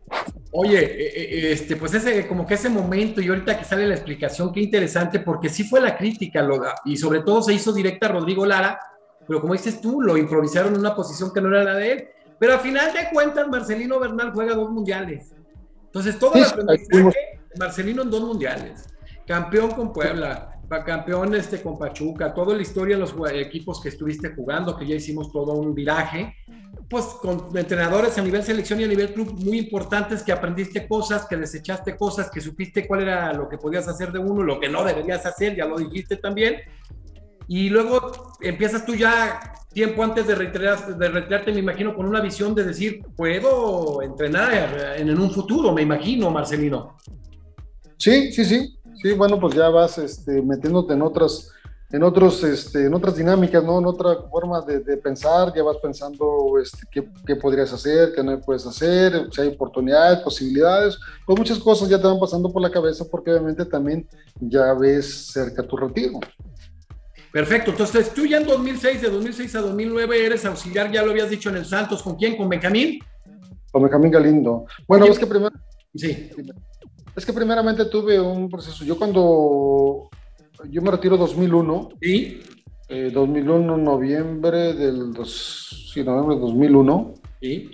Oye, eh, eh, este, pues ese, como que ese momento y ahorita que sale la explicación, qué interesante, porque sí fue la crítica, lo, y sobre todo se hizo directa a Rodrigo Lara, pero como dices tú, lo improvisaron en una posición que no era la de él. Pero al final de cuentas, Marcelino Bernal juega dos mundiales. Entonces, todo el aprendizaje, Marcelino en dos mundiales. Campeón con Puebla, campeón este, con Pachuca, toda la historia de los equipos que estuviste jugando, que ya hicimos todo un viraje pues con entrenadores a nivel selección y a nivel club muy importantes que aprendiste cosas, que desechaste cosas, que supiste cuál era lo que podías hacer de uno, lo que no deberías hacer, ya lo dijiste también. Y luego empiezas tú ya tiempo antes de, de retirarte, me imagino, con una visión de decir, puedo entrenar en, en un futuro, me imagino, Marcelino. Sí, sí, sí. Sí, bueno, pues ya vas este, metiéndote en otras en, otros, este, en otras dinámicas, ¿no? En otra forma de, pensar, ya vas pensando este, qué, qué, podrías hacer, qué no puedes hacer, si hay oportunidades, posibilidades, pues muchas cosas ya te van pasando por la cabeza porque obviamente también ya ves cerca tu retiro. Perfecto, entonces tú ya en 2006, de 2006 a 2009 eres auxiliar, ya lo habías dicho en el Santos, ¿con quién? ¿Con Benjamín? Con Benjamín Galindo. Bueno, es que primero... Sí. Es que primeramente tuve un proceso, yo cuando yo me retiro 2001. ¿Sí? 2001, eh, noviembre del dos, sí, noviembre de 2001. ¿Sí?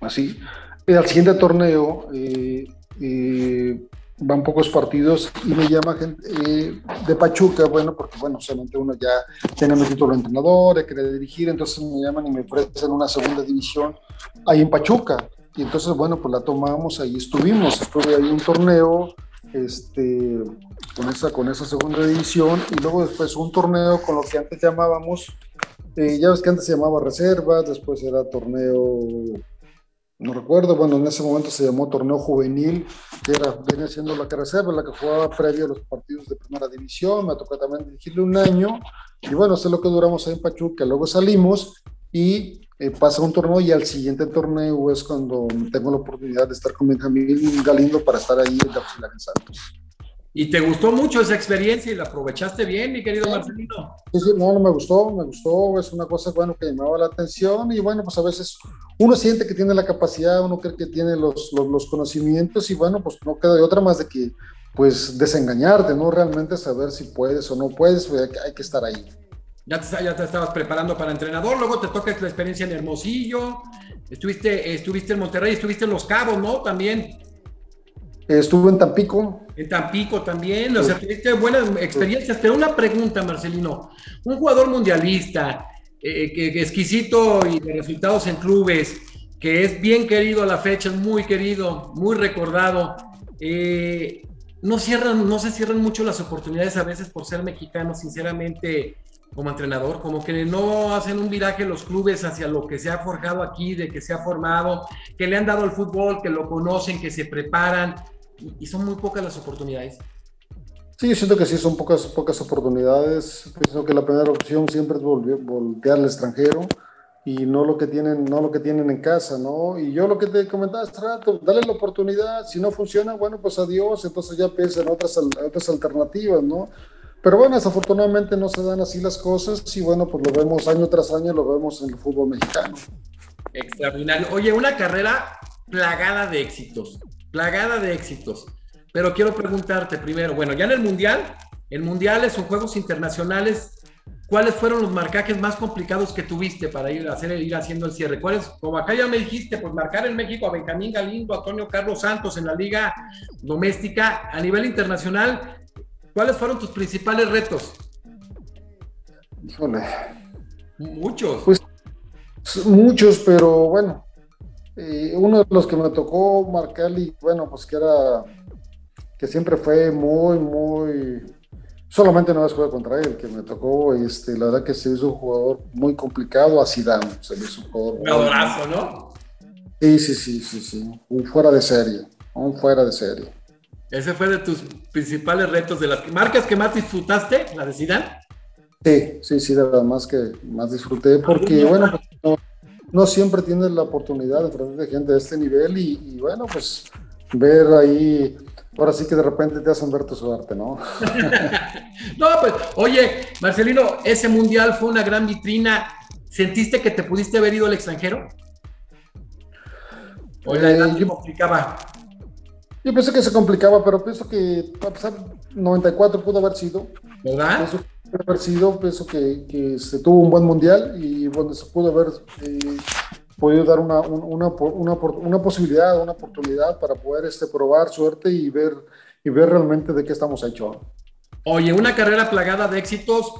Así. al siguiente torneo, eh, van pocos partidos y me llama gente eh, de Pachuca, bueno, porque bueno, solamente uno ya tiene mi título de entrenador, quiere dirigir, entonces me llaman y me ofrecen una segunda división ahí en Pachuca. Y entonces, bueno, pues la tomamos, ahí estuvimos, estuve ahí un torneo, este, con esa, con esa segunda división, y luego después un torneo con lo que antes llamábamos, eh, ya ves que antes se llamaba reservas, después era torneo no recuerdo, bueno, en ese momento se llamó torneo juvenil, que era, venía siendo la que reserva, la que jugaba previo a los partidos de primera división, me tocó también dirigirle un año, y bueno, sé lo que duramos ahí en Pachuca, luego salimos y eh, pasa un torneo y al siguiente torneo es cuando tengo la oportunidad de estar con Benjamín Galindo para estar ahí en la en Santos. ¿Y te gustó mucho esa experiencia y la aprovechaste bien, mi querido Marcelino? Sí, sí, no, no me gustó, me gustó, es una cosa bueno que llamaba la atención y bueno, pues a veces uno siente que tiene la capacidad, uno cree que tiene los, los, conocimientos y bueno, pues no queda de otra más de que pues desengañarte, ¿no? Realmente saber si puedes o no puedes, pues, hay, que estar ahí. Ya te, ya te estabas preparando para entrenador, luego te toca la experiencia en Hermosillo, estuviste, estuviste en Monterrey, estuviste en Los Cabos, ¿no? También. Estuve en Tampico. En Tampico también, o sea, tuviste buenas experiencias. Pero una pregunta, Marcelino. Un jugador mundialista, eh, que, exquisito y de resultados en clubes, que es bien querido a la fecha, es muy querido, muy recordado. Eh, no cierran, no se cierran mucho las oportunidades a veces por ser mexicano, sinceramente, como entrenador, como que no hacen un viraje los clubes hacia lo que se ha forjado aquí, de que se ha formado, que le han dado al fútbol, que lo conocen, que se preparan y, son muy pocas las oportunidades. Sí, yo siento que sí, son pocas, pocas oportunidades. Pienso que la primera opción siempre es voltear al extranjero y no lo que tienen, no lo que tienen en casa, ¿no? Y yo lo que te comentaba hace rato, dale la oportunidad, si no funciona, bueno, pues adiós, entonces ya piensa en otras, otras alternativas, ¿no? Pero bueno, desafortunadamente no se dan así las cosas y bueno, pues lo vemos año tras año, lo vemos en el fútbol mexicano. Extraordinario. Oye, una carrera plagada de éxitos plagada de éxitos. Pero quiero preguntarte primero, bueno, ya en el Mundial, en Mundiales o Juegos Internacionales, ¿cuáles fueron los marcajes más complicados que tuviste para ir, a hacer, ir haciendo el cierre? ¿Cuáles? Como acá ya me dijiste, pues marcar en México a Benjamín Galindo, a Antonio Carlos Santos en la liga doméstica, a nivel internacional, ¿cuáles fueron tus principales retos? Híjole. Muchos. Pues muchos, pero bueno, uno de los que me tocó marcar y bueno, pues que era, que siempre fue muy, muy, solamente una vez jugué contra él, que me tocó, este, la verdad que se hizo un jugador muy complicado a Zidane, se hizo un jugador. Un ¿no? Sí, sí, sí, sí, sí, un fuera de serie, un fuera de serie. Ese fue de tus principales retos, de las marcas que más disfrutaste, la de Zidane. Sí, sí, sí, de las más que más disfruté, porque bueno, pues, no siempre tienes la oportunidad de enfrentar de gente de este nivel y, bueno, pues ver ahí, ahora sí que de repente te hacen ver tu suerte, ¿no? no, pues, oye, Marcelino, ese mundial fue una gran vitrina. ¿Sentiste que te pudiste haber ido al extranjero? ¿O la edad eh, complicaba? Yo pensé que se complicaba, pero pienso que a pesar 94 pudo haber sido. ¿Verdad? haber sido, pienso que, se tuvo un buen mundial y bueno, se pudo haber eh, podido dar una, una, una, una, posibilidad, una oportunidad para poder este, probar suerte y ver, y ver realmente de qué estamos hechos. Oye, una carrera plagada de éxitos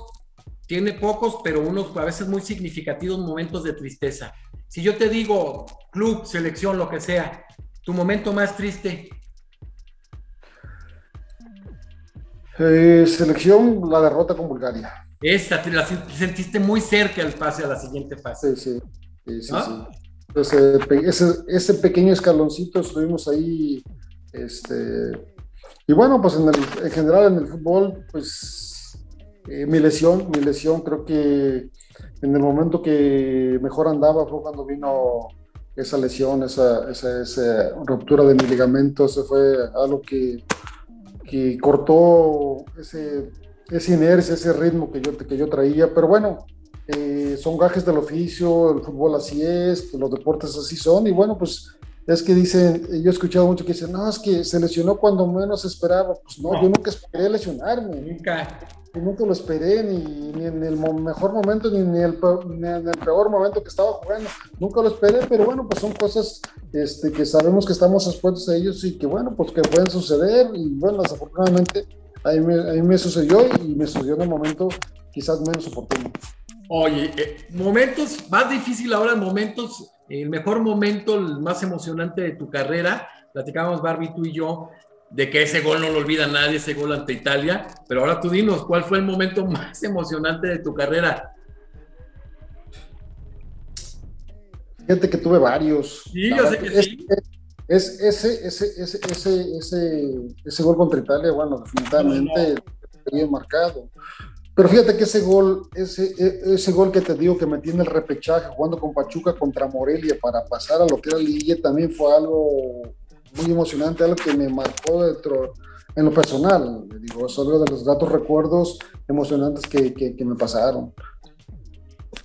tiene pocos, pero unos a veces muy significativos momentos de tristeza. Si yo te digo club, selección, lo que sea, tu momento más triste, Eh, selección, la derrota con Bulgaria. Esta, te la sentiste muy cerca al pase a la siguiente fase. Sí, sí, sí, ese, ese, pequeño escaloncito estuvimos ahí, este, y bueno, pues en, el, en general en el fútbol, pues eh, mi lesión, mi lesión creo que en el momento que mejor andaba fue cuando vino esa lesión, esa, esa, esa ruptura de mi ligamento, eso fue algo que que cortó ese, esa inercia, ese ritmo que yo, que yo traía, pero bueno, eh, son gajes del oficio, el fútbol así es, los deportes así son, y bueno, pues es que dicen, yo he escuchado mucho que dicen, no, es que se lesionó cuando menos esperaba, pues no, yo nunca esperé lesionarme. Nunca. Nunca lo esperé, ni, en el mejor momento, ni en el, en el, peor momento que estaba jugando. Nunca lo esperé, pero bueno, pues son cosas este, que sabemos que estamos expuestos a ellos y que bueno, pues que pueden suceder. Y bueno, desafortunadamente a mí, me, me sucedió y me sucedió en un momento quizás menos oportuno. Oye, eh, momentos, más difícil ahora, momentos, el mejor momento, el más emocionante de tu carrera, platicábamos Barbie, tú y yo, de que ese gol no lo olvida nadie, ese gol ante Italia, pero ahora tú dinos, ¿cuál fue el momento más emocionante de tu carrera? Fíjate que tuve varios. Sí, yo sé que sí. Es, ese, ese, ese, ese, ese, ese gol contra Italia, bueno, definitivamente bien marcado. Pero fíjate que ese gol, ese, e, ese gol que te digo que metí en el repechaje jugando con Pachuca contra Morelia para pasar a lo que era Ligue también fue algo muy emocionante, algo que me marcó dentro, en lo personal. Digo, es algo de los datos recuerdos emocionantes que, que, me pasaron.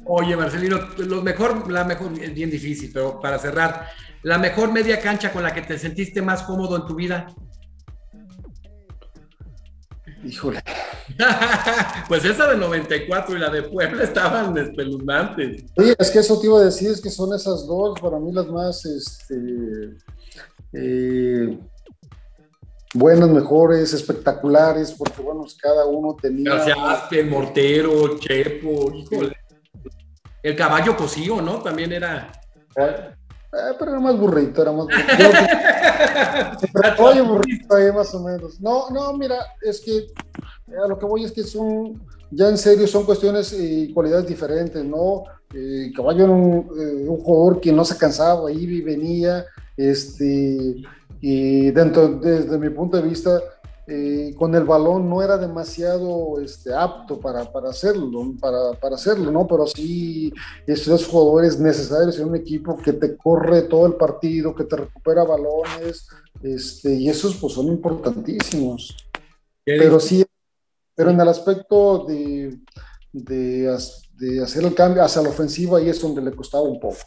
Oye, Marcelino, lo mejor, la mejor, es bien difícil, pero para cerrar, la mejor media cancha con la que te sentiste más cómodo en tu vida. Híjole. pues esa de 94 y la de Puebla estaban espeluznantes. Sí, es que eso te iba a decir, es que son esas dos, para mí las más, este, eh, buenas, mejores, espectaculares, porque bueno, cada uno tenía. García Mortero, Chepo, híjole. El caballo cosío, ¿no? También era. Eh, pero era más burrito, era más burrito. Oye, burrito ahí más o menos. No, no, mira, es que a lo que voy es que son, ya en serio, son cuestiones y cualidades diferentes, ¿no? Eh, caballo era un, un, jugador que no se cansaba, iba y venía, este, y dentro, desde mi punto de vista, eh, con el balón no era demasiado este, apto para, para hacerlo, para, para, hacerlo, ¿no? Pero sí, esos jugadores necesarios en un equipo que te corre todo el partido, que te recupera balones, este, y esos pues son importantísimos. Pero sí, pero en el aspecto de, de, de hacer el cambio hacia la ofensiva, ahí es donde le costaba un poco.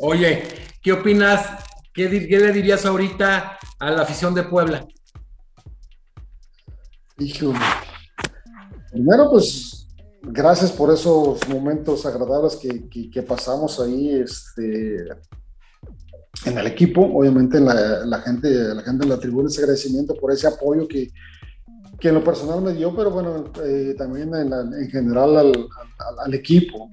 Oye, ¿qué opinas? ¿Qué, le dirías ahorita a la afición de Puebla? Híjole. Primero, pues, gracias por esos momentos agradables que, pasamos ahí este, en el equipo. Obviamente, la, gente, la gente de la tribuna, ese agradecimiento por ese apoyo que, que en lo personal me dio, pero bueno, eh, también en, general al, equipo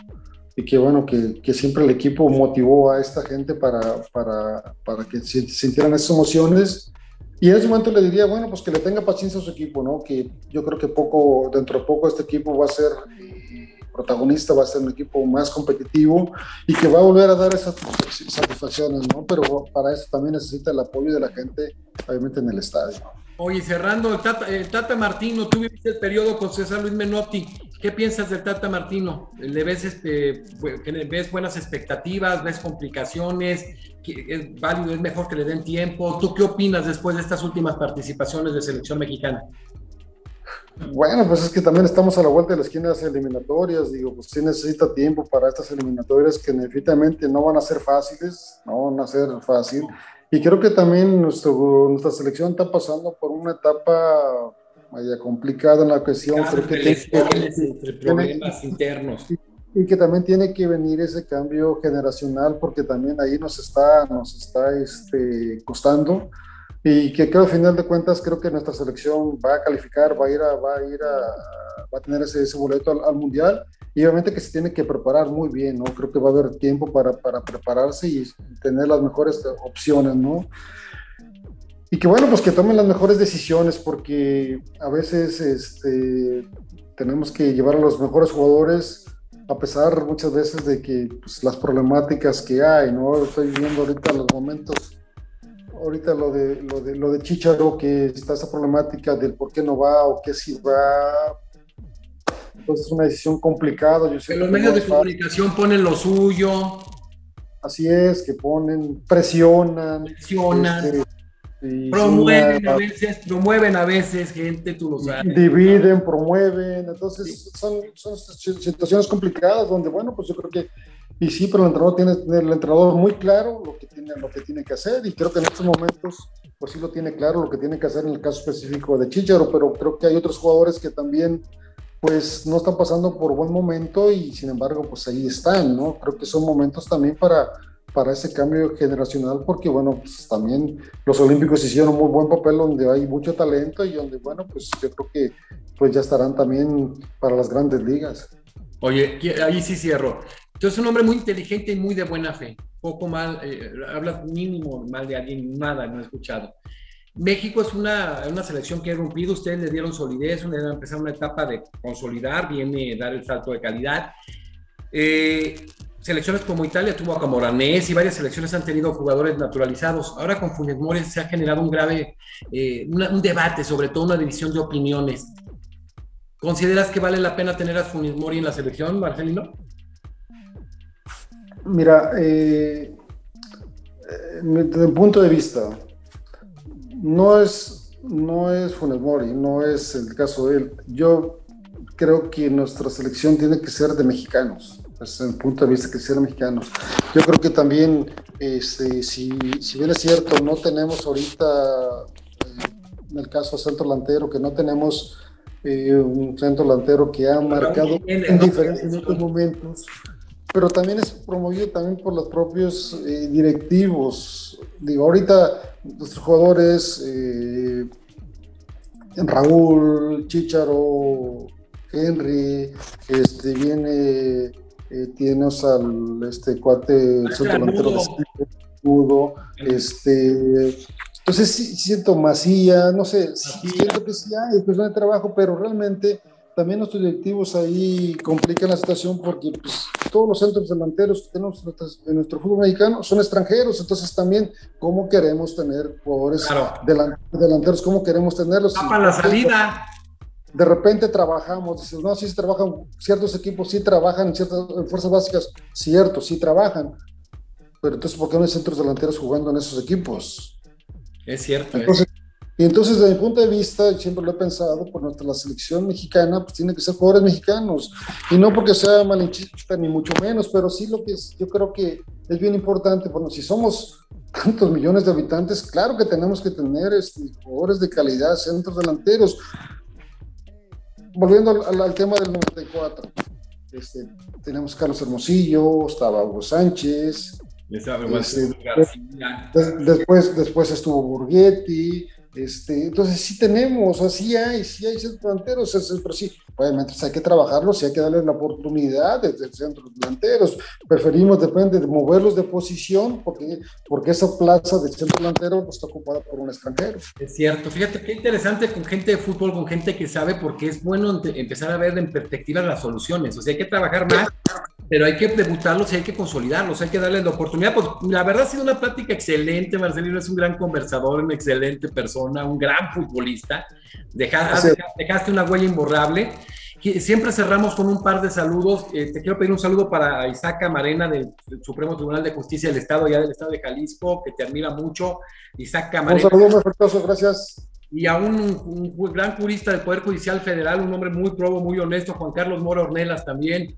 y que bueno, que, que, siempre el equipo motivó a esta gente para, para, para que sintieran esas emociones. Y en ese momento le diría, bueno, pues que le tenga paciencia a su equipo, ¿no? Que yo creo que poco, dentro de poco este equipo va a ser eh, protagonista, va a ser un equipo más competitivo y que va a volver a dar esas satisfacciones, ¿no? Pero para eso también necesita el apoyo de la gente, obviamente en el estadio. Oye, cerrando, Tata, Martino, tú viviste el periodo con César Luis Menotti. ¿Qué piensas del Tata Martino? ¿Le ves, este, ves buenas expectativas, ves complicaciones? ¿Es válido, es mejor que le den tiempo? ¿Tú qué opinas después de estas últimas participaciones de selección mexicana? Bueno, pues es que también estamos a la vuelta de las esquinas eliminatorias, digo, pues sí necesita tiempo para estas eliminatorias que definitivamente no van a ser fáciles, no van a ser fácil. Y creo que también nuestro, nuestra selección está pasando por una etapa media complicada en la cuestión. creo que tiene, problemas internos. Y, que también tiene que venir ese cambio generacional porque también ahí nos está, nos está este, costando y que creo, al final de cuentas creo que nuestra selección va a calificar, va a ir a, va a, ir a, va a tener ese, ese boleto al, al, mundial y obviamente que se tiene que preparar muy bien, ¿no? Creo que va a haber tiempo para, para prepararse y tener las mejores opciones, ¿no? Y que bueno, pues que tomen las mejores decisiones porque a veces este, tenemos que llevar a los mejores jugadores a pesar muchas veces de que pues, las problemáticas que hay, ¿no? Estoy viendo ahorita los momentos ahorita lo de, lo de, lo de Chicharo, que está esa problemática del por qué no va o qué si va. Entonces es una decisión complicada. Yo sé que los medios de comunicación ponen lo suyo. Así es, que ponen, presionan. Presionan. Este, promueven a veces, promueven a veces gente, tú lo sabes. Dividen, promueven. Entonces son, son situaciones complicadas donde, bueno, pues yo creo que y sí, pero el entrenador tiene el entrenador muy claro lo que tiene, lo que tiene que hacer y creo que en estos momentos pues sí lo tiene claro lo que tiene que hacer en el caso específico de Chicharo, pero creo que hay otros jugadores que también pues no están pasando por buen momento y sin embargo pues ahí están, ¿no? Creo que son momentos también para, para ese cambio generacional porque bueno, pues también los Olímpicos hicieron muy buen papel donde hay mucho talento y donde bueno, pues yo creo que pues ya estarán también para las grandes ligas. Oye, ahí sí cierro. Entonces, un hombre muy inteligente y muy de buena fe. Poco mal, eh, hablas mínimo mal de alguien, nada, no he escuchado. México es una, una selección que ha rompido, ustedes le dieron solidez, empezaron una etapa de consolidar, viene dar el salto de calidad. Eh, selecciones como Italia tuvo a Camoranés y varias selecciones han tenido jugadores naturalizados. Ahora con Funes Mori se ha generado un grave, eh, un debate, sobre todo una división de opiniones. ¿Consideras que vale la pena tener a Funes Mori en la selección, Marcelino? Mira, eh, eh, desde mi punto de vista, no es, no es Funes Mori, no es el caso de él. Yo creo que nuestra selección tiene que ser de mexicanos, desde el punto de vista que ser mexicanos. Yo creo que también, este, si, si bien es cierto, no tenemos ahorita, eh, en el caso de centro delantero, que no tenemos un centro delantero que ha marcado en diferentes momentos pero también es promovido también por los propios eh, directivos. Digo, ahorita nuestros jugadores, eh, Raúl, Chicharo, Henry, este, viene, eh, tienes al este cuate, el centro delantero de este, entonces sí, siento masía, no sé, siento que sí hay personas de trabajo, pero realmente también nuestros directivos ahí complican la situación porque pues, todos los centros delanteros que tenemos en nuestro fútbol mexicano son extranjeros, entonces también cómo queremos tener jugadores delanteros, cómo queremos tenerlos. Para la salida. De repente trabajamos, dices, no, sí se trabajan, ciertos equipos sí trabajan en ciertas fuerzas básicas, cierto, sí trabajan, pero entonces ¿por qué no hay centros delanteros jugando en esos equipos? Es cierto. Entonces, y entonces, desde mi punto de vista, siempre lo he pensado, por nuestra la selección mexicana, pues tiene que ser jugadores mexicanos. Y no porque sea malinchista, ni mucho menos, pero sí lo que es, yo creo que es bien importante. Bueno, si somos tantos millones de habitantes, claro que tenemos que tener este, jugadores de calidad, centros delanteros. Volviendo al, tema del 94, este, tenemos Carlos Hermosillo, estaba Hugo Sánchez. Este, después, después estuvo Burguetti, este, entonces sí tenemos, así hay, sí hay delanteros, pero sí, obviamente hay que trabajarlos y hay que darles la oportunidad desde centros delanteros. Preferimos, depende, de moverlos de posición porque, porque esa plaza de centro delantero está ocupada por un extranjero. Es cierto, fíjate qué interesante con gente de fútbol, con gente que sabe, porque es bueno empezar a ver en perspectiva las soluciones, o sea, hay que trabajar más pero hay que debutarlos y hay que consolidarlos, hay que darles la oportunidad. Pues la verdad ha sido una plática excelente, Marcelino es un gran conversador, una excelente persona, un gran futbolista. Dejaste, dejaste una huella imborrable. Siempre cerramos con un par de saludos. Eh, te quiero pedir un saludo para Isaac Camarena del, Supremo Tribunal de Justicia del Estado, ya del Estado de Jalisco, que te admira mucho. Isaac Camarena. Un saludo muy afectuoso, gracias. Y a un, un, gran jurista del Poder Judicial Federal, un hombre muy probo, muy honesto, Juan Carlos Moro Ornelas también.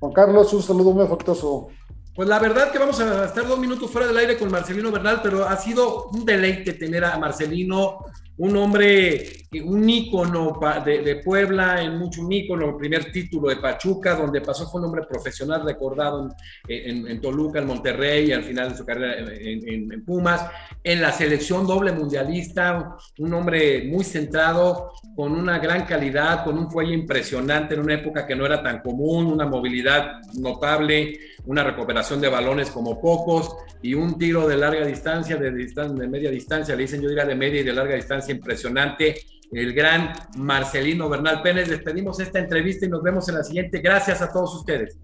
Juan Carlos, un saludo muy afectuoso. Pues la verdad que vamos a estar dos minutos fuera del aire con Marcelino Bernal, pero ha sido un deleite tener a Marcelino un hombre, un ícono de, Puebla, en mucho un ícono, el primer título de Pachuca, donde pasó fue un hombre profesional recordado en, Toluca, en Monterrey, al final de su carrera en, Pumas, en la selección doble mundialista, un hombre muy centrado, con una gran calidad, con un fuelle impresionante en una época que no era tan común, una movilidad notable, una recuperación de balones como pocos y un tiro de larga distancia, de, de media distancia, le dicen yo diría de media y de larga distancia impresionante, el gran Marcelino Bernal Pérez. Despedimos esta entrevista y nos vemos en la siguiente. Gracias a todos ustedes.